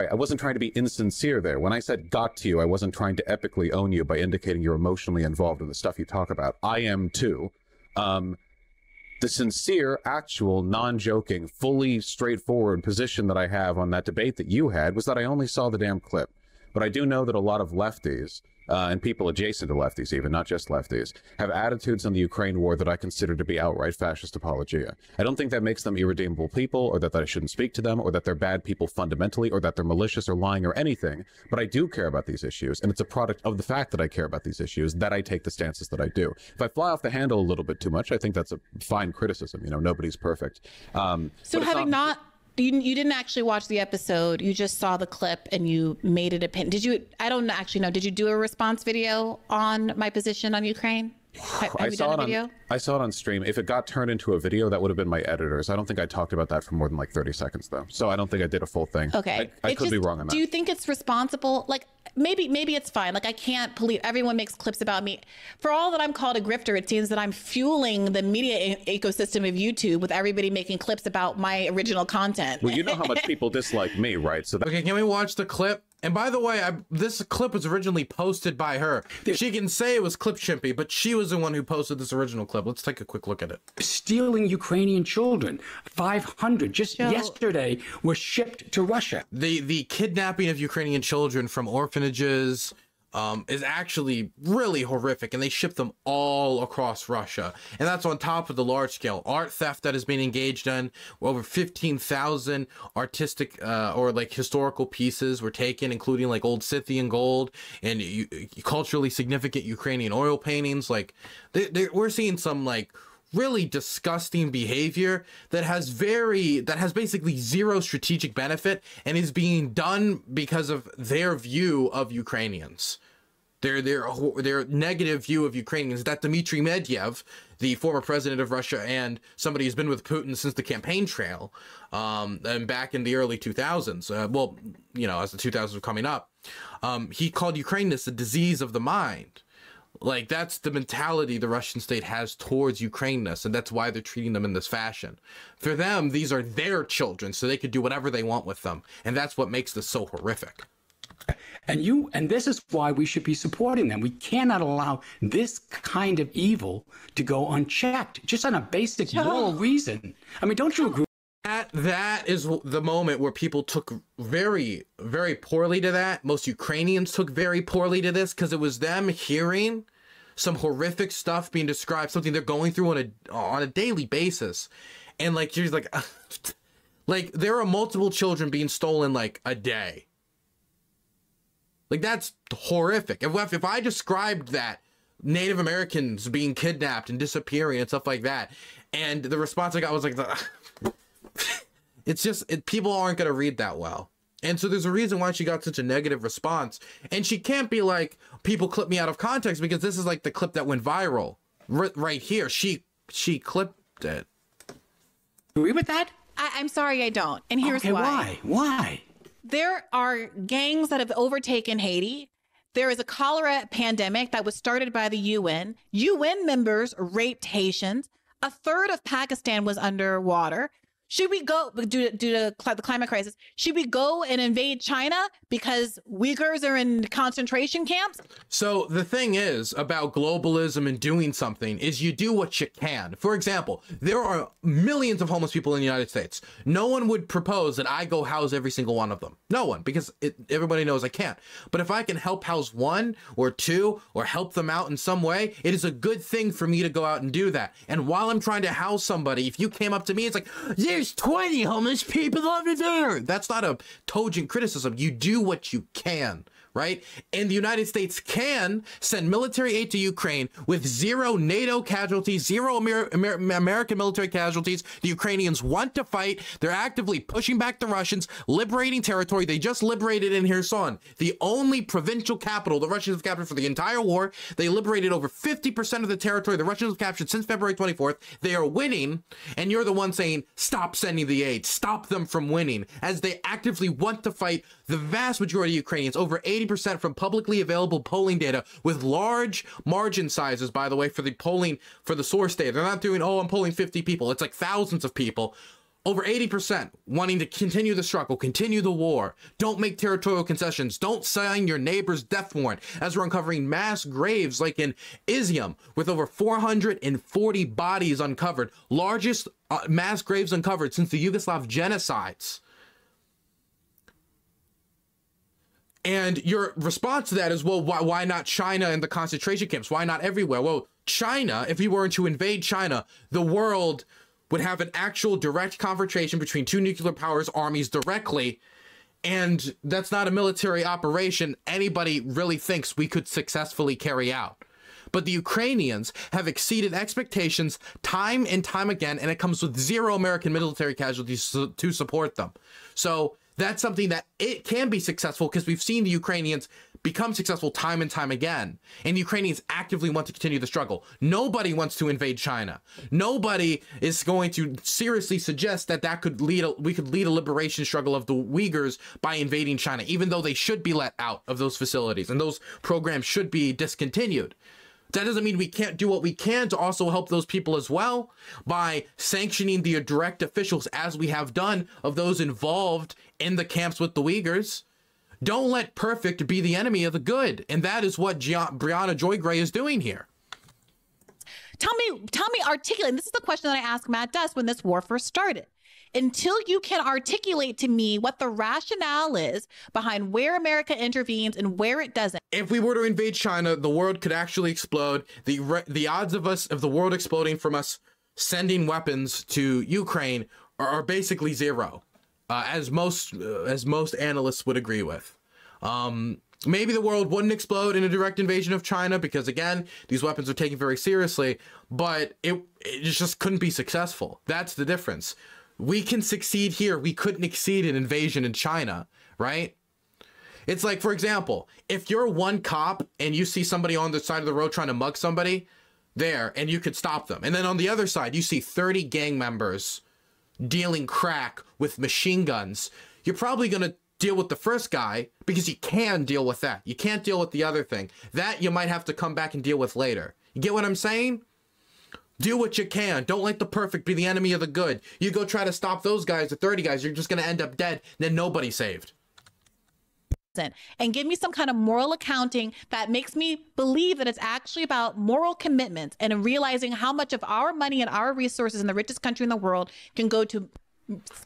I wasn't trying to be insincere there. When I said got to you, I wasn't trying to epically own you by indicating you're emotionally involved in the stuff you talk about. I am too. Um, the sincere, actual, non joking, fully straightforward position that I have on that debate that you had was that I only saw the damn clip. But I do know that a lot of lefties, uh, and people adjacent to lefties, even not just lefties, have attitudes on the Ukraine war that I consider to be outright fascist apologia. I don't think that makes them irredeemable people, or that I shouldn't speak to them, or that they're bad people fundamentally, or that they're malicious or lying or anything. But I do care about these issues, and it's a product of the fact that I care about these issues that I take the stances that I do. If I fly off the handle a little bit too much, I think that's a fine criticism. You know, nobody's perfect. Um, So having not, you, you didn't actually watch the episode, you just saw the clip and you made it a pin. Did you? I don't actually know. Did you do a response video on my position on Ukraine? Ha- Have, I you saw done it a on? I saw it on stream. If it got turned into a video, that would have been my editors. I don't think I talked about that for more than like 30 seconds though. So I don't think I did a full thing. Okay. I, I It could be wrong on that. Do you think it's responsible? Like maybe maybe it's fine. Like I can't believe everyone makes clips about me. For all that I'm called a grifter, it seems that I'm fueling the media e- ecosystem of YouTube with everybody making clips about my original content. well, you know how much people dislike me, right? So that, Okay, can we watch the clip? And by the way, I, this clip was originally posted by her. She can say it was Clip Chimpy, but she was the one who posted this original clip. Let's take a quick look at it. stealing Ukrainian children. 500 just yesterday were shipped to Russia. The the kidnapping of Ukrainian children from orphanages um, is actually really horrific, and they ship them all across Russia. And that's on top of the large scale art theft that is being engaged in. Over 15,000 artistic uh, or like historical pieces were taken, including like old Scythian gold and culturally significant Ukrainian oil paintings. Like, they, they, we're seeing some like really disgusting behavior that has very that has basically zero strategic benefit and is being done because of their view of Ukrainians their their their negative view of Ukrainians that Dmitry Medvedev, the former president of Russia and somebody who's been with Putin since the campaign trail, um, and back in the early 2000s, uh, well, you know, as the 2000s were coming up, um, he called Ukrainians a disease of the mind. Like that's the mentality the Russian state has towards Ukrainians, and that's why they're treating them in this fashion. For them, these are their children, so they could do whatever they want with them, and that's what makes this so horrific. And you and this is why we should be supporting them. We cannot allow this kind of evil to go unchecked, just on a basic moral reason. I mean, don't you agree? That that is the moment where people took very very poorly to that. Most Ukrainians took very poorly to this because it was them hearing some horrific stuff being described, something they're going through on a on a daily basis, and like you're like, like there are multiple children being stolen like a day. Like that's horrific. If if I described that Native Americans being kidnapped and disappearing and stuff like that, and the response I got was like, it's just it, people aren't gonna read that well. And so there's a reason why she got such a negative response. And she can't be like, people clip me out of context because this is like the clip that went viral R- right here. She she clipped it. Agree with that? I, I'm sorry, I don't. And here's okay, why. Why? There are gangs that have overtaken Haiti. There is a cholera pandemic that was started by the UN. UN members raped Haitians. A third of Pakistan was underwater. Should we go due to, due to the climate crisis? Should we go and invade China because Uyghurs are in concentration camps? So the thing is about globalism and doing something is you do what you can. For example, there are millions of homeless people in the United States. No one would propose that I go house every single one of them. No one, because it, everybody knows I can't. But if I can help house one or two or help them out in some way, it is a good thing for me to go out and do that. And while I'm trying to house somebody, if you came up to me, it's like, yeah there's 20 homeless people over there. That's not a cogent criticism. You do what you can right? And the United States can send military aid to Ukraine with zero NATO casualties, zero Amer Amer American military casualties. The Ukrainians want to fight. They're actively pushing back the Russians, liberating territory. They just liberated in Kherson, the only provincial capital the Russians have captured for the entire war. They liberated over 50% of the territory the Russians have captured since February 24th. They are winning, and you're the one saying, stop sending the aid, stop them from winning, as they actively want to fight the vast majority of Ukrainians, over 80% from publicly available polling data with large margin sizes, by the way, for the polling for the source data. They're not doing, oh, I'm polling 50 people. It's like thousands of people. Over 80% wanting to continue the struggle, continue the war. Don't make territorial concessions. Don't sign your neighbor's death warrant. As we're uncovering mass graves like in Izium with over 440 bodies uncovered. Largest uh, mass graves uncovered since the Yugoslav genocides. And your response to that is, well, why, why not China and the concentration camps? Why not everywhere? Well, China, if we were to invade China, the world would have an actual direct confrontation between two nuclear powers armies directly. And that's not a military operation anybody really thinks we could successfully carry out. But the Ukrainians have exceeded expectations time and time again, and it comes with zero American military casualties to support them. So that's something that it can be successful because we've seen the Ukrainians become successful time and time again. And the Ukrainians actively want to continue the struggle. Nobody wants to invade China. Nobody is going to seriously suggest that that could lead a, we could lead a liberation struggle of the Uyghurs by invading China, even though they should be let out of those facilities and those programs should be discontinued. That doesn't mean we can't do what we can to also help those people as well by sanctioning the direct officials as we have done of those involved in the camps with the Uyghurs. Don't let perfect be the enemy of the good. And that is what Briahna Joy Gray is doing here. Tell me, tell me, articulate. This is the question that I asked Matt Duss when this war first started until you can articulate to me what the rationale is behind where America intervenes and where it doesn't. If we were to invade China, the world could actually explode. The the odds of us of the world exploding from us sending weapons to Ukraine are, are basically zero, uh, as most uh, as most analysts would agree with. Um, maybe the world wouldn't explode in a direct invasion of China because again, these weapons are taken very seriously, but it it just couldn't be successful. That's the difference we can succeed here. We couldn't exceed an invasion in China, right? It's like, for example, if you're one cop and you see somebody on the side of the road trying to mug somebody there and you could stop them. And then on the other side, you see 30 gang members dealing crack with machine guns. You're probably going to deal with the first guy because you can deal with that. You can't deal with the other thing. That you might have to come back and deal with later. You get what I'm saying? Do what you can. Don't let the perfect be the enemy of the good. You go try to stop those guys, the 30 guys, you're just going to end up dead. Then nobody saved. and give me some kind of moral accounting that makes me believe that it's actually about moral commitment and realizing how much of our money and our resources in the richest country in the world can go to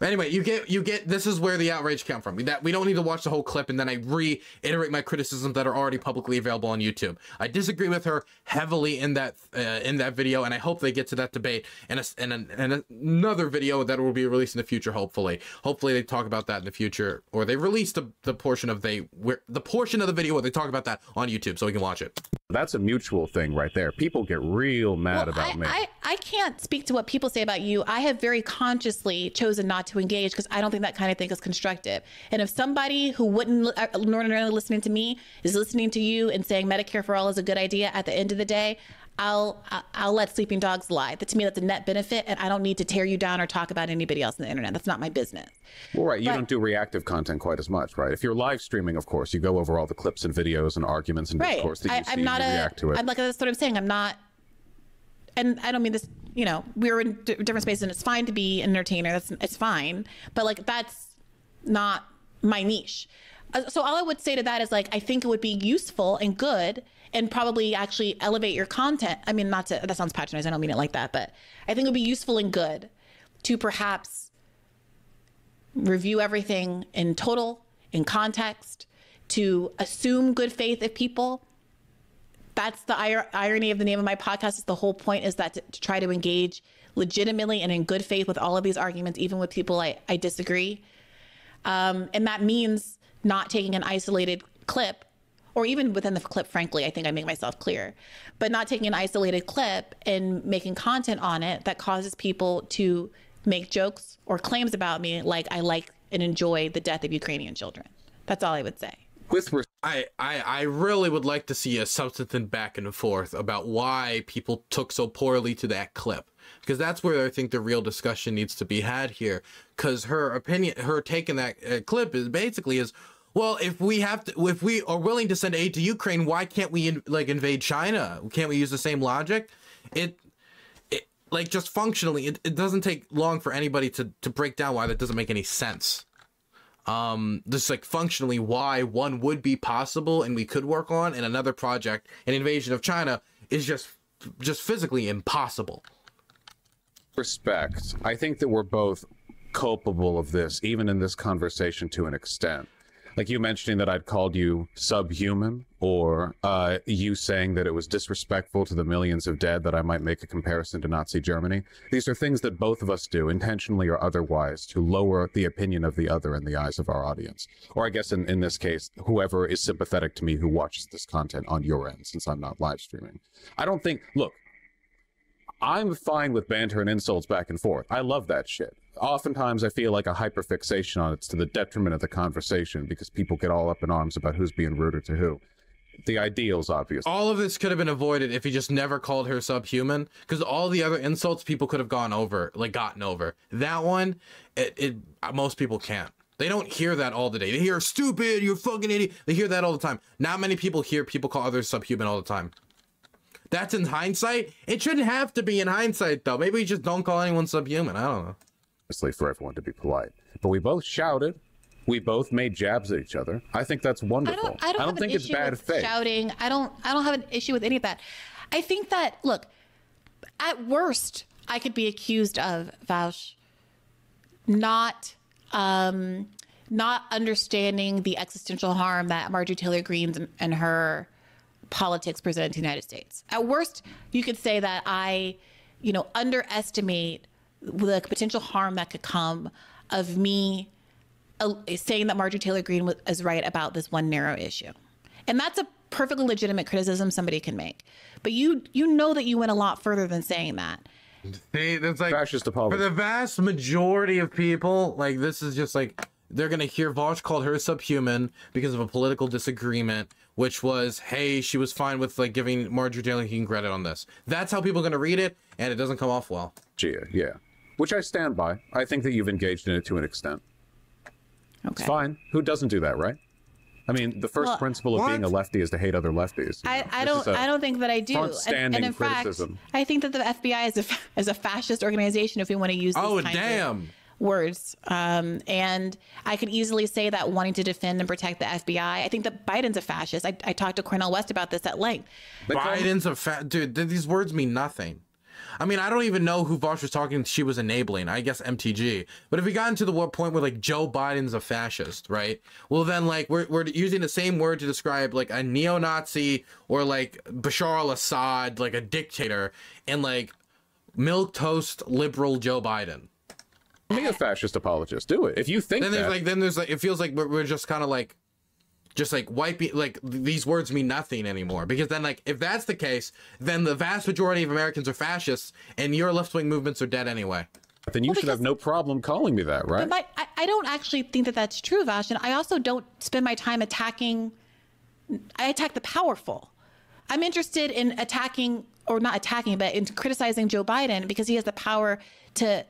Anyway, you get you get this is where the outrage came from. That we don't need to watch the whole clip and then I reiterate my criticisms that are already publicly available on YouTube. I disagree with her heavily in that uh, in that video, and I hope they get to that debate and a, and, a, and another video that will be released in the future. Hopefully, hopefully they talk about that in the future, or they release the, the portion of they where the portion of the video where they talk about that on YouTube, so we can watch it. That's a mutual thing right there. People get real mad Well, about I, me. I, I can't speak to what people say about you. I have very consciously chosen not to engage because I don't think that kind of thing is constructive. And if somebody who wouldn't uh, ordinarily listening to me is listening to you and saying Medicare for all is a good idea, at the end of the day, I'll I'll let sleeping dogs lie. That to me, that's a net benefit, and I don't need to tear you down or talk about anybody else on the internet. That's not my business. Well, right. You But- don't do reactive content quite as much, right? If you're live streaming, of course, you go over all the clips and videos and arguments and right discourse that you I, see i'm and not you a react to it. i'm like that's what i'm saying i'm not and i don't mean this you know we're in different spaces and it's fine to be an entertainer that's it's fine but like that's not my niche Uh, so all i would say to that is like i think it would be useful and good and probably actually elevate your content i mean not to that sounds patronizing i don't mean it like that but i think it would be useful and good to perhaps review everything in total, in context, to assume good faith of people. That's the ir- irony of the name of my podcast. Is the whole point is that to, to try to engage legitimately and in good faith with all of these arguments, even with people I, I disagree. Um, and that means not taking an isolated clip, or even within the clip, frankly, I think I make myself clear, but not taking an isolated clip and making content on it that causes people to make jokes or claims about me like I like and enjoy the death of Ukrainian children. That's all I would say. With I, I I really would like to see a substantive back and forth about why people took so poorly to that clip because that's where I think the real discussion needs to be had here because her opinion her take in that uh, clip is basically is well if we have to if we are willing to send aid to Ukraine why can't we in, like invade China? Can't we use the same logic? It it like just functionally it, it doesn't take long for anybody to to break down why that doesn't make any sense. Um just like functionally why one would be possible and we could work on and another project an invasion of china is just just physically impossible. Respect, I think that we're both culpable of this, even in this conversation to an extent. Like you mentioning that I'd called you subhuman, or uh, you saying that it was disrespectful to the millions of dead that I might make a comparison to Nazi Germany. These are things that both of us do, intentionally or otherwise, to lower the opinion of the other in the eyes of our audience. Or I guess in, in this case, whoever is sympathetic to me who watches this content on your end, since I'm not live streaming. I don't think, look, I'm fine with banter and insults back and forth. I love that shit. Oftentimes, I feel like a hyperfixation on it's to the detriment of the conversation because people get all up in arms about who's being ruder to who. The ideal's obvious. all of this could have been avoided if he just never called her subhuman because all the other insults people could have gone over like gotten over that one it, it most people can't they don't hear that all the day they hear stupid you're fucking idiot they hear that all the time not many people hear people call others subhuman all the time that's in hindsight it shouldn't have to be in hindsight though maybe we just don't call anyone subhuman i don't know obviously for everyone to be polite. But we both shouted. We both made jabs at each other. I think that's I wonderful. don't. I don't, have an think it's bad with faith. shouting. I don't. I don't have an issue with any of that. I think that look, at worst, I could be accused of Vaush not um, not understanding the existential harm that Marjorie Taylor Greene and, and her politics present to the United States. At worst, you could say that I, you know, underestimate the potential harm that could come of me uh, saying that Marjorie Taylor Greene was, is right about this one narrow issue. And that's a perfectly legitimate criticism somebody can make. But you you know that you went a lot further than saying that. They, that's like Fascist for the vast majority of people, like this is just like they're gonna hear Vaush called her subhuman because of a political disagreement, which was, hey, she was fine with like giving Marjorie Taylor Greene credit on this. That's how people are gonna read it, and it doesn't come off well. Gia, yeah. Which I stand by. I think that you've engaged in it to an extent. Okay. It's fine. Who doesn't do that, right? I mean, the first Well, principle of being a lefty is to hate other lefties. you I, know? I This don't a- I don't think that I do. And, front-standing and in fact. I think that the FBI is a is a fascist organization if we want to use. Oh damn! Of, words. Um, and I could easily say that wanting to defend and protect the FBI. I think that Biden's a fascist. I, I talked to Cornel West about this at length. Biden's a fat dude. These words mean nothing. I mean, I don't even know who Vaush was talking. She was enabling. I guess MTG. But if we got into the what point where like Joe Biden's a fascist, right? Well, then like we're we're using the same word to describe like a neo-Nazi or like Bashar al-Assad, like a dictator, and like milk toast liberal Joe Biden. Be a fascist apologist. Do it. If you think Then that, there's like then there's like it feels like we're, we're just kind of like just like wiping like these words mean nothing anymore because then like if that's the case then the vast majority of americans are fascists and your left-wing movements are dead anyway then you should have no problem calling me that, right? But my, I, I don't actually think that that's true, Vaush. And I also don't spend my time attacking. I attack the powerful. I'm interested in attacking, or not attacking, but in criticizing Joe Biden because he has the power to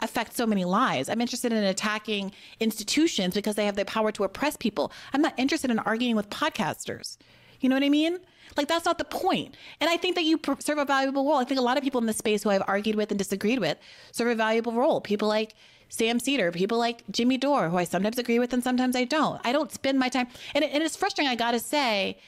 affect so many lives. I'm interested in attacking institutions because they have the power to oppress people. I'm not interested in arguing with podcasters. You know what I mean? Like that's not the point. And I think that you serve a valuable role. I think a lot of people in this space who I've argued with and disagreed with serve a valuable role. People like Sam Seder, people like Jimmy Dore, who I sometimes agree with and sometimes I don't. I don't spend my time, and, it, and it's frustrating. I got to say,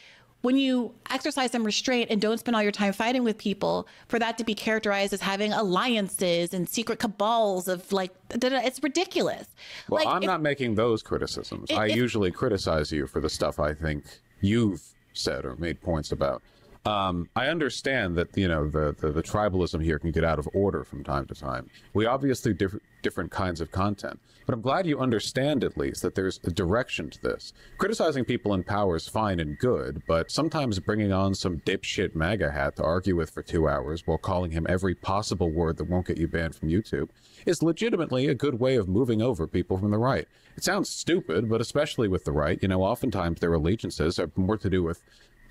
when you exercise some restraint and don't spend all your time fighting with people, for that to be characterized as having alliances and secret cabals of like, it's ridiculous. Well, like, I'm if- not making those criticisms. I if- usually criticize you for the stuff I think you've said or made points about. Um, I understand that you know the, the the tribalism here can get out of order from time to time. We obviously different different kinds of content, but I'm glad you understand at least that there's a direction to this. Criticizing people in power is fine and good, but sometimes bringing on some dipshit MAGA hat to argue with for two hours while calling him every possible word that won't get you banned from YouTube is legitimately a good way of moving over people from the right. It sounds stupid, but especially with the right, you know, oftentimes their allegiances have more to do with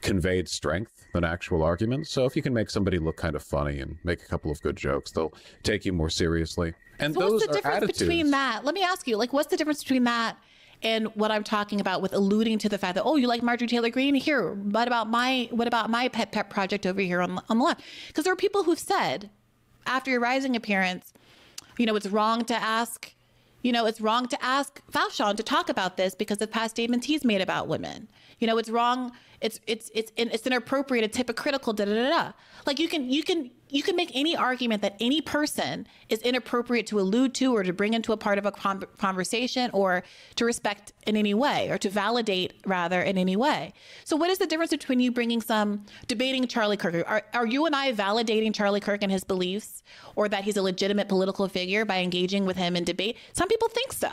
conveyed strength than actual arguments. So if you can make somebody look kind of funny and make a couple of good jokes, they'll take you more seriously. And So what's the difference attitudes. between that? Let me ask you, like, what's the difference between that and what I'm talking about with alluding to the fact that oh, you like Marjorie Taylor Greene? Here, what about my what about my pet pet project over here on the- on the left? Because there are people who've said after your rising appearance, you know, it's wrong to ask. You know, it's wrong to ask Falshon to talk about this because of past statements he's made about women. You know, it's wrong. It's it's it's it's inappropriate. It's hypocritical. Da da da da. Like you can you can you can make any argument that any person is inappropriate to allude to or to bring into a part of a con- conversation or to respect in any way or to validate rather in any way. So what is the difference between you bringing some debating Charlie Kirk? Are, are you and I validating Charlie Kirk and his beliefs or that he's a legitimate political figure by engaging with him in debate? Some people think so.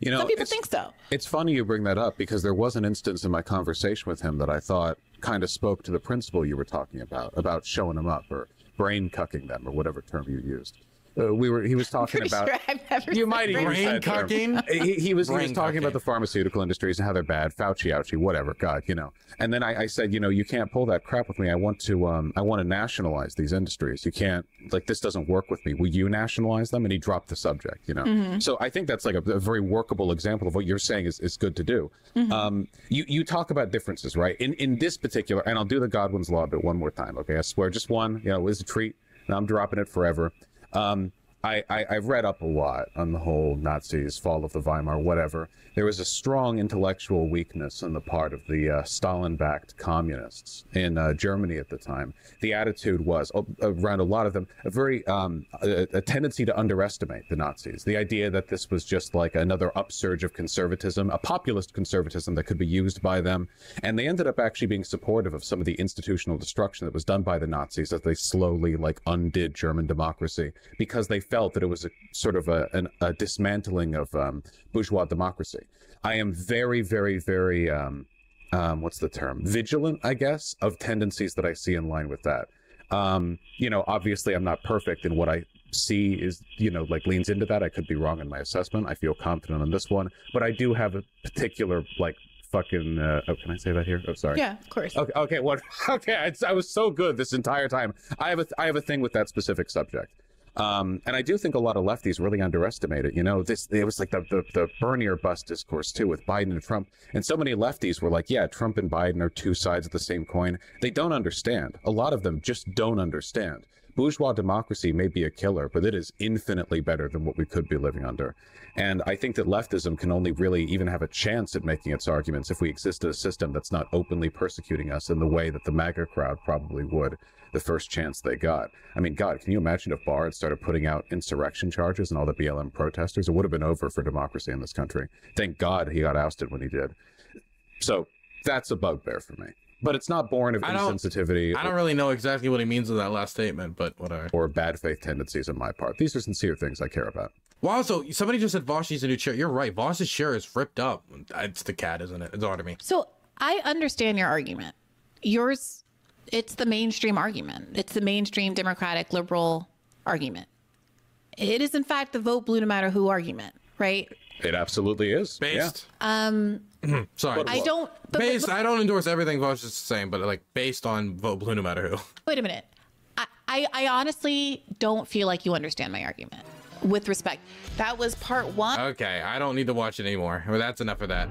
You know, Some people think so. It's funny you bring that up because there was an instance in my conversation with him that I thought kind of spoke to the principle you were talking about, about showing them up or brain cucking them or whatever term you used. Uh, we were he was talking about sure you said might even brain use cucking? He, he was he was Brain talking about the pharmaceutical industries and how they're bad, Fauci, ouchie, whatever. God, you know. And then I, I said, you know, you can't pull that crap with me. I want to um I want to nationalize these industries. You can't like this doesn't work with me. Will you nationalize them? And he dropped the subject. You know. So I think that's like a, a very workable example of what you're saying is, is good to do. Um, you you talk about differences, right? In in this particular, and I'll do the Godwin's law bit one more time. Okay, I swear, just one. You know, it was a treat. And I'm dropping it forever. Um, I, I, I've read up a lot on the whole Nazis, fall of the Weimar, whatever. There was a strong intellectual weakness on the part of the uh, Stalin-backed communists in uh, Germany at the time. The attitude was uh, around a lot of them a very um, a, a tendency to underestimate the Nazis. The idea that this was just like another upsurge of conservatism, a populist conservatism that could be used by them, and they ended up actually being supportive of some of the institutional destruction that was done by the Nazis as they slowly like undid German democracy because they felt that it was a sort of a, an, a dismantling of um, bourgeois democracy. I am very, very, very um, um, what's the term? Vigilant, I guess, of tendencies that I see in line with that. Um, you know, obviously, I'm not perfect in what I see is, you know, like leans into that. I could be wrong in my assessment. I feel confident on this one, but I do have a particular like fucking. Uh, oh, can I say that here? Oh, sorry. Yeah, of course. Okay. Okay. What? Okay. I, I was so good this entire time. I have a I have a thing with that specific subject. Um, and I do think a lot of lefties really underestimate it. You know, this it was like the, the the Bernie or bust discourse too with Biden and Trump, and so many lefties were like, "Yeah, Trump and Biden are two sides of the same coin." They don't understand. A lot of them just don't understand. bourgeois democracy may be a killer, but it is infinitely better than what we could be living under. And I think that leftism can only really even have a chance at making its arguments if we exist in a system that's not openly persecuting us in the way that the MAGA crowd probably would the first chance they got. I mean, God, can you imagine if Barr had started putting out insurrection charges and all the BLM protesters? It would have been over for democracy in this country. Thank God he got ousted when he did. So that's a bugbear for me. But it's not born of I don't- insensitivity I don't really know exactly what he means with that last statement, but whatever. or bad faith tendencies on my part. These are sincere things I care about. Well, also, somebody just said Vaush needs a new chair. You're right. Vaush's chair is ripped up. It's the cat, isn't it? It's hard to me. So I understand your argument. Yours, it's the mainstream argument. It's the mainstream Democratic liberal argument. It is, in fact, the vote blue no matter who argument, right? It absolutely is. Yeah. Based. Um. Sorry. I don't. But, but- based. I don't endorse everything Vaush is saying, but like based on vote blue no matter who. wait a minute. I, I, I honestly don't feel like you understand my argument. With respect, That was part one. Okay, I don't need to watch it anymore. Well, that's enough of that.